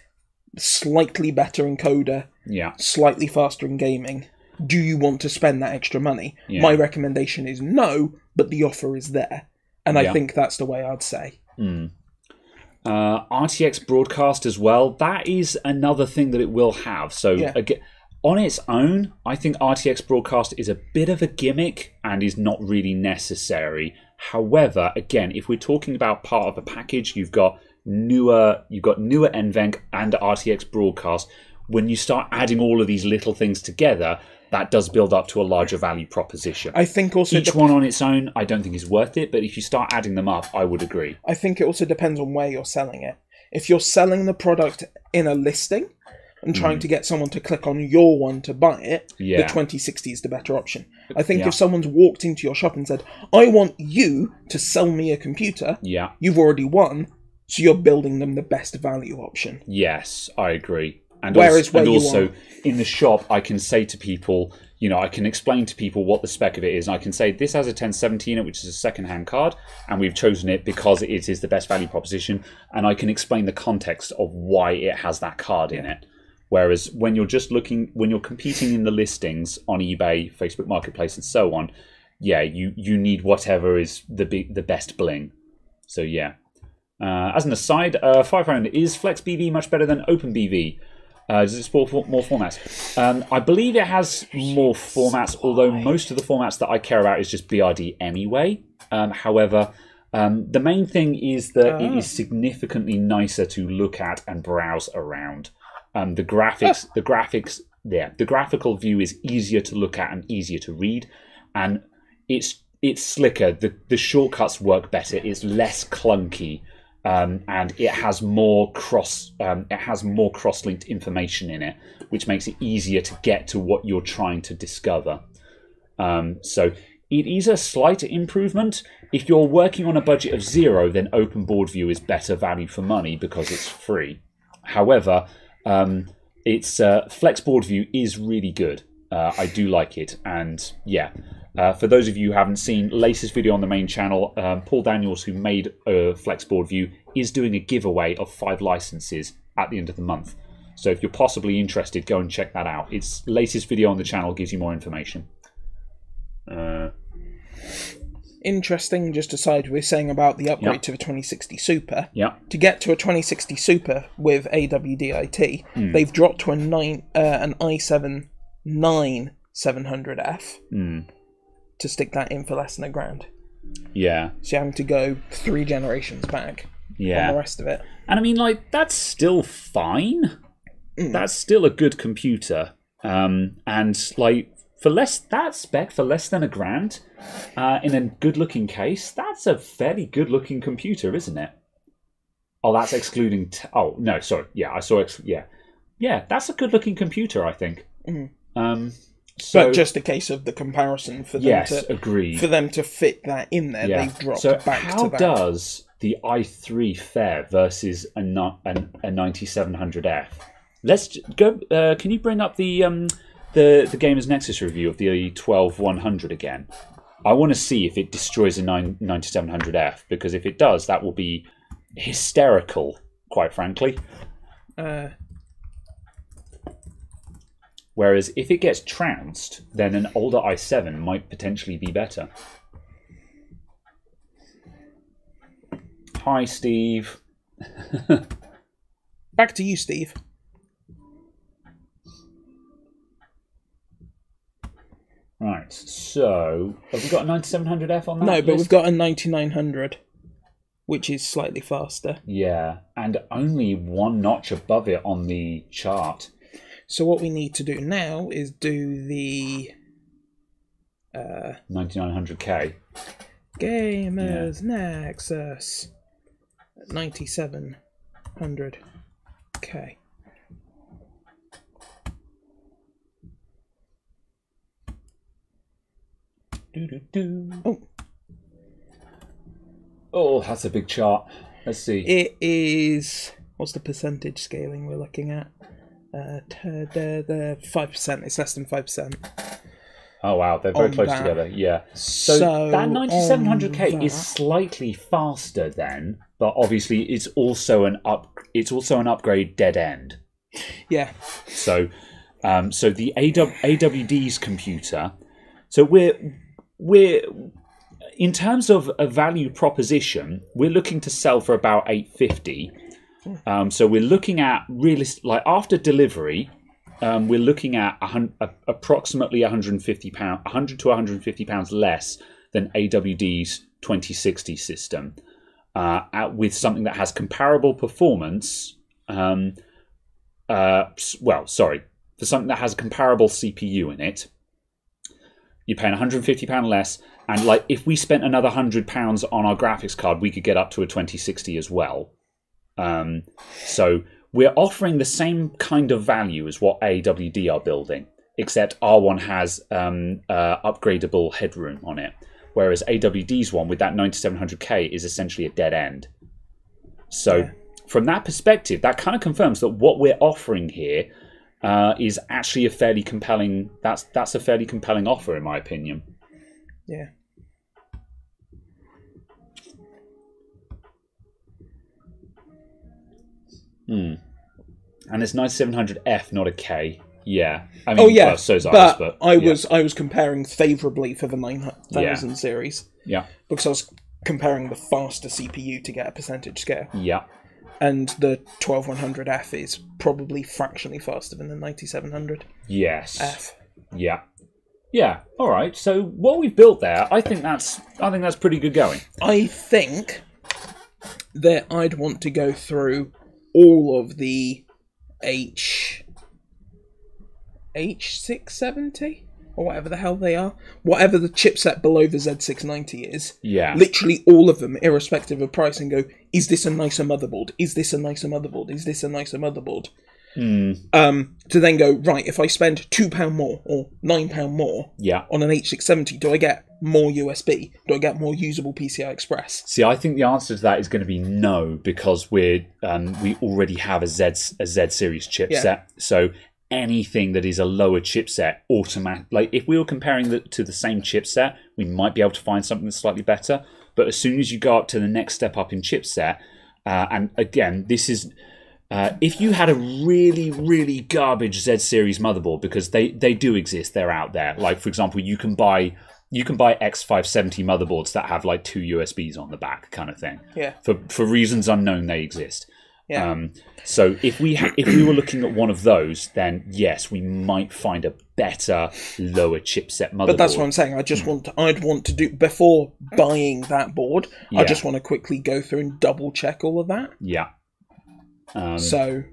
slightly better encoder, yeah. slightly faster in gaming? Do you want to spend that extra money? Yeah. My recommendation is no, but the offer is there. And I Yeah. think that's the way I'd say. Uh, RTX broadcast as well. That is another thing that it will have. So Yeah. again, on its own, I think RTX broadcast is a bit of a gimmick and is not really necessary. However, again, if we're talking about part of a package, you've got newer, you've got newer NVENC and RTX broadcast. When you start adding all of these little things together, that does build up to a larger value proposition. I think also Each one on its own, I don't think is worth it. But if you start adding them up, I would agree. I think it also depends on where you're selling it. If you're selling the product in a listing and trying hmm. to get someone to click on your one to buy it. Yeah. the 2060 is the better option. I think Yeah. if someone's walked into your shop and said, I want you to sell me a computer, Yeah. you've already won, so you're building them the best value option. Yes, I agree. And Whereas also, where and also in the shop, I can say to people, you know, I can explain to people what the spec of it is. And I can say this has a 1017 in it, which is a second-hand card, and we've chosen it because it is the best value proposition. And I can explain the context of why it has that card in it. Whereas when you're just looking, when you're competing in the listings on eBay, Facebook Marketplace, and so on, yeah, you you need whatever is the be- the best bling. So yeah. Uh, as an aside, uh, five round is FlexBV much better than Open OpenBV? Uh, does it support more formats? Um, I believe it has more formats, although most of the formats that I care about is just BRD anyway. Um, however, um, the main thing is that it is significantly nicer to look at and browse around. Um, the graphics, the graphics, yeah, the graphical view is easier to look at and easier to read, and it's it's slicker. The the shortcuts work better. It's less clunky, um, and it has more cross um, it has more cross linked information in it, which makes it easier to get to what you're trying to discover. Um, so it is a slight improvement. If you're working on a budget of zero, then Open Board View is better value for money because it's free. However, um, it's uh, Flexboard View is really good. Uh, I do like it, and yeah. Uh, for those of you who haven't seen latest video on the main channel, um, Paul Daniels, who made uh, Flexboard View, is doing a giveaway of five licenses at the end of the month. So if you're possibly interested, go and check that out. Its latest video on the channel gives you more information. Uh, Interesting, just aside, we're saying about the upgrade Yeah. to the 2060 Super. yeah, To get to a 2060 Super with AWDIT, Hmm. they've dropped to a nine, uh, an i7 9700F Hmm. To stick that in for less than a grand. yeah, So you're having to go three generations back on yeah. the rest of it. And I mean, like, that's still fine. Mm. That's still a good computer. Um, and, like, for less, that spec, for less than a grand, uh, in a good looking case, that's a fairly good looking computer, isn't it? Oh, that's excluding. T- oh, no, sorry. Yeah, I saw. Ex- yeah. Yeah, that's a good looking computer, I think. Mhm. Um, so, but just a case of the comparison for them yes, to agreed. for them to fit that in there, Yeah. they've dropped so back how to that. does the i3 fare versus a, an, a 9700F? Let's go. Uh, can you bring up the um, the the Gamers Nexus review of the 12100 again? I want to see if it destroys a 9, 9700F because if it does, that will be hysterical. Quite frankly. Uh, Whereas if it gets trounced, then an older i7 might potentially be better. Hi, Steve. back to you, Steve. Right, so have we got a 9700F on that? No, but list? we've got a 9900. which is slightly faster. Yeah, and only one notch above it on the chart. So what we need to do now is do the uh, 9900K. Gamers Nexus 9700K. Doo-doo-doo. Oh, Oh, that's a big chart. Let's see. it is. What's the percentage scaling we're looking at? Uh, the the five percent. It's less than five percent. Oh wow, they're very close that. together. Yeah. So, So, that 9700K is slightly faster then, but obviously it's also an up. It's also an upgrade dead end. Yeah, So, um, so the AW, AWD's computer. So we're we're in terms of a value proposition, we're looking to sell for about eight fifty. Um, so we're looking at realist like after delivery, um, we're looking at a approximately 150 pound, 100 to 150 pounds less than AWD's 2060 system, uh, at, with something that has comparable performance. Um, uh, well, sorry, for something that has a comparable CPU in it, you're paying 150 pound less. And like, if we spent another hundred pounds on our graphics card, we could get up to a 2060 as well. Um, so we're offering the same kind of value as what AWD are building, except R1 has um, uh, upgradable headroom on it, whereas AWD's one with that 9700K is essentially a dead end. So Yeah. from that perspective, that kind of confirms that what we're offering here uh, is actually a fairly compelling. That's that's a fairly compelling offer, in my opinion. yeah. Hmm. And it's 9700F, not a K. Yeah. I mean, Oh yeah, well, so's but, ours, but I yeah. was I was comparing favourably for the nine thousand series Yeah. because I was comparing the faster CPU to get a percentage scale, Yeah. and the twelve one hundred F is probably fractionally faster than the ninety seven hundred Yes. F. Yeah. Yeah. All right. So what we've built there, I think that's I think that's pretty good going. I think that I'd want to go through all of the H H six seventy or whatever the hell they are, whatever the chipset below the Z six ninety is. Yeah. Literally all of them, irrespective of price, and go: Is this a nicer motherboard? Is this a nicer motherboard? Is this a nicer motherboard? Um, to then go right. If I spend two pound more or nine pound more Yeah. on an H six seventy, do I get more USB? Do I get more usable PCI Express? See, I think the answer to that is going to be no because we're um, we already have a Z a Z series chipset. Yeah. So anything that is a lower chipset, automatic. Like if we were comparing the, to the same chipset, we might be able to find something that's slightly better. But as soon as you go up to the next step up in chipset, uh, and again, this is. Uh, if you had a really, really garbage Z series motherboard, because they, they do exist, they're out there. Like for example, you can buy you can buy X570 motherboards that have like two USBs on the back, kind of thing. Yeah. For for reasons unknown, they exist. Yeah. Um, so if we ha- if we were looking at one of those, then yes, we might find a better lower chipset motherboard. But that's what I'm saying. I just want to, I'd want to do before buying that board. Yeah. I just want to quickly go through and double check all of that. Yeah. Um, So,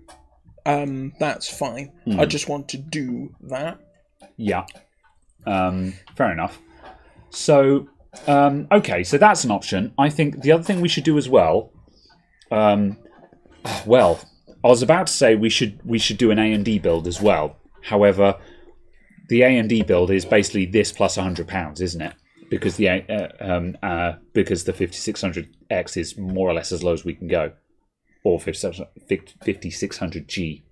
um, that's fine. Hmm. I just want to do that. Yeah. Um, fair enough. So, um, okay, so that's an option. I think the other thing we should do as well. Um, well, I was about to say we should we should do an AMD build as well. However, the AMD build is basically this plus hundred pounds, isn't it? Because the uh, um, uh, because the fifty six hundred X is more or less as low as we can go, or fifty six hundred G.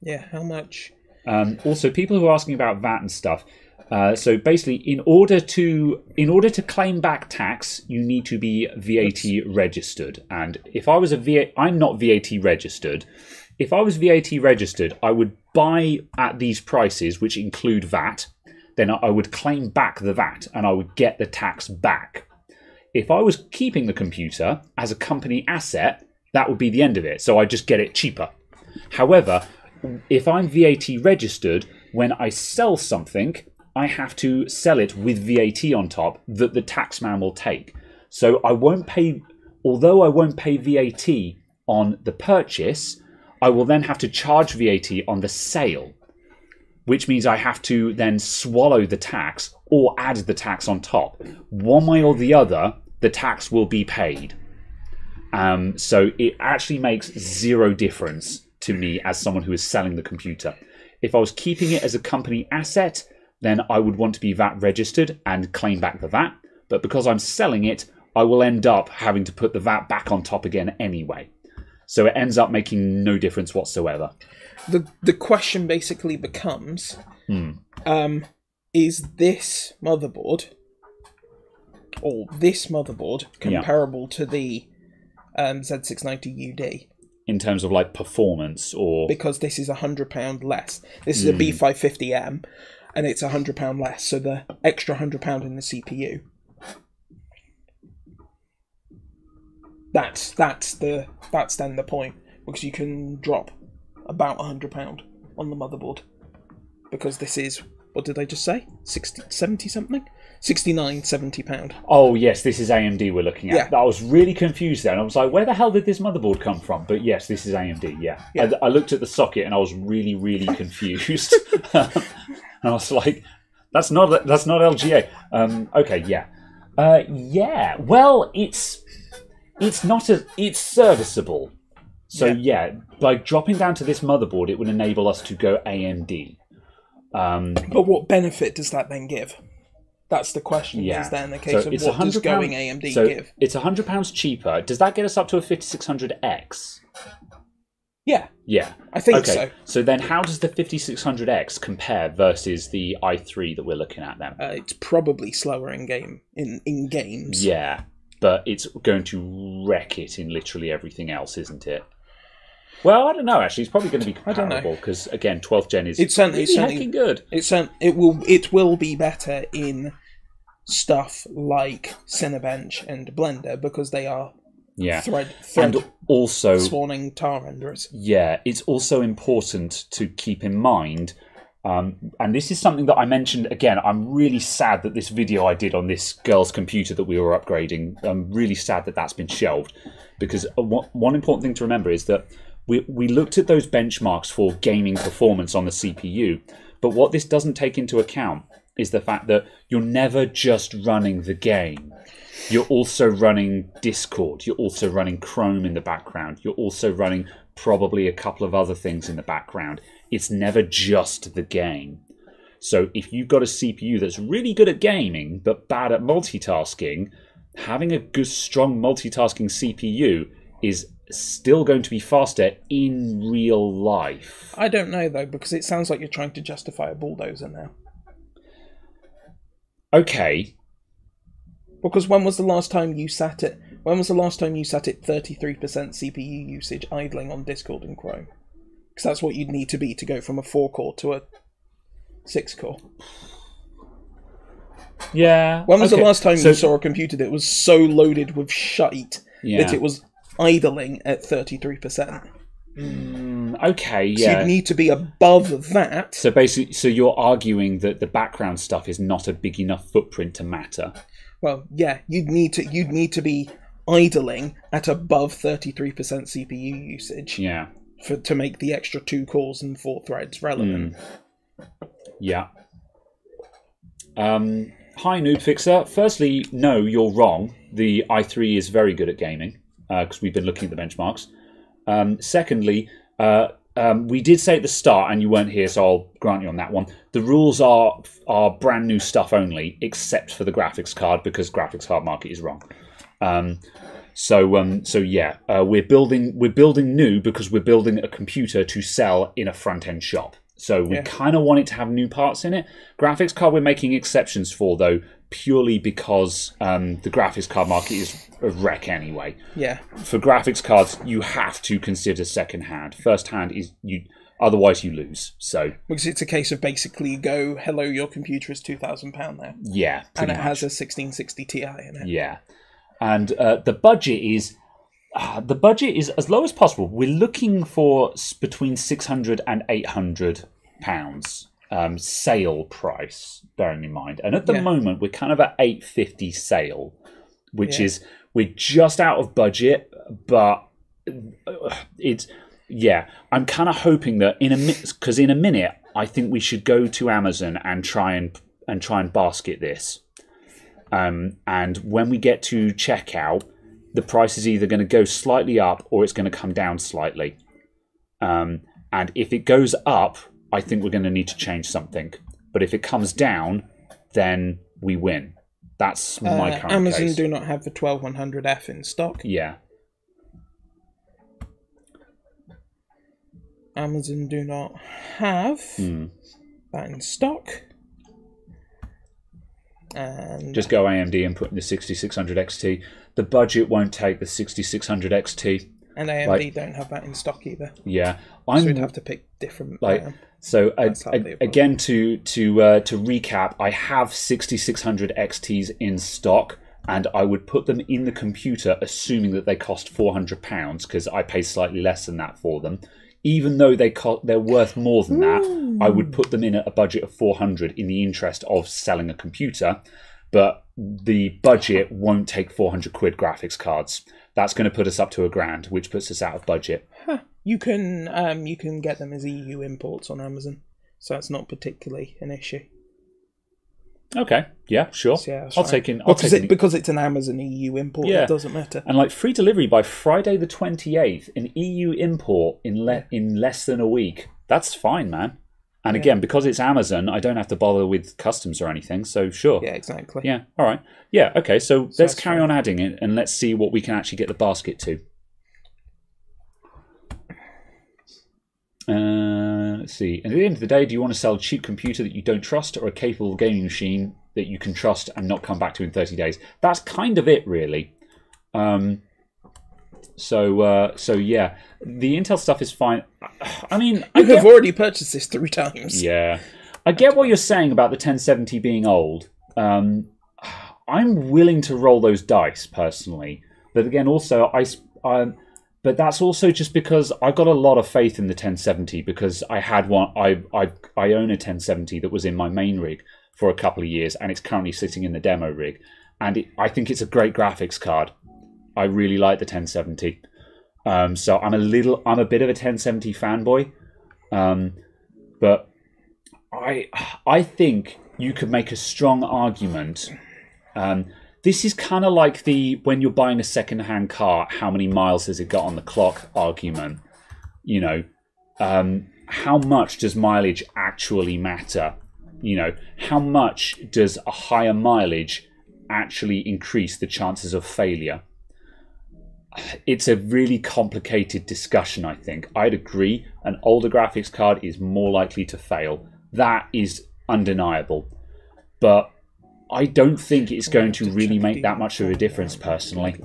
Yeah, how much? Um, also, people who are asking about VAT and stuff. Uh, so basically, in order to in order to claim back tax, you need to be VAT registered. And if I was a VAT, I'm not VAT registered. If I was VAT registered, I would buy at these prices, which include VAT. Then I would claim back the VAT, and I would get the tax back. If I was keeping the computer as a company asset, that would be the end of it. So I just get it cheaper. However, if I'm VAT registered, when I sell something, I have to sell it with VAT on top that the taxman will take. So I won't pay, although I won't pay VAT on the purchase, I will then have to charge VAT on the sale, which means I have to then swallow the tax or add the tax on top. One way or the other, the tax will be paid. Um, so it actually makes zero difference to me as someone who is selling the computer. If I was keeping it as a company asset, then I would want to be VAT registered and claim back the VAT. But because I'm selling it, I will end up having to put the VAT back on top again anyway. So it ends up making no difference whatsoever. The the question basically becomes, Hmm. um, is this motherboard or this motherboard comparable to the um, Z690UD? In terms of like performance or Because this is a hundred pound less. This is a B550M, and it's a hundred pound less. So the extra hundred pound in the CPU. That's that's the that's then the point because you can drop about a hundred pound on the motherboard because this is what did I just say 60 70 something 69 70 pound Oh yes, this is AMD we're looking at. Yeah. I was really confused then. I was like, where the hell did this motherboard come from? But yes, this is AMD. Yeah, Yeah. I, I looked at the socket and I was really, really confused. and I was like, that's not that's not LGA. Um, okay, yeah, uh, yeah. Well, it's it's not a it's serviceable. So yeah. by dropping down to this motherboard, it would enable us to go AMD. Um, but what benefit does that then give that's the question Yeah. is then the case So of it's what does going AMD so give it's hundred pounds cheaper. Does that get us up to a fifty six hundred X? yeah Yeah. I think okay. so So then, how does the fifty six hundred X compare versus the i three that we're looking at then? uh, it's probably slower in game in in games yeah, but it's going to wreck it in literally everything else, isn't it? Well, I don't know. Actually, it's probably going to be comparable because again, twelfth gen is It's certainly- really it's certainly- good. It's it will it will be better in stuff like Cinebench and Blender because they are Yeah, thread thread and also spawning tar renderers. Yeah, it's also important to keep in mind, um, and this is something that I mentioned again. I'm really sad that this video I did on this girl's computer that we were upgrading. I'm really sad that that's been shelved because uh, one one important thing to remember is that we we looked at those benchmarks for gaming performance on the CPU, but what this doesn't take into account is the fact that you're never just running the game you're also running Discord, you're also running Chrome in the background, you're also running probably a couple of other things in the background. It's never just the game. So if you've got a CPU that's really good at gaming but bad at multitasking, having a good strong multitasking CPU is still going to be faster in real life. I don't know though because it sounds like you're trying to justify a bulldozer now. Okay, Because when was the last time you sat at when was the last time you sat at 33% CPU usage idling on Discord and Chrome? Because that's what you'd need to be to go from a 4 core to a 6 core. yeah. When was okay. the last time So- you saw a computer that was so loaded with shite Yeah. that it was idling at 33%? Mm, okay, So yeah. you'd need to be above that. So basically, so you're arguing that the background stuff is not a big enough footprint to matter. Well, yeah, you'd need to you'd need to be idling at above 33% CPU usage Yeah, for to make the extra two cores and four threads relevant. Mm. yeah. Um, hi, Noob Fixer. Firstly, no, you're wrong. The i3 is very good at gaming uh, because we've been looking at the benchmarks. Um, secondly, uh, um, we did say at the start, and you weren't here, so I'll grant you on that one. The rules are are brand new stuff only, except for the graphics card because graphics card market is wrong. Um, so um, so yeah, uh, we're building we're building new because we're building a computer to sell in a front end shop. So we Yeah. kind of want it to have new parts in it. Graphics card we're making exceptions for though, purely because um, the graphics card market is a wreck anyway Yeah. for graphics cards, you have to consider second hand. First hand is you, otherwise you lose. So Because it's a case of basically go, hello, your computer is £2,000 now. yeah, And it much. has a 1660 Ti in it. yeah, and uh, the budget is. Uh, the budget is as low as possible. We're looking for between 600 and 800 pounds. Um, sale price, bearing in mind. And at the Yeah. moment, we're kind of at 850 sale, which Yeah. is we're just out of budget, but uh, it's yeah. I'm kind of hoping that in a minute because in a minute, I think we should go to Amazon and try and and try and basket this. Um, and when we get to checkout, the price is either going to go slightly up or it's going to come down slightly. Um, and if it goes up, I think we're going to need to change something. But if it comes down, then we win. That's my Uh, current Amazon case. do not have the 12100F in stock. yeah, Amazon do not have Hmm. that in stock. And just go AMD and put in the 6600 XT. The budget won't take the 6600 XT. and AMD like- don't have that in stock either. Yeah, I'm we'd have to pick different. like um, so That's hardly a a- problem. again to to uh, to recap i have 6600 xts in stock and i would put them in the computer assuming that they cost 400 pounds because i pay slightly less than that for them. Even though they co- they're worth more than that i would put them in at a budget of 400 in the interest of selling a computer but the budget won't take 400 quid graphics cards. That's going to put us up to a grand which puts us out of budget you can um, you can get them as EU imports on Amazon, so that's not particularly an issue. okay yeah sure So, yeah, i'll take in i'll because take it, in because it's an Amazon EU import. Yeah. It doesn't matter. and like free delivery by Friday the 28th, an EU import in le- in less than a week. That's fine, man. And again, because it's Amazon, I don't have to bother with customs or anything. So sure. Yeah, exactly. Yeah. All right. Yeah. Okay. So, let's that's carry on adding it and let's see what we can actually get the basket to. Uh, let's see. At the end of the day, do you want to sell a cheap computer that you don't trust or a capable gaming machine that you can trust and not come back to in 30 days? That's kind of it, really. Um, so, uh, so yeah, the Intel stuff is fine. I mean, I You get have already purchased this three times. yeah, I get what you're saying about the 1070 being old. Um, I'm willing to roll those dice personally, but again, also I. um, but that's also just because I've got a lot of faith in the 1070 because I had one. I I I own a 1070 that was in my main rig for a couple of years, and it's currently sitting in the demo rig, and it, I think it's a great graphics card. I really like the 1070. Um, so I'm a little, I'm a bit of a 1070 fanboy, um, but I I think you could make a strong argument. Um, this is kind of like the when you're buying a second-hand car, how many miles has it got on the clock argument. You know, um, how much does mileage actually matter? You know, how much does a higher mileage actually increase the chances of failure? It's a really complicated discussion, I think. I'd agree an older graphics card is more likely to fail. That is undeniable. But I don't think it's going to really make that much of a difference personally.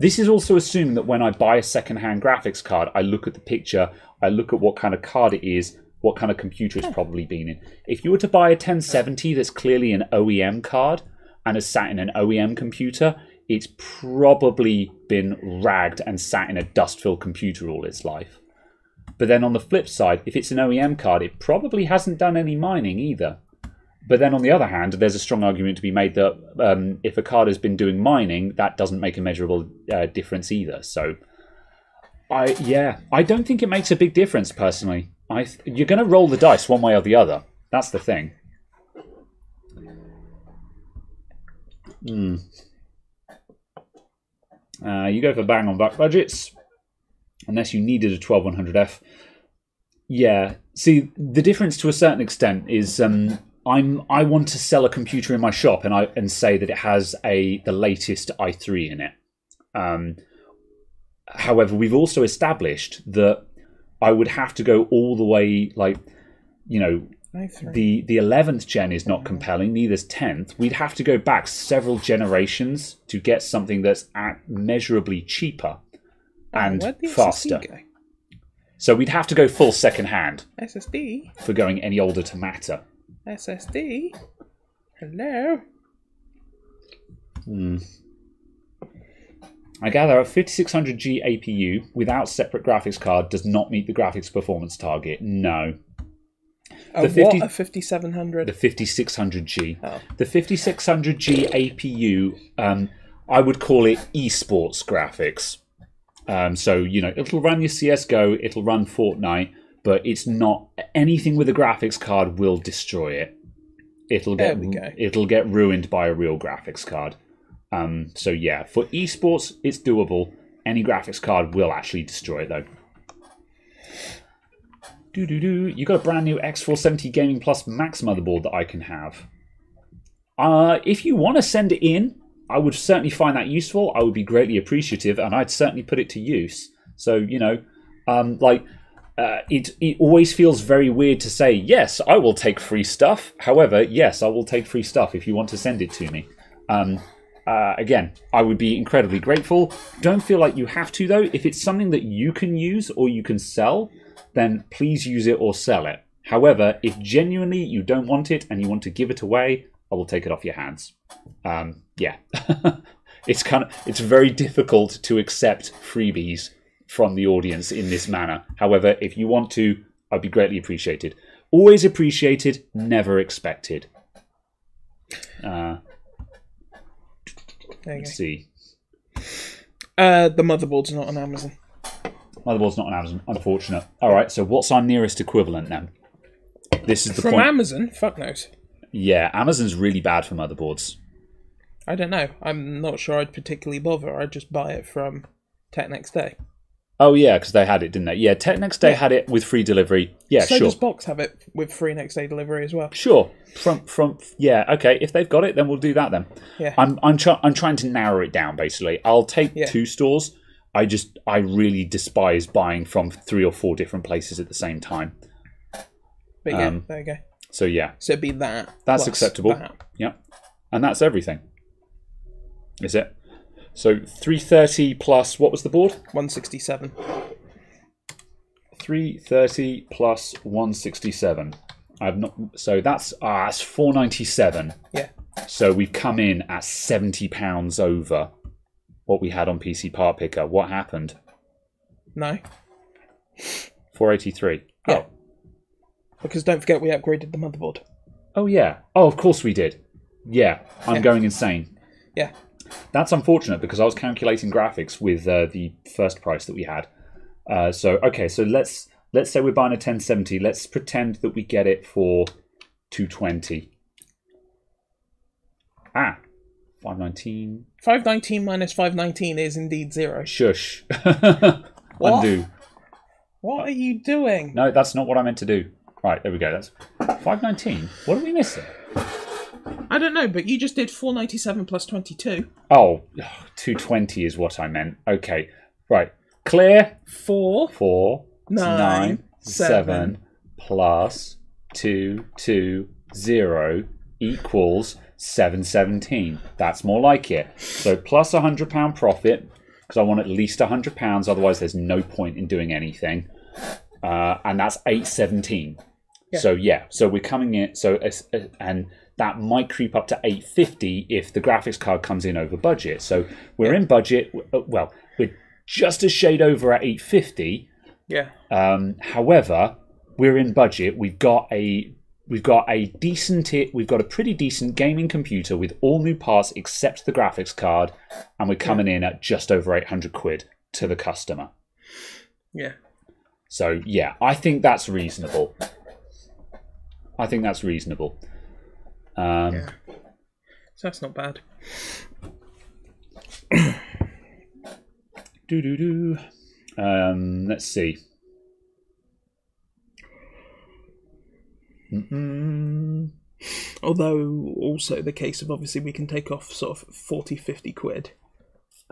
This is also assuming that when I buy a second-hand graphics card, I look at the picture, I look at what kind of card it is, what kind of computer it's probably been in. If you were to buy a 1070 that's clearly an OEM card and has sat in an OEM computer, it's probably been ragged and sat in a dust-filled computer all its life. But then on the flip side, if it's an OEM card, it probably hasn't done any mining either. But then on the other hand, there's a strong argument to be made that um, if a card has been doing mining, that doesn't make a measurable uh, difference either. So, I yeah, I don't think it makes a big difference personally. I you're going to roll the dice one way or the other. That's the thing. Hmm. Uh, you go for bang on buck budgets, unless you needed a 12100F. Yeah. See, the difference to a certain extent is um, I'm I want to sell a computer in my shop and I and say that it has a the latest i3 in it. Um, however, we've also established that I would have to go all the way like you know i3. the the 11th gen is not compelling neither's 10th we'd have to go back several generations to get something that's at measurably cheaper and the SSD faster. so we'd have to go full second hand SSD, for going any older to matter SSD. Hello. Hmm. I gather a 5600G APU without separate graphics card does not meet the graphics performance target. No. A The 50 what? A 5700? the 5600G. Oh. The 5600G APU, um, I would call it esports graphics. Um, so, you know, it'll run your CSGO, it'll run Fortnite, but it's not anything with a graphics card will destroy it. It'll get There we go. it'll get ruined by a real graphics card. Um, so yeah, for esports, it's doable. Any graphics card will actually destroy it though. Do do do. You got a brand new X470 Gaming Plus Max motherboard that I can have. Uh, if you want to send it in, I would certainly find that useful. I would be greatly appreciative, and I'd certainly put it to use. So you know, um, like uh, it it always feels very weird to say yes, I will take free stuff. However, yes, I will take free stuff if you want to send it to me. Um, uh, again, I would be incredibly grateful. Don't feel like you have to though. If it's something that you can use or you can sell, then please use it or sell it. However, if genuinely you don't want it and you want to give it away, I will take it off your hands. Um, yeah, it's kind of it's very difficult to accept freebies from the audience in this manner. However, if you want to, I'd be greatly appreciated. Always appreciated, never expected. Uh, let's go. see. Uh, the motherboard's not on Amazon. Motherboard's not on Amazon. Unfortunate. All right. So what's our nearest equivalent then? This is the From point. Amazon? Fuck knows. yeah, Amazon's really bad for motherboards. I don't know. I'm not sure I'd particularly bother. I'd just buy it from Tech Next Day. Oh yeah, because they had it, didn't they? Yeah, Tech Next Day had it with free delivery. Yeah, so sure. does Box have it with free next day delivery as well? Sure. From from yeah, okay. If they've got it, then we'll do that then. Yeah. I'm I'm try- I'm trying to narrow it down. Basically, I'll take Yeah. two stores. I just I really despise buying from three or four different places at the same time. But yeah, Um, there you go. So yeah, So it'd be that. that's acceptable. that. Yeah, and that's everything. Is it? So three thirty plus what was the board? 167. Three thirty plus one sixty seven. I've not. So that's ah, that's four ninety seven. Yeah. So we've come in at seventy pounds over what we had on PC Part Picker. What happened? No. Four eighty three. Yeah. Because don't forget we upgraded the motherboard. Oh. Oh yeah. Oh, of course we did. Yeah. I'm Yeah. going insane. Yeah. That's unfortunate because I was calculating graphics with uh, the first price that we had. Uh, so okay, so let's let's say we're buying a 1070. Let's pretend that we get it for 220. Ah, 519. 519 minus 519 is indeed zero. Shush. What? Undo. What are you doing? No, that's not what I meant to do. Right, there we go. That's 519. What are we missing? I don't know, but you just did 497 plus 22. Oh, 220 is what I meant. Okay, right. Clear. 4. four, Nine, nine, seven. seven plus two, two, zero equals seven seventeen. That's more like it. So plus a hundred pound profit because I want at least a hundred pounds. Otherwise, there's no point in doing anything. Uh, and that's eight seventeen. So yeah, so we're coming in. So uh, and that might creep up to eight fifty if the graphics card comes in over budget. So we're in budget. uh, Well, we're just a shade over at eight fifty. Yeah. Um, however, we're in budget. We've got a we've got a decent we've got a pretty decent gaming computer with all new parts except the graphics card, and we're coming in at just over eight hundred quid to the customer. Yeah. So yeah, I think that's reasonable. I think that's reasonable. Um, Yeah. So that's not bad. Do do do. Um, let's see. Mm-mm. Although, also the case of obviously we can take off sort of 40, 50 quid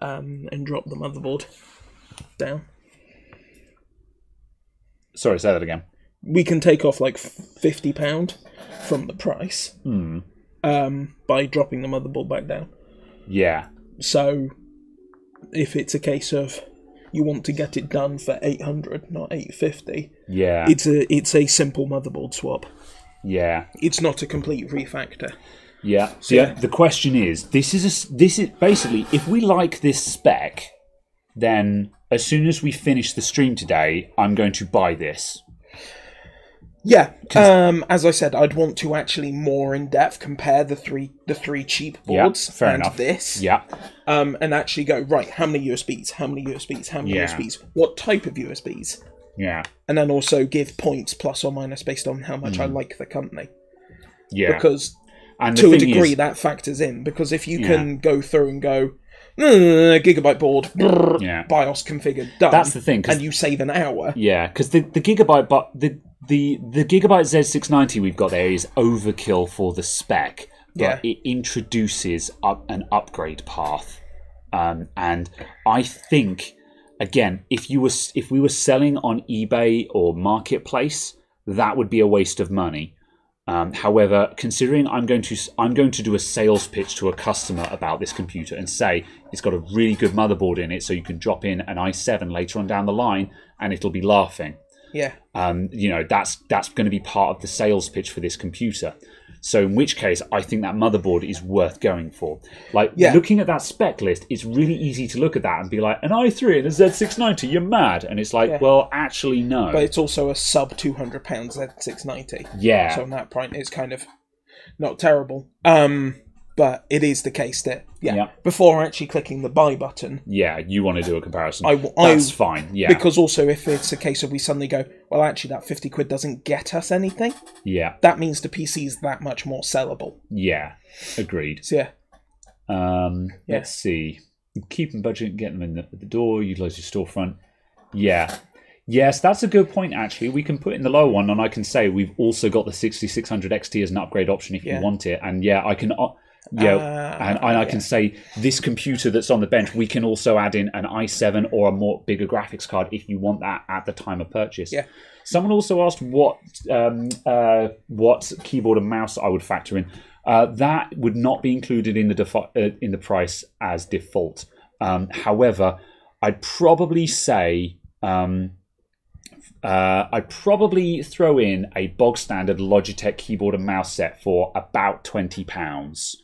um, and drop the motherboard down. Sorry, say that again. We can take off like fifty pound from the price Hmm. um, by dropping the motherboard back down. Yeah, So, if it's a case of you want to get it done for eight hundred, not eight fifty, yeah, it's a it's a simple motherboard swap. yeah. It's not a complete refactor. Yeah. So Yeah. the question is, this is a this is basically if we like this spec, then as soon as we finish the stream today, I'm going to buy this. Yeah. Um, as I said, I'd want to actually more in depth compare the three the three cheap Yeah, boards fair and enough. this. Yeah, Um, and actually go right. How many USBs? How many USBs? How many Yeah. USBs? What type of USBs? yeah, And then also give points plus or minus based on how much I like the company. Yeah. Because and to a degree is, that factors in. Because if you Yeah. can go through and go "Mm, gigabyte board, brrr, Yeah. BIOS configured, done. That's the thing, and you save an hour. Yeah, because the, the gigabyte, but the the the gigabyte Z690 we've got there is overkill for the spec, but Yeah. it introduces up an upgrade path, um, and I think again, if you were if we were selling on eBay or marketplace, that would be a waste of money. Um, however, considering I'm going to s- I'm going to do a sales pitch to a customer about this computer and say it's got a really good motherboard in it, so you can drop in an i7 later on down the line, and it'll be laughing. Yeah. Um, you know that's that's going to be part of the sales pitch for this computer. So in which case, I think that motherboard is worth going for. Like Yeah. looking at that spec list, it's really easy to look at that and be like, an i3 and a Z690, you're mad. And it's like, Yeah. well, actually, no. But it's also a sub two hundred pounds Z690. yeah, So on that point, it's kind of not terrible. Um, but it is the case that yeah, Yeah. before actually clicking the buy button, yeah, you want to do a comparison. I that's fine. Yeah, because also if it's a case of we suddenly go, well, actually that fifty quid doesn't get us anything, yeah, that means the PC is that much more sellable. yeah. Agreed. So yeah, Um, Yeah. Let's see. Keep them budget, get them in the, the door, utilize your storefront. Yeah. Yes, that's a good point, actually. We can put in the lower one, and I can say we've also got the 6600 XT as an upgrade option if Yeah. you want it. And yeah, I can. Uh, yeah, Ah, and, and I yeah. can say this computer that's on the bench, we can also add in an i7 or a more bigger graphics card if you want that at the time of purchase. Yeah. Someone also asked what um, uh, what keyboard and mouse I would factor in. Uh, that would not be included in the defi- uh, in the price as default. Um, however, I'd probably say um, uh, I'd probably throw in a bog standard Logitech keyboard and mouse set for about twenty pounds.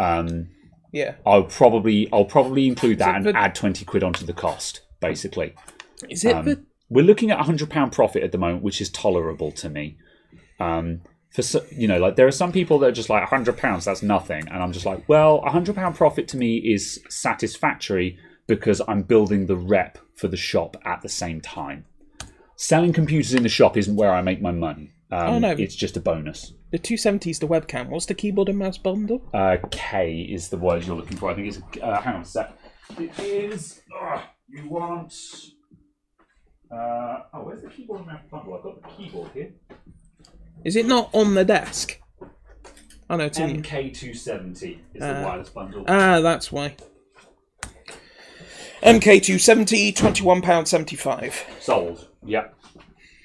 Um, yeah. I'll probably I'll probably include that and but- add twenty quid onto the cost. Basically, Is it Um, the we're looking at a hundred pound profit at the moment, which is tolerable to me. Um, for so- you know, like there are some people that are just like hundred pounds, that's nothing, and I'm just like, well, a hundred pound profit to me is satisfactory because I'm building the rep for the shop at the same time. Selling computers in the shop isn't where I make my money. Um, Oh, no. It's just a bonus. The 270 is the webcam? What's the keyboard and mouse bundle? Uh, K is the word you're looking for. I think it's. Uh, hang on a sec. It is. ugh, you want. Uh, oh, where's the keyboard and mouse bundle? I've got the keyboard here. Is it not on the desk? Oh no, it's in. MK270 is the Uh, wireless bundle. Ah, that's why. MK270, £21.75. Sold. Yep.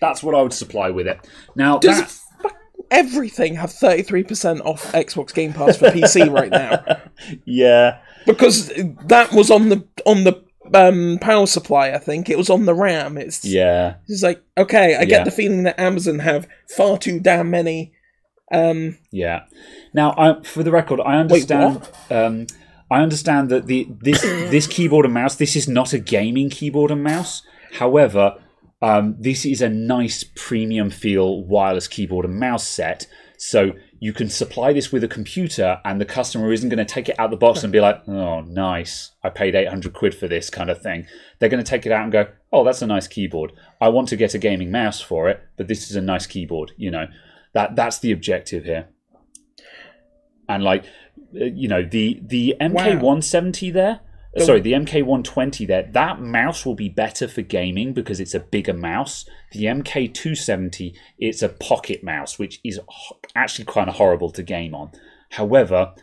That's what I would supply with it. Now, Does that, everything have 33% off Xbox Game Pass for PC right now? yeah, Because that was on the on the um, power supply, I think. It was on the RAM. It's, yeah, it's like, okay, I Yeah. get the feeling that Amazon have far too damn many. Um, yeah. Now, I, for the record, I understand. um, I understand that the this this keyboard and mouse. This is not a gaming keyboard and mouse. However, um, this is a nice premium feel wireless keyboard and mouse set. So you can supply this with a computer, and the customer isn't going to take it out the box and be like, "Oh, nice! I paid eight hundred quid for this," kind of thing. They're going to take it out and go, "Oh, that's a nice keyboard. I want to get a gaming mouse for it, but this is a nice keyboard." You know, that that's the objective here. And like, uh, you know, the the MK one seventy there. Sorry, the MK120 there, that mouse will be better for gaming because it's a bigger mouse. The MK270, it's a pocket mouse, which is actually kind of horrible to game on. However,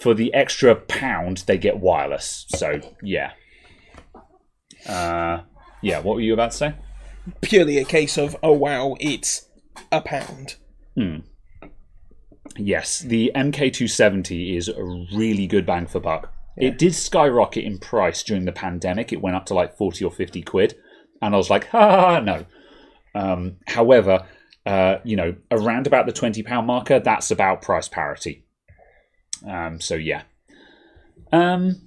for the extra pound, they get wireless. So, yeah. Uh, yeah, what were you about to say? purely a case of, oh wow, it's a pound. Yes, the MK270 is a really good bang for buck. It did skyrocket in price during the pandemic. It went up to like 40 or 50 quid. And I was like, ha, ha no. Um, however, uh, you know, around about the £20 marker, that's about price parity. Um, so, yeah. Um,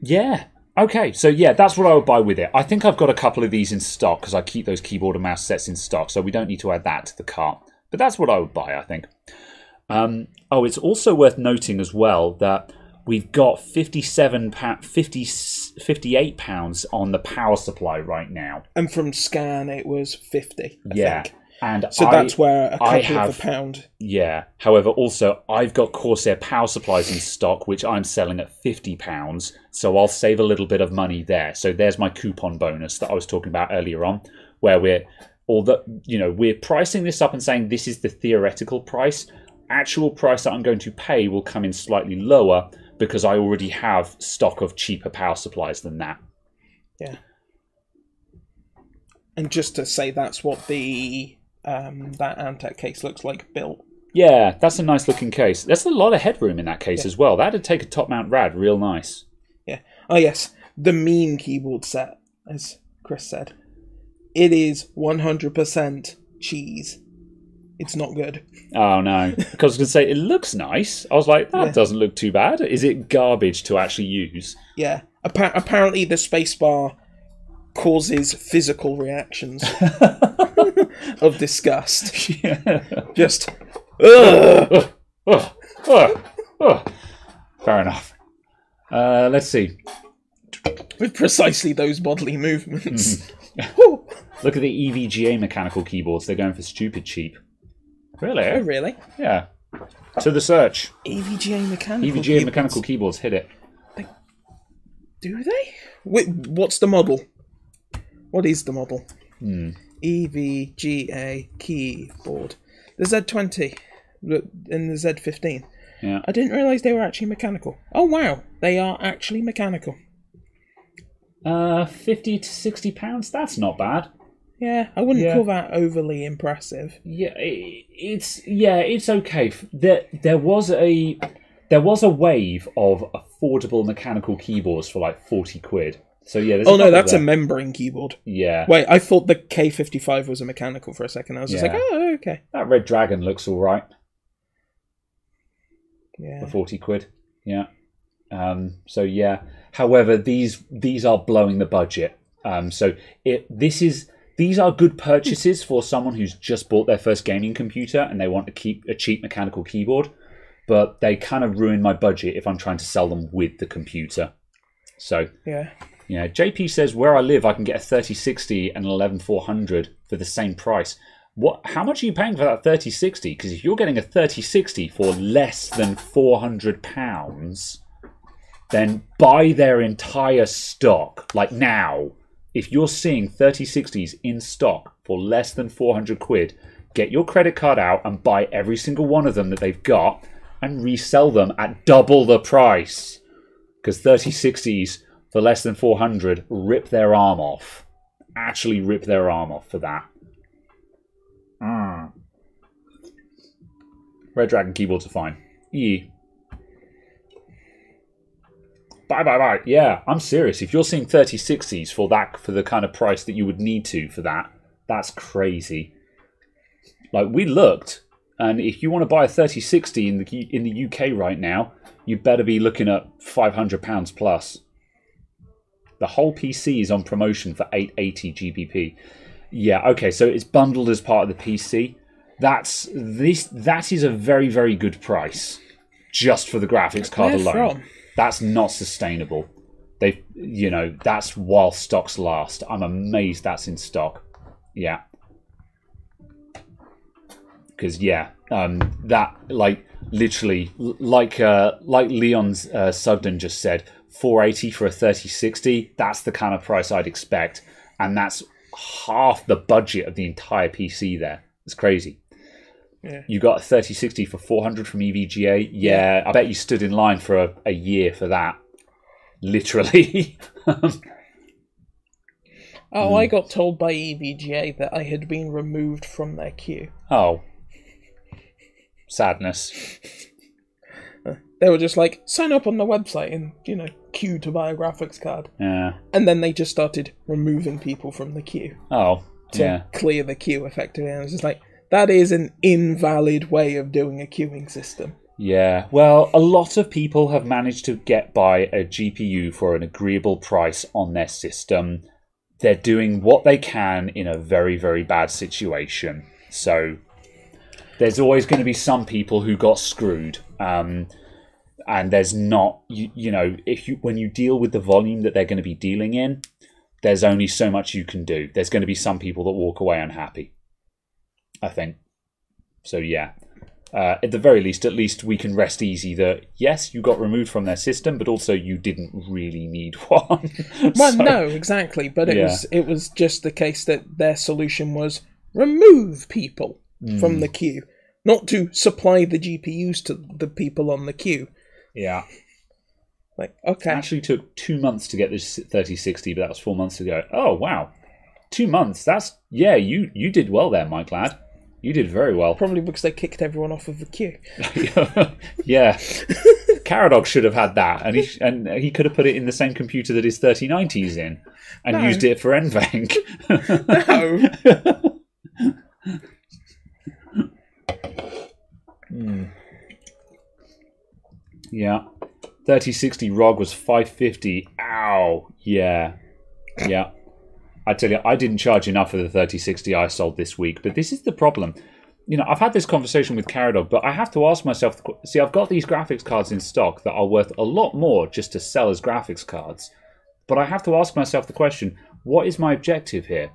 yeah. Okay, so yeah, that's what I would buy with it. I think I've got a couple of these in stock because I keep those keyboard and mouse sets in stock, so we don't need to add that to the cart. But that's what I would buy, I think. Um, oh, it's also worth noting as well that we've got 57 pa- 50, 58 pounds on the power supply right now. And from scan, it was 50. I yeah. think. And So I- that's where a I couple of have- a pound. Yeah. However, also I've got Corsair power supplies in stock, which I'm selling at fifty pounds. So I'll save a little bit of money there. So there's my coupon bonus that I was talking about earlier on, where we're although you know we're pricing this up and saying this is the theoretical price. Actual price that I'm going to pay will come in slightly lower because I already have stock of cheaper power supplies than that. Yeah. And just to say, that's what the um, that Antec case looks like built. Yeah, that's a nice looking case. There's a lot of headroom in that case as well. That'd take a top mount rad real nice. Yeah. Oh yes, the mean keyboard set, as Chris said. It is 100% cheese. It's not good. Oh no! Because I was to say it looks nice. I was like, that Yeah. doesn't look too bad. Is it garbage to actually use? Yeah. Appa- apparently, the spacebar causes physical reactions of disgust. yeah. Just, ugh. Ugh, ugh, ugh. Fair enough. Uh, let's see. with precisely those bodily movements. Mm-hmm. Look at the E EVGA mechanical keyboards. They're going for stupid cheap. Really? oh, really? Yeah. To the search. EVGA mechanical. EVGA keyboards. mechanical keyboards. Hit it. Do they? Wait, what's the model? What is the model? Hmm. EVGA keyboard. The Z20 and the Z15. Yeah. I didn't realise they were actually mechanical. Oh wow, they are actually mechanical. Uh, fifty to sixty pounds. That's not bad. Yeah, I wouldn't Yeah. call that overly impressive. Yeah, i it's yeah, it's okay. There, there was a there was a wave of affordable mechanical keyboards for like forty quid. So yeah, there's Oh no, that's a membrane keyboard. yeah. Wait, I thought the K55 was a mechanical for a second. I was just like, oh, okay. That Redragon looks all right Yeah. for forty quid. Yeah. Um. So yeah. However, these these are blowing the budget. Um. So it this is these are good purchases for someone who's just bought their first gaming computer and they want to keep a cheap mechanical keyboard, but they kind of ruin my budget if I'm trying to sell them with the computer. So Yeah. Yeah, JP says where I live, I can get a 3060 and an 11400 for the same price. What? How much are you paying for that 3060? Because if you're getting a 3060 for less than 400 pounds, then buy their entire stock. Like now, if you're seeing 3060s in stock for less than 400 quid, get your credit card out and buy every single one of them that they've got and resell them at double the price because 3060s for less than 400 rip their arm off. Actually, rip their arm off for that. Mm. Redragon keyboards are fine. E. Bye bye bye. Yeah, I'm serious. If you're seeing 3060s for that for the kind of price that you would need to for that, that's crazy. Like we looked, and if you want to buy a 3060 in the in the UK right now, you better be looking at 500 pounds plus. The whole PC is on promotion for 880 GBP. Yeah, okay, so it's bundled as part of the PC. That's this. That is a very very good price, just for the graphics card Where alone. from? That's not sustainable. They, you know, that's while stocks last. I'm amazed that's in stock. Yeah, because yeah, um, that like literally like uh, like Leon's uh, Sugden just said, 480 for a 3060. That's the kind of price I'd expect, and that's half the budget of the entire PC. There, it's crazy. Yeah. You got a 3060 for 400 from EVGA. Yeah, I bet you stood in line for a, a year for that. Literally. Oh, Hmm. I got told by EVGA that I had been removed from their queue. oh. Sadness. They were just like, sign up on the website and, you know, queue to buy a graphics card. Yeah. And then they just started removing people from the queue Oh. to Yeah. clear the queue effectively. And I was just like, that is an invalid way of doing a queuing system. Yeah, well, a lot of people have managed to get by a GPU for an agreeable price on their system. They're doing what they can in a very, very bad situation. So there's always going to be some people who got screwed. Um, and there's not, you, you know, if you when you deal with the volume that they're going to be dealing in, there's only so much you can do. There's going to be some people that walk away unhappy. I think. So yeah, uh, at the very least, at least we can rest easy that yes, you got removed from their system, but also you didn't really need one. Well, So- no, exactly. But it Yeah. was it was just the case that their solution was remove people Hmm. from the queue, not to supply the GPUs to the people on the queue. Yeah, Like, okay, it actually took two months to get this 3060, but that was four months ago. Oh wow, two months. That's yeah. You you did well there, Mike lad. You did very well. probably because they kicked everyone off of the queue. yeah, Caradog should have had that, and he sh- and he could have put it in the same computer that his 3090s in, and No. used it for NVENC. No, hmm. Yeah. 3060 ROG was 550. Ow. Yeah. Yeah. I tell you, I didn't charge enough for the 3060 I sold this week, but this is the problem. You know, I've had this conversation with Caradog, but I have to ask myself see, I've got these graphics cards in stock that are worth a lot more just to sell as graphics cards. But I have to ask myself the question what is my objective here?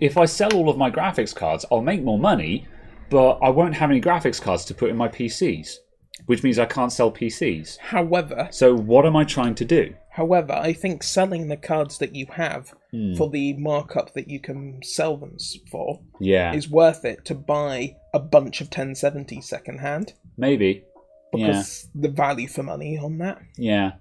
If I sell all of my graphics cards, I'll make more money, but I won't have any graphics cards to put in my PCs, which means I can't sell PCs. however, So what am I trying to do? however, I think selling the cards that you have Hmm. for the markup that you can sell them for Yeah, is worth it to buy a bunch of 1070 secondhand. maybe. Yeah, because the value for money on that. yeah,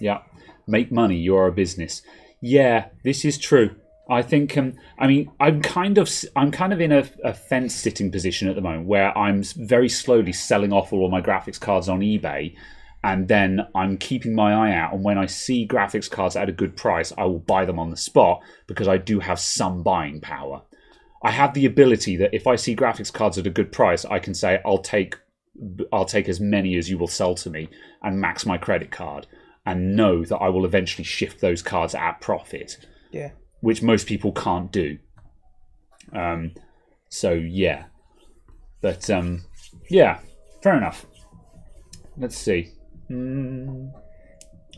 yeah. Make money. You're a business. Yeah, this is true. I think. Um, I mean, I'm kind of, I'm kind of in a, a fence sitting position at the moment where I'm very slowly selling off all of my graphics cards on eBay, and then I'm keeping my eye out. And when I see graphics cards at a good price, I will buy them on the spot because I do have some buying power. I have the ability that if I see graphics cards at a good price, I can say I'll take I'll take as many as you will sell to me and max my credit card and know that I will eventually shift those cards at profit, Yeah. Which most people can't do. Um, so yeah, but um, yeah, fair enough. Let's see. Mm.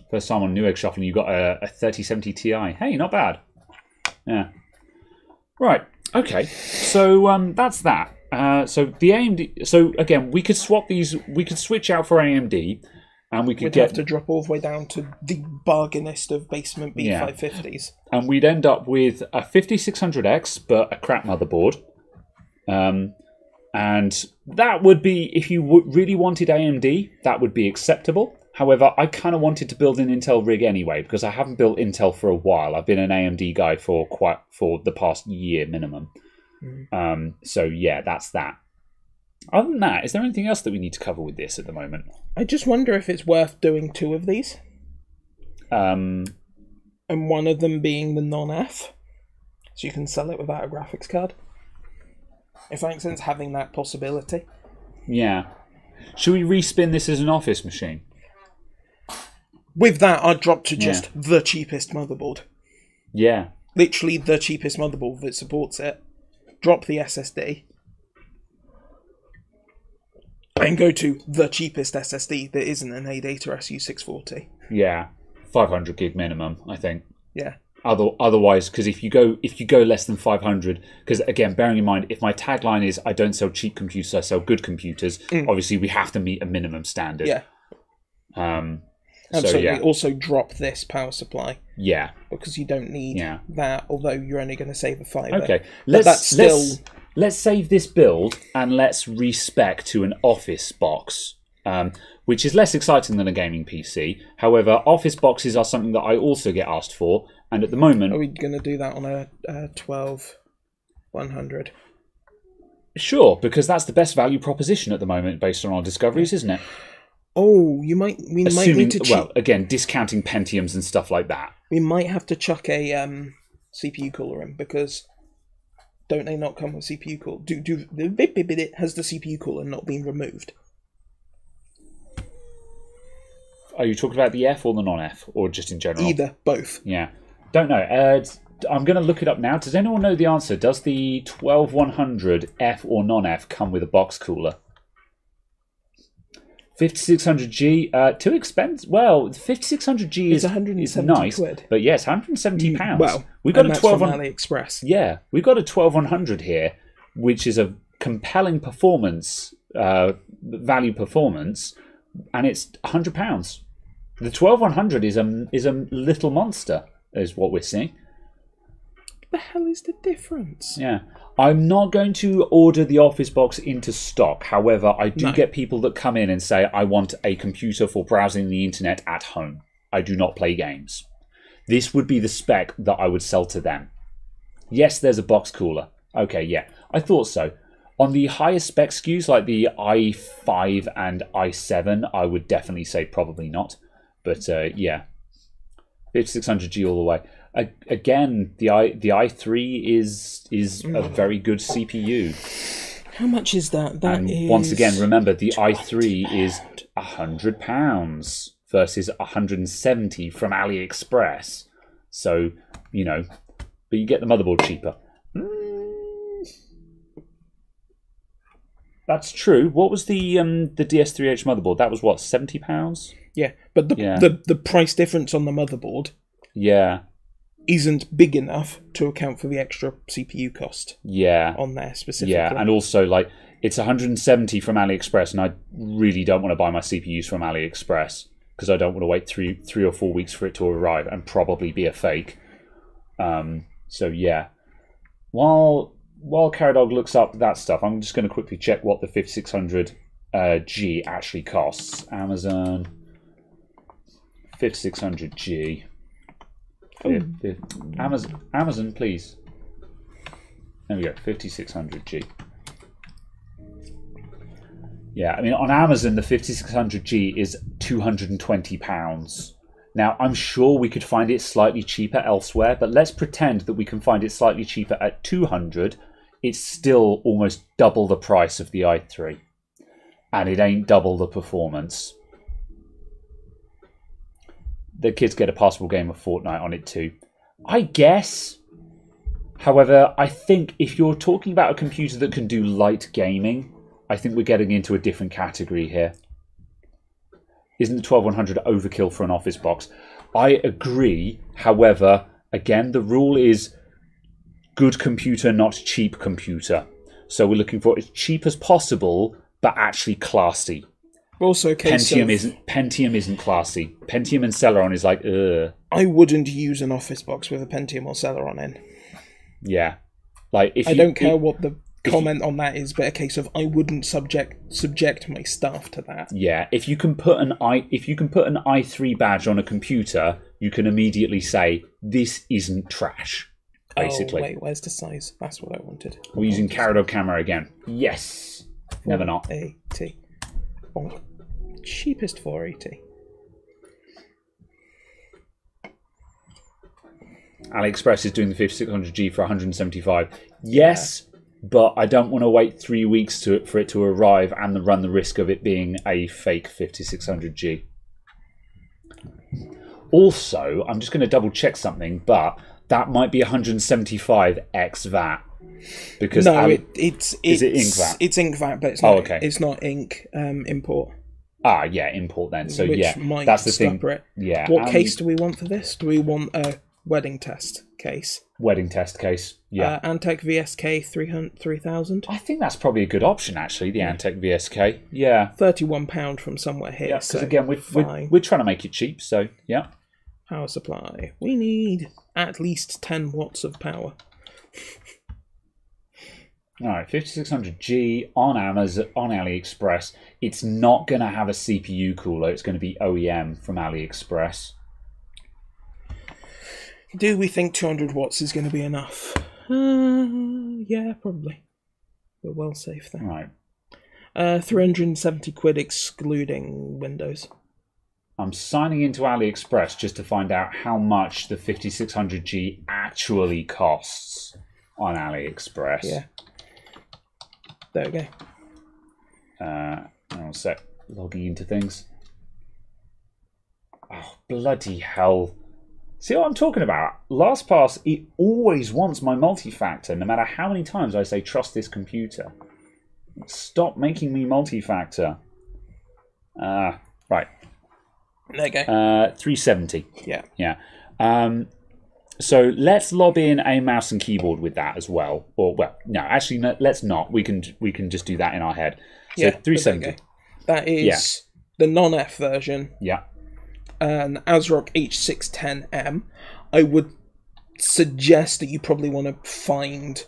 First time on Newegg Shuffling, you got a, a 3070 Ti. Hey, not bad. Yeah. Right. Okay. So um, that's that. Uh, so the AMD. So again, we could swap these. We could switch out for AMD, and we could We'd get have to drop all the way down to the bargainist of basement B550s. and we'd end up with a 5600X, but a crap motherboard. Um, and that would be, if you w- really wanted AMD, that would be acceptable. However, I kind of wanted to build an Intel rig anyway because I haven't built Intel for a while. I've been an AMD guy for quite for the past year minimum. Um, so yeah, that's that. Other than that, is there anything else that we need to cover with this at the moment? I just wonder if it's worth doing two of these, Um, and one of them being the non-F, so you can sell it without a graphics card. If that makes sense, having that possibility. yeah. Should we respin this as an office machine? With that, I'd drop to just the cheapest motherboard. Yeah. Literally the cheapest motherboard that supports it. Drop the SSD. And go to the cheapest SSD that isn't an ADATA SU640. Yeah, 500 gig minimum, I think. Yeah. Other, otherwise, because if you go if you go less than 500, because again, bearing in mind, if my tagline is I don't sell cheap computers, I sell good computers. Obviously, we have to meet a minimum standard. Yeah. Um. So Absolutely. yeah, Also drop this power supply yeah. because you don't need Yeah. that, although you're only going to save a fiver. Okay. Let's that's still let's, let's save this build and let's respec to an Office box. Um, which is less exciting than a gaming PC. However, Office boxes are something that I also get asked for, and at the moment, Are we going to do that on a, a 12 100? Sure, because that's the best value proposition at the moment based on our discoveries, isn't it? Oh, you might. We might Assuming, need to. Che- well, again, discounting Pentiums and stuff like that. we might have to chuck a um, CPU cooler in because don't they not come with CPU cool? Do do the has the CPU cooler and not been removed? Are you talking about the F or the non-F, or just in general? Either, both. Yeah, don't know. Uh, I'm going to look it up now. Does anyone know the answer? Does the 12100 F or non-F come with a box cooler? 5600G, uh, too expensive. Well, 5600G is, 170 is nice, quid. but yes, 170 pounds. Well, we've got and a that's 12 from on, AliExpress. yeah, we've got a 12100 here, which is a compelling performance, uh, value performance, and it's 100 pounds. The 12100 is a is a little monster, is what we're seeing. The hell is the difference? Yeah. I'm not going to order the Office Box into stock. However, I do No. get people that come in and say, I want a computer for browsing the internet at home. I do not play games. This would be the spec that I would sell to them. Yes, there's a box cooler. Okay, yeah. I thought so. On the higher spec SKUs like the i5 and i7, I would definitely say probably not. But uh, yeah, 5600G all the way. Again, the i the i3 is is a very good CPU. How much is that? That And is once again, remember the i3 is a hundred pounds versus 170 from AliExpress. So you know, but you get the motherboard cheaper. Mm. That's true. What was the um the DS3H motherboard? That was what seventy pounds. yeah, but the, Yeah. the the price difference on the motherboard Yeah, isn't big enough to account for the extra CPU cost yeah. on there specifically. Yeah, and also like it's 170 from AliExpress, and I really don't want to buy my CPUs from AliExpress because I don't want to wait three three or four weeks for it to arrive and probably be a fake. Um, so yeah, while while Caradog looks up that stuff, I'm just going to quickly check what the 5600 uh, G actually costs. Amazon 5600 G. Amazon, Amazon, please. There we go, 5600G. Yeah, I mean, on Amazon, the 5600G is £220. Now, I'm sure we could find it slightly cheaper elsewhere, but let's pretend that we can find it slightly cheaper at 200 It's still almost double the price of the i3. And it ain't double the performance. The kids get a passable game of Fortnite on it too. I guess. However, I think if you're talking about a computer that can do light gaming, I think we're getting into a different category here. Isn't the 12100 overkill for an office box? I agree. However, again, the rule is good computer, not cheap computer. So we're looking for as cheap as possible, but actually classy. Also, a case Pentium of, isn't Pentium isn't classy. Pentium and Celeron is like, ugh. I wouldn't use an Office box with a Pentium or Celeron in. Yeah. Like if I you, don't care if- what the comment on that is, but a case of I wouldn't subject subject my staff to that. Yeah, if you can put an i if you can put an i3 badge on a computer, you can immediately say this isn't trash. Oh, basically, Oh, wait, where's the size? That's what I wanted. we're using Caradog camera again. Yes, never not. 480. Cheapest 480. AliExpress is doing the 5600G for 175. Yes, but I don't want to wait three weeks to for it to arrive and run the risk of it being a fake 5600G. Also, I'm just going to double check something, but that might be 175 x VAT because No, Ali- it, it's it's it ink VAT? It's ink VAT, but it's not, Oh, not. okay. It's not ink um, import. ah yeah import then. So which yeah, might that's the thing. it. Yeah, What case do we want for this? Do we want a wedding test case? wedding test case. Yeah, Uh, Antec VSK 300 3000. I think that's probably a good option actually. The Antec VSK. Yeah, Thirty-one pound from somewhere here. yeah. Because so again, we're, we're fine. we're trying to make it cheap. So yeah. power supply. We need at least ten watts of power. All right, 5600G on Amazon, on AliExpress. It's not going to have a CPU cooler. It's going to be OEM from AliExpress. Do we think 200 watts is going to be enough? Uh, yeah, probably. We're well safe there. All right, Uh, 370 quid excluding Windows. I'm signing into AliExpress just to find out how much the 5600G actually costs on AliExpress. Yeah. There we go. Uh, hang on a sec. Logging into things. Oh, bloody hell. See what I'm talking about? LastPass, it always wants my multi-factor, no matter how many times I say trust this computer. Stop making me multi-factor. Uh, right. There you go. Uh, 370. yeah. Yeah. Um, so let's lob in a mouse and keyboard with that as well. Or well, no, actually, no, let's not. We can we can just do that in our head. So Yeah, but there you 370. go. That is the non-F version, Yeah. an ASRock H610M. I would suggest that you probably want to find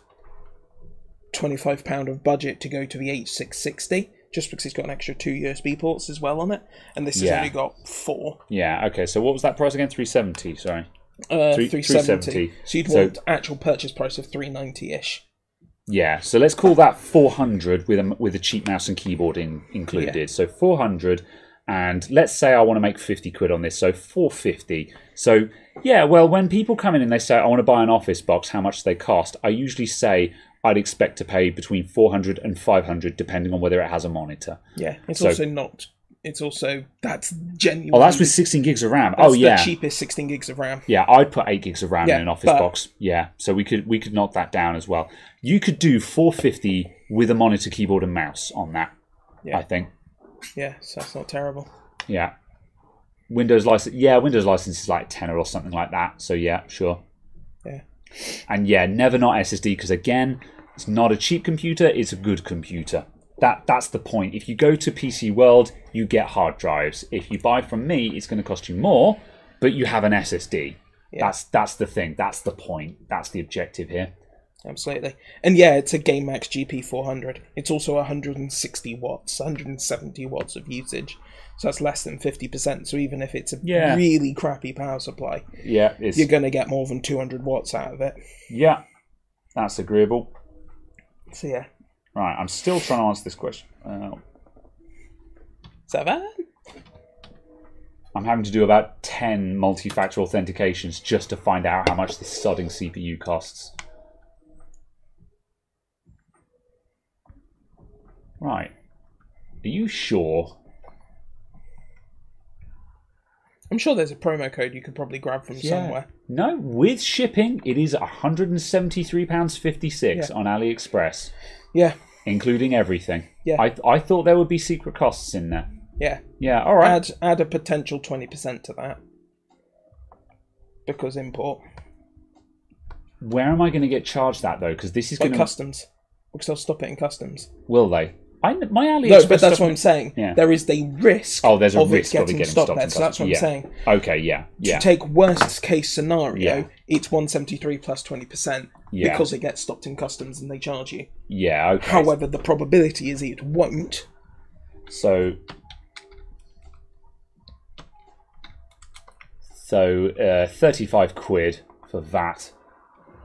£25 of budget to go to the H660, just because it's got an extra two USB ports as well on it, and this has Yeah. only got four. Yeah. Okay. So what was that price again? 370. Sorry. Uh, Three- 370. 370. So you'd So- want actual purchase price of 390-ish. Yeah, so let's call that 400 with a with a cheap mouse and keyboard in, included. Yeah. So 400, and let's say I want to make 50 quid on this, so 450. So yeah, well, when people come in and they say I want to buy an office box, how much do they cost? I usually say I'd expect to pay between 400 and 500, depending on whether it has a monitor. Yeah, it's So- also not. It's also that's genuine. Oh, that's with 16 gigs of RAM. that's oh yeah, the cheapest 16 gigs of RAM. Yeah, I'd put eight gigs of RAM Yeah, in an office but- box. Yeah, so we could we could knock that down as well. You could do 450 with a monitor, keyboard, and mouse on that. Yeah. I think. Yeah, so that's not terrible. Yeah. Windows license. Yeah, Windows license is like tenner or something like that. So yeah, sure. Yeah. And yeah, never not SSD because again, it's not a cheap computer. It's a good computer. That that's the point. If you go to PC World, you get hard drives. If you buy from me, it's going to cost you more, but you have an SSD. That's that's the thing. That's the point. That's the objective here. Absolutely. And yeah, it's a GameMax GP400. It's also 160 watts, 170 watts of usage. So that's less than 50%. So even if it's a Yeah. really crappy power supply, Yeah, it's you're going to get more than 200 watts out of it. yeah. That's agreeable. So yeah. Right, I'm still trying to answer this question. Uh, Seven? I'm having to do about 10 multi-factor authentications just to find out how much this sodding CPU costs. Right. Are you sure? I'm sure there's a promo code you could probably grab from somewhere. No, with shipping, it is £173.56 Yeah. on AliExpress, Yeah. including everything. Yeah. I, I thought there would be secret costs in there. Yeah. Yeah, all right. Add add a potential 20% to that. Because import. Where am I going to get charged that, though? Because this is Like going to... customs. Because they'll stop it in customs. Will they? I, my AliExpress No, but that's what I'm saying. Yeah. There is the risk Oh, there's a of risk it of it getting getting stopped there. So that's what. I'm saying. Okay, yeah, yeah. To take worst case scenario, Yeah. it's 173 plus 20% Yeah. because it gets stopped in customs and they charge you. Yeah, okay. However, the probability is it won't. So, so uh, thirty-five quid for that.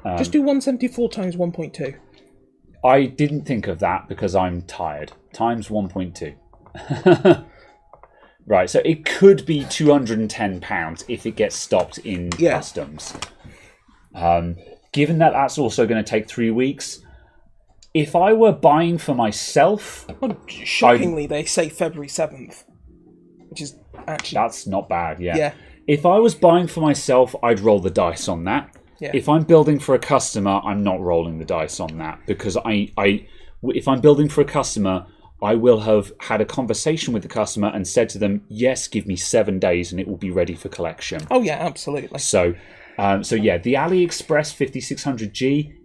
Um, Just do 174 times 1.2. I didn't think of that because I'm tired. Times one point two. right, so it could be two hundred and ten pounds if it gets stopped in Yeah. customs. Um, given that that's also going to take three weeks, if I were buying for myself, Well, shockingly, they say February 7th, which is actually. That's not bad, yeah. Yeah. If I was buying for myself, I'd roll the dice on that. Yeah. If I'm building for a customer, I'm not rolling the dice on that because I, I, if I'm building for a customer, I will have had a conversation with the customer and said to them, "Yes, give me seven days and it will be ready for collection." Oh, yeah, absolutely. So, um, so yeah, the AliExpress 5600G,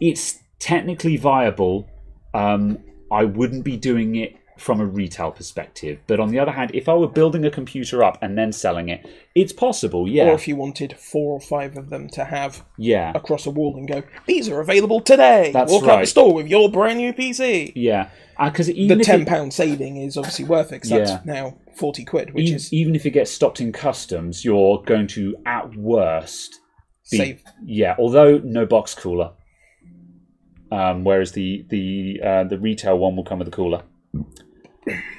it's technically viable. Um, I wouldn't be doing it from a retail perspective, but on the other hand, if I were building a computer up and then selling it, it's possible. Yeah, Or if you wanted four or five of them to have yeah, across a wall and go, these are available today. That's Walk out the store with your brand new PC. yeah. Because The even if ten pound saving is obviously worth it 'cause that's Yeah. now forty quid, which e- is even if it gets stopped in customs, you're going to at worst be- save. Yeah, although no box cooler. Um, whereas the the uh, the retail one will come with a cooler.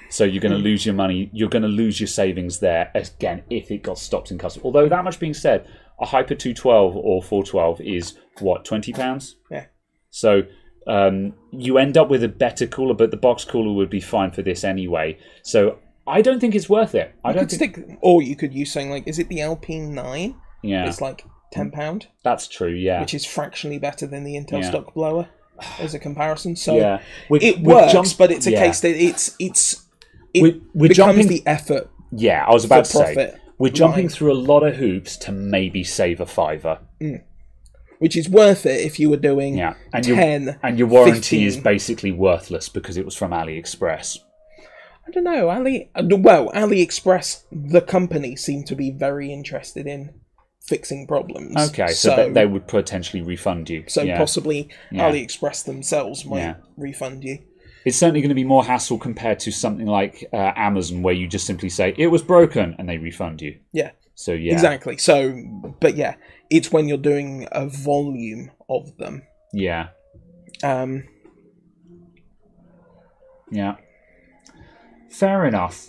So you're going to lose your money. You're going to lose your savings there again if it got stopped in customs. Although that much being said, a Hyper 212 or 412 is what twenty pounds. Yeah. So um, you end up with a better cooler, but the box cooler would be fine for this anyway. So I don't think it's worth it. I You don't could think. stick, or you could use something like, is it the Alpine Nine? yeah, It's like ten pound, that's true. Yeah, which is fractionally better than the Intel Yeah. stock blower as a comparison. So yeah. We're, it works, jump- but it's a yeah. case that it's it's it We- we're becomes jumping- the effort. Yeah, I was about to say we're jumping line. through a lot of hoops to maybe save a fiver. which is worth it if you were doing Yeah, and your 10 and your warranty is basically worthless because it was from AliExpress. I don't know. Ali, uh, well, AliExpress, the company, seemed to be very interested in fixing problems. Okay, so, they, they would potentially refund you. so yeah. possibly Yeah. AliExpress themselves might Yeah. refund you. it's certainly going to be more hassle compared to something like uh, Amazon, where you just simply say it was broken and they refund you. Yeah, So yeah, exactly. So, but yeah, it's when you're doing a volume of them. yeah, Um, yeah. Fair enough.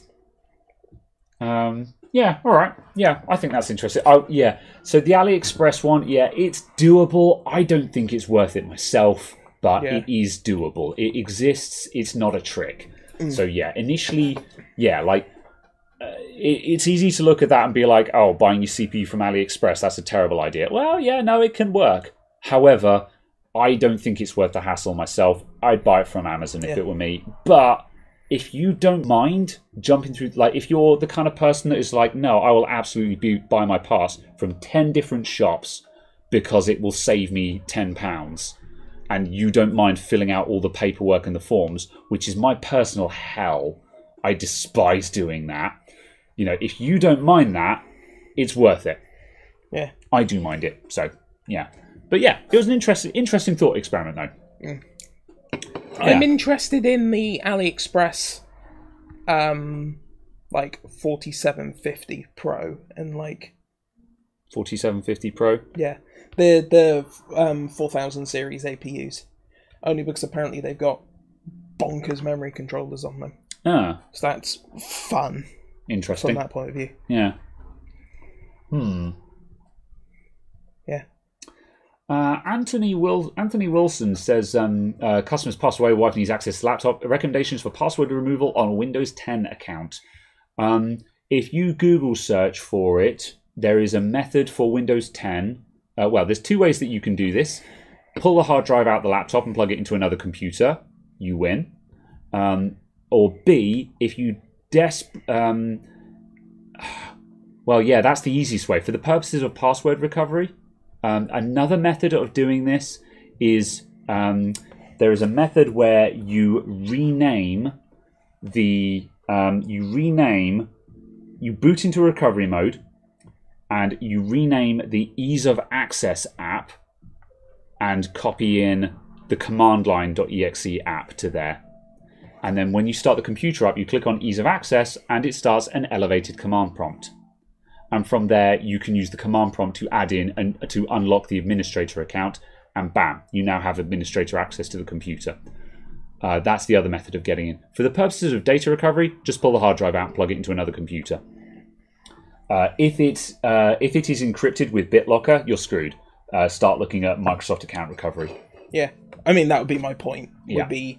Um, yeah, all right. Yeah, I think that's interesting. Oh, yeah. So the AliExpress one, yeah, it's doable. I don't think it's worth it myself, but Yeah. it is doable. It exists. It's not a trick. So yeah, initially, yeah, like uh, it, it's easy to look at that and be like, oh, buying your CPU from AliExpress, that's a terrible idea. Well, yeah, no, it can work. However, I don't think it's worth the hassle myself. I'd buy it from Amazon if it were me. But if you don't mind jumping through, like, if you're the kind of person that is like, no, I will absolutely be, buy my pass from 10 different shops because it will save me £10 and you don't mind filling out all the paperwork and the forms, which is my personal hell. I despise doing that. You know, if you don't mind that, it's worth it. yeah. I do mind it. So, yeah. But yeah, it was an interesting interesting thought experiment though. I'm Yeah. I'm interested in the AliExpress, um, like 4750 Pro and like 4750 Pro. Yeah, the the um four thousand series APUs, only because apparently they've got bonkers memory controllers on them. Ah, So that's fun Interesting from that point of view. Yeah. Hmm. Uh, Anthony Will Anthony Wilson says um, uh, customers pass away, wife needs access to laptop. Recommendations for password removal on a Windows 10 account. Um, if you Google search for it, there is a method for Windows 10. Uh, well, there's two ways that you can do this. Pull the hard drive out the laptop and plug it into another computer. You win. Um, or B, if you desp um, well, yeah, that's the easiest way for the purposes of password recovery. Um, another method of doing this is um, there is a method where you rename the um, you rename you boot into recovery mode and you rename the ease of access app and copy in the command line.exe app to there. And then when you start the computer up, you click on ease of access and it starts an elevated command prompt. And from there, you can use the command prompt to add in and to unlock the administrator account. And bam, you now have administrator access to the computer. Uh, that's the other method of getting in. For the purposes of data recovery, just pull the hard drive out and plug it into another computer. Uh, if it uh, if it is encrypted with BitLocker, you're screwed. Uh, start looking at Microsoft account recovery. Yeah, I mean that would be my point. Yeah. Would be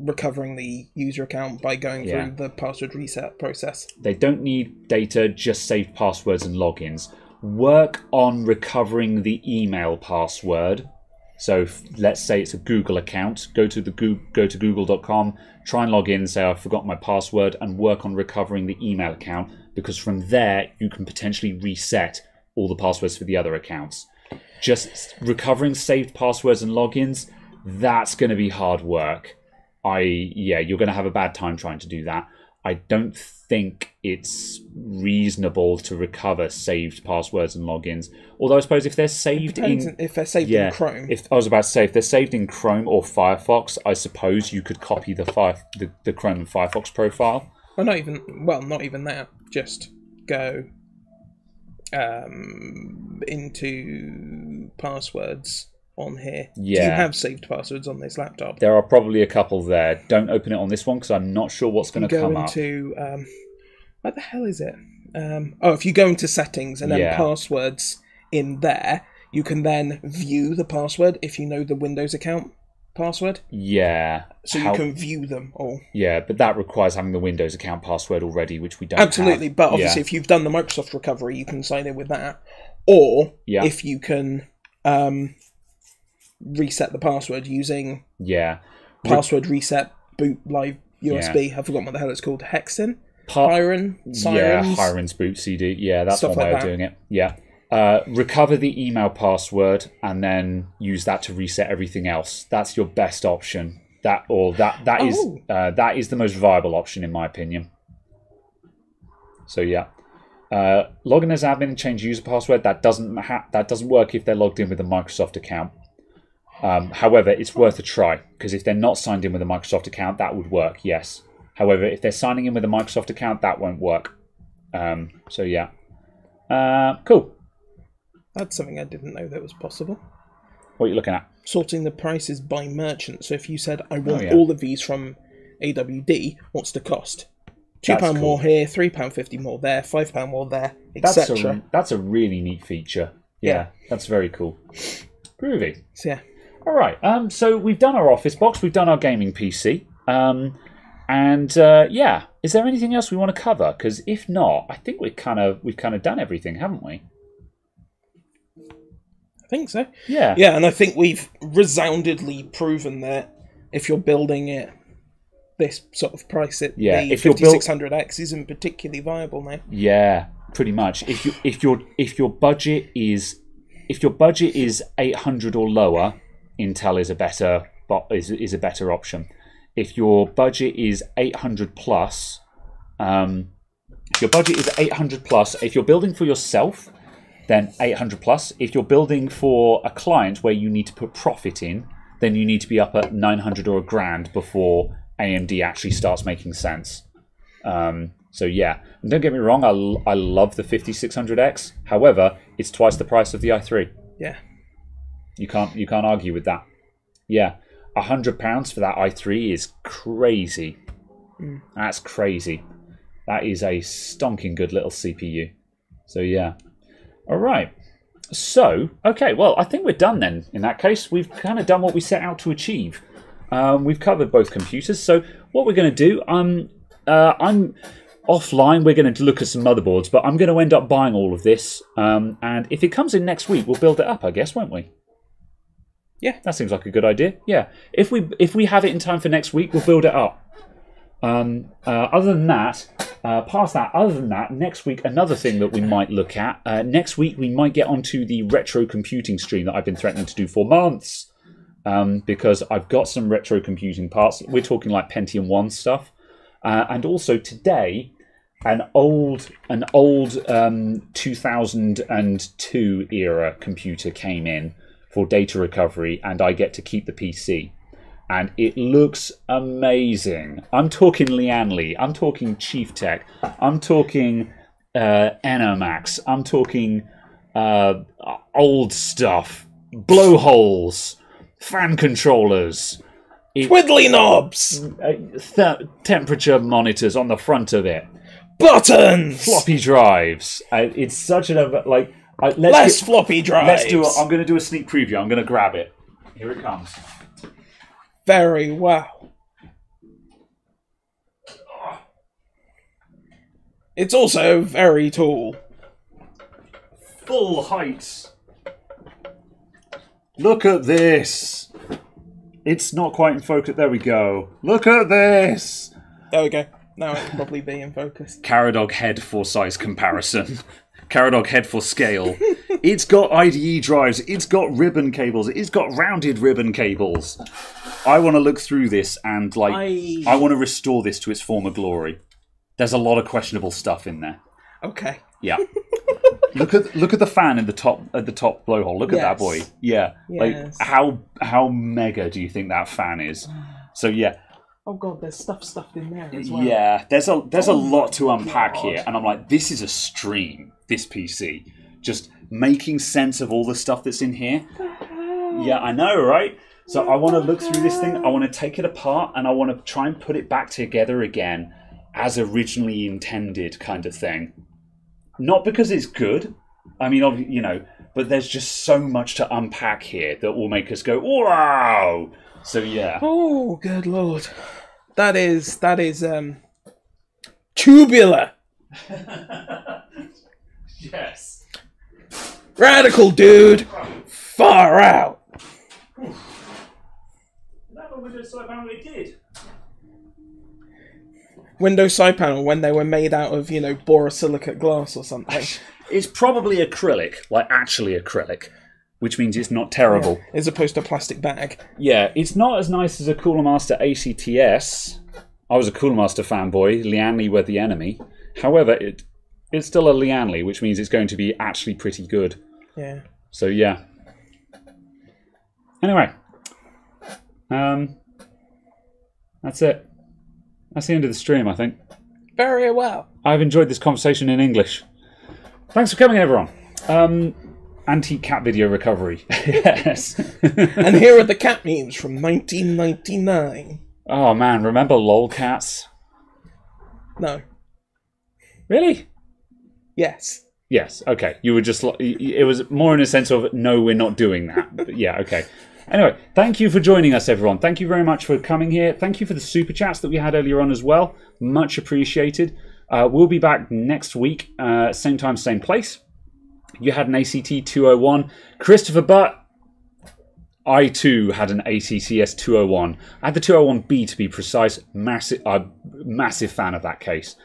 recovering the user account by going Yeah. through the password reset process. They don't need data, just saved passwords and logins. Work on recovering the email password. So let's say it's a Google account. Go to the go to google.com, try and log in say I forgot my password and work on recovering the email account because from there you can potentially reset all the passwords for the other accounts. Just recovering saved passwords and logins, that's going to be hard work. I yeah, you're going to have a bad time trying to do that. I don't think it's reasonable to recover saved passwords and logins. Although I suppose if they're saved in if they're saved yeah, in Chrome. if I was about to say if they're saved in Chrome or Firefox, I suppose you could copy the Fire the, the Chrome and Firefox profile. Well, not even well, not even that. Just go um, into passwords on here. Do you have saved passwords on this laptop? There are probably a couple there. Don't open it on this one because I'm not sure what's going to come up. into um, where the hell is it? Um, oh, if you go into settings and then Yeah. passwords in there, you can then view the password if you know the Windows account password, Yeah. so How- you can view them all. Yeah, but that requires having the Windows account password already, which we don't. Absolutely, have. but obviously, Yeah. if you've done the Microsoft recovery, you can sign in with that, or Yeah. if you can um, reset the password using yeah. password reset boot live USB. I've forgotten what the hell it's called. Hexen, Pa- Hiren, yeah. Hiren's boot CD. Yeah, that's Stuff one way like of doing it. Yeah. Uh, recover the email password and then use that to reset everything else. That's your best option. That or that that is Oh. uh, that is the most viable option in my opinion. So yeah. Uh, log in as admin and change user password. That doesn't ha- that doesn't work if they're logged in with a Microsoft account. Um, however, it's worth a try because if they're not signed in with a Microsoft account, that would work. Yes. However, if they're signing in with a Microsoft account, that won't work. Um, so yeah. Uh, cool. That's something I didn't know that was possible. What are you looking at? Sorting the prices by merchant. So if you said, I want Oh, yeah. all of these from AWD, what's the cost? Two That's pound cool. more here, three pound fifty more there, five pound more there, That's etc. a that's a really neat feature. Yeah, Yeah. that's very cool. Groovy. So yeah, All right. Um, so we've done our Office box. We've done our gaming PC. Um, and uh, yeah, is there anything else we want to cover? Because if not, I think we've kind of we've kind of done everything, haven't we? I think so. Yeah. Yeah, and I think we've resoundingly proven that if you're building it this sort of price, it Yeah, the if 5600X isn't particularly viable now. Yeah, pretty much. If you if your if your budget is if your budget is eight hundred or lower, Intel is a better is is a better option. If your budget is eight hundred plus, um, if your budget is eight hundred plus, if you're building for yourself, then eight hundred plus. If you're building for a client where you need to put profit in, then you need to be up at nine hundred or a grand before AMD actually starts making sense. Um, so yeah, and don't get me wrong, I, I love the 5600X. However, it's twice the price of the i3. Yeah. You can't you can't argue with that. Yeah, a hundred pounds for that i3 is crazy. That's crazy. That is a stonking good little CPU. So yeah. All right. So okay, well I think we're done then. In that case, we've kind of done what we set out to achieve. Um, we've covered both computers. So what we're going to do, um, uh, I'm offline. We're going to look at some motherboards, but I'm going to end up buying all of this. Um, and if it comes in next week, we'll build it up. I guess, won't we? Yeah. That seems like a good idea. Yeah. If we if we have it in time for next week, we'll build it up. Um, uh, other than that, uh, past that, other than that, next week another thing that we might look at. Uh, next week we might get onto the retro computing stream that I've been threatening to do for months. Um, because I've got some retro computing parts. We're talking like Pentium One stuff, uh, and also today an old an old um, 2002 era computer came in for data recovery, and I get to keep the PC. And it looks amazing. I'm talking Lian Li, I'm talking Chief Tech. I'm talking uh, Enermax. I'm talking uh, old stuff, blowholes, fan controllers, Twiddly knobs! uh, th- temperature monitors on the front of it, Buttons! floppy drives. It's such an like. Let's Less get- floppy drives! Let's do. A, I'm going to do a sneak preview. I'm going to grab it. Here it comes. Very well. It's also very tall. Full height. Look at this. It's not quite in focus. There we go. Look at this. There we go. Now it can probably be in focus. Caradog head for size comparison. Caradog head for scale. It's got IDE drives. It's got ribbon cables. It's got rounded ribbon cables. I want to look through this and like I- I want to restore this to its former glory. There's a lot of questionable stuff in there. Okay. Yeah. look at look at the fan in the top at the top blowhole. Look at that boy. Yeah. Like Yes. how how mega do you think that fan is? So yeah, Oh god, there's stuff stuffed in there as well. yeah. There's a there's a Oh lot to unpack God. here, and I'm like, this is a stream. This PC, just making sense of all the stuff that's in here. Yeah, I know, right? So I want to look through this thing. I want to take it apart, and I want to try and put it back together again as originally intended, kind of thing. Not because it's good, I mean, you know, but there's just so much to unpack here that will make us go, wow! So, yeah. Oh, good lord. That is that is um tubular. Yes. Radical dude. Far out. That one was apparently did. Windows side panel when they were made out of, you know, borosilicate glass or something. It's probably acrylic, like actually acrylic, which means it's not terrible. as opposed to plastic bag. Yeah, it's not as nice as a Cooler Master ACTS. I was a Cooler Master fanboy. Lianli were the enemy. However, it it's still a Lianli, which means it's going to be actually pretty good. Yeah. So yeah. Anyway, um, that's it. That's the end of the stream. I think Very well. I've enjoyed this conversation in English. Thanks for coming, everyone. Um, antique cat video recovery. yes. And here are the cat memes from 1999. oh man, remember lolcats? No. Really? Yes. Yes. Okay. You were just. It was more in a sense of no, we're not doing that. But yeah. Okay. Anyway, thank you for joining us, everyone. Thank you very much for coming here. Thank you for the super chats that we had earlier on as well. Much appreciated. Uh, we'll be back next week, uh, same time, same place. You had an ACT 201. Christopher Butt, I too had an ACCS 201. I had the 201B to be precise. Massive, uh, massive fan of that case.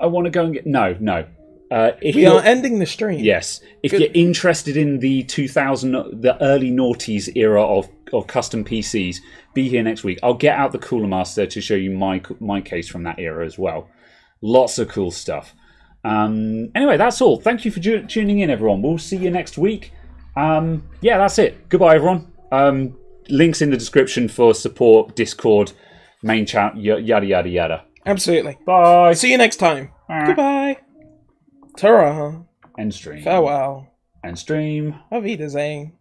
I want to go and get. No, no. Uh, if We are ending the stream. Yes, if Good. you're interested in the 2000, the early noughties era of, of custom PCs, be here next week. I'll get out the Cooler Master to show you my my case from that era as well. Lots of cool stuff. Um, anyway, that's all. Thank you for tuning in, everyone. We'll see you next week. Um, yeah, that's it. Goodbye, everyone. Um, links in the description for support, Discord, main chat, y- yada yada yada. Absolutely. Bye. See you next time. Goodbye. Ta-ra. End stream. Farewell. End stream. Auf Wiedersehen.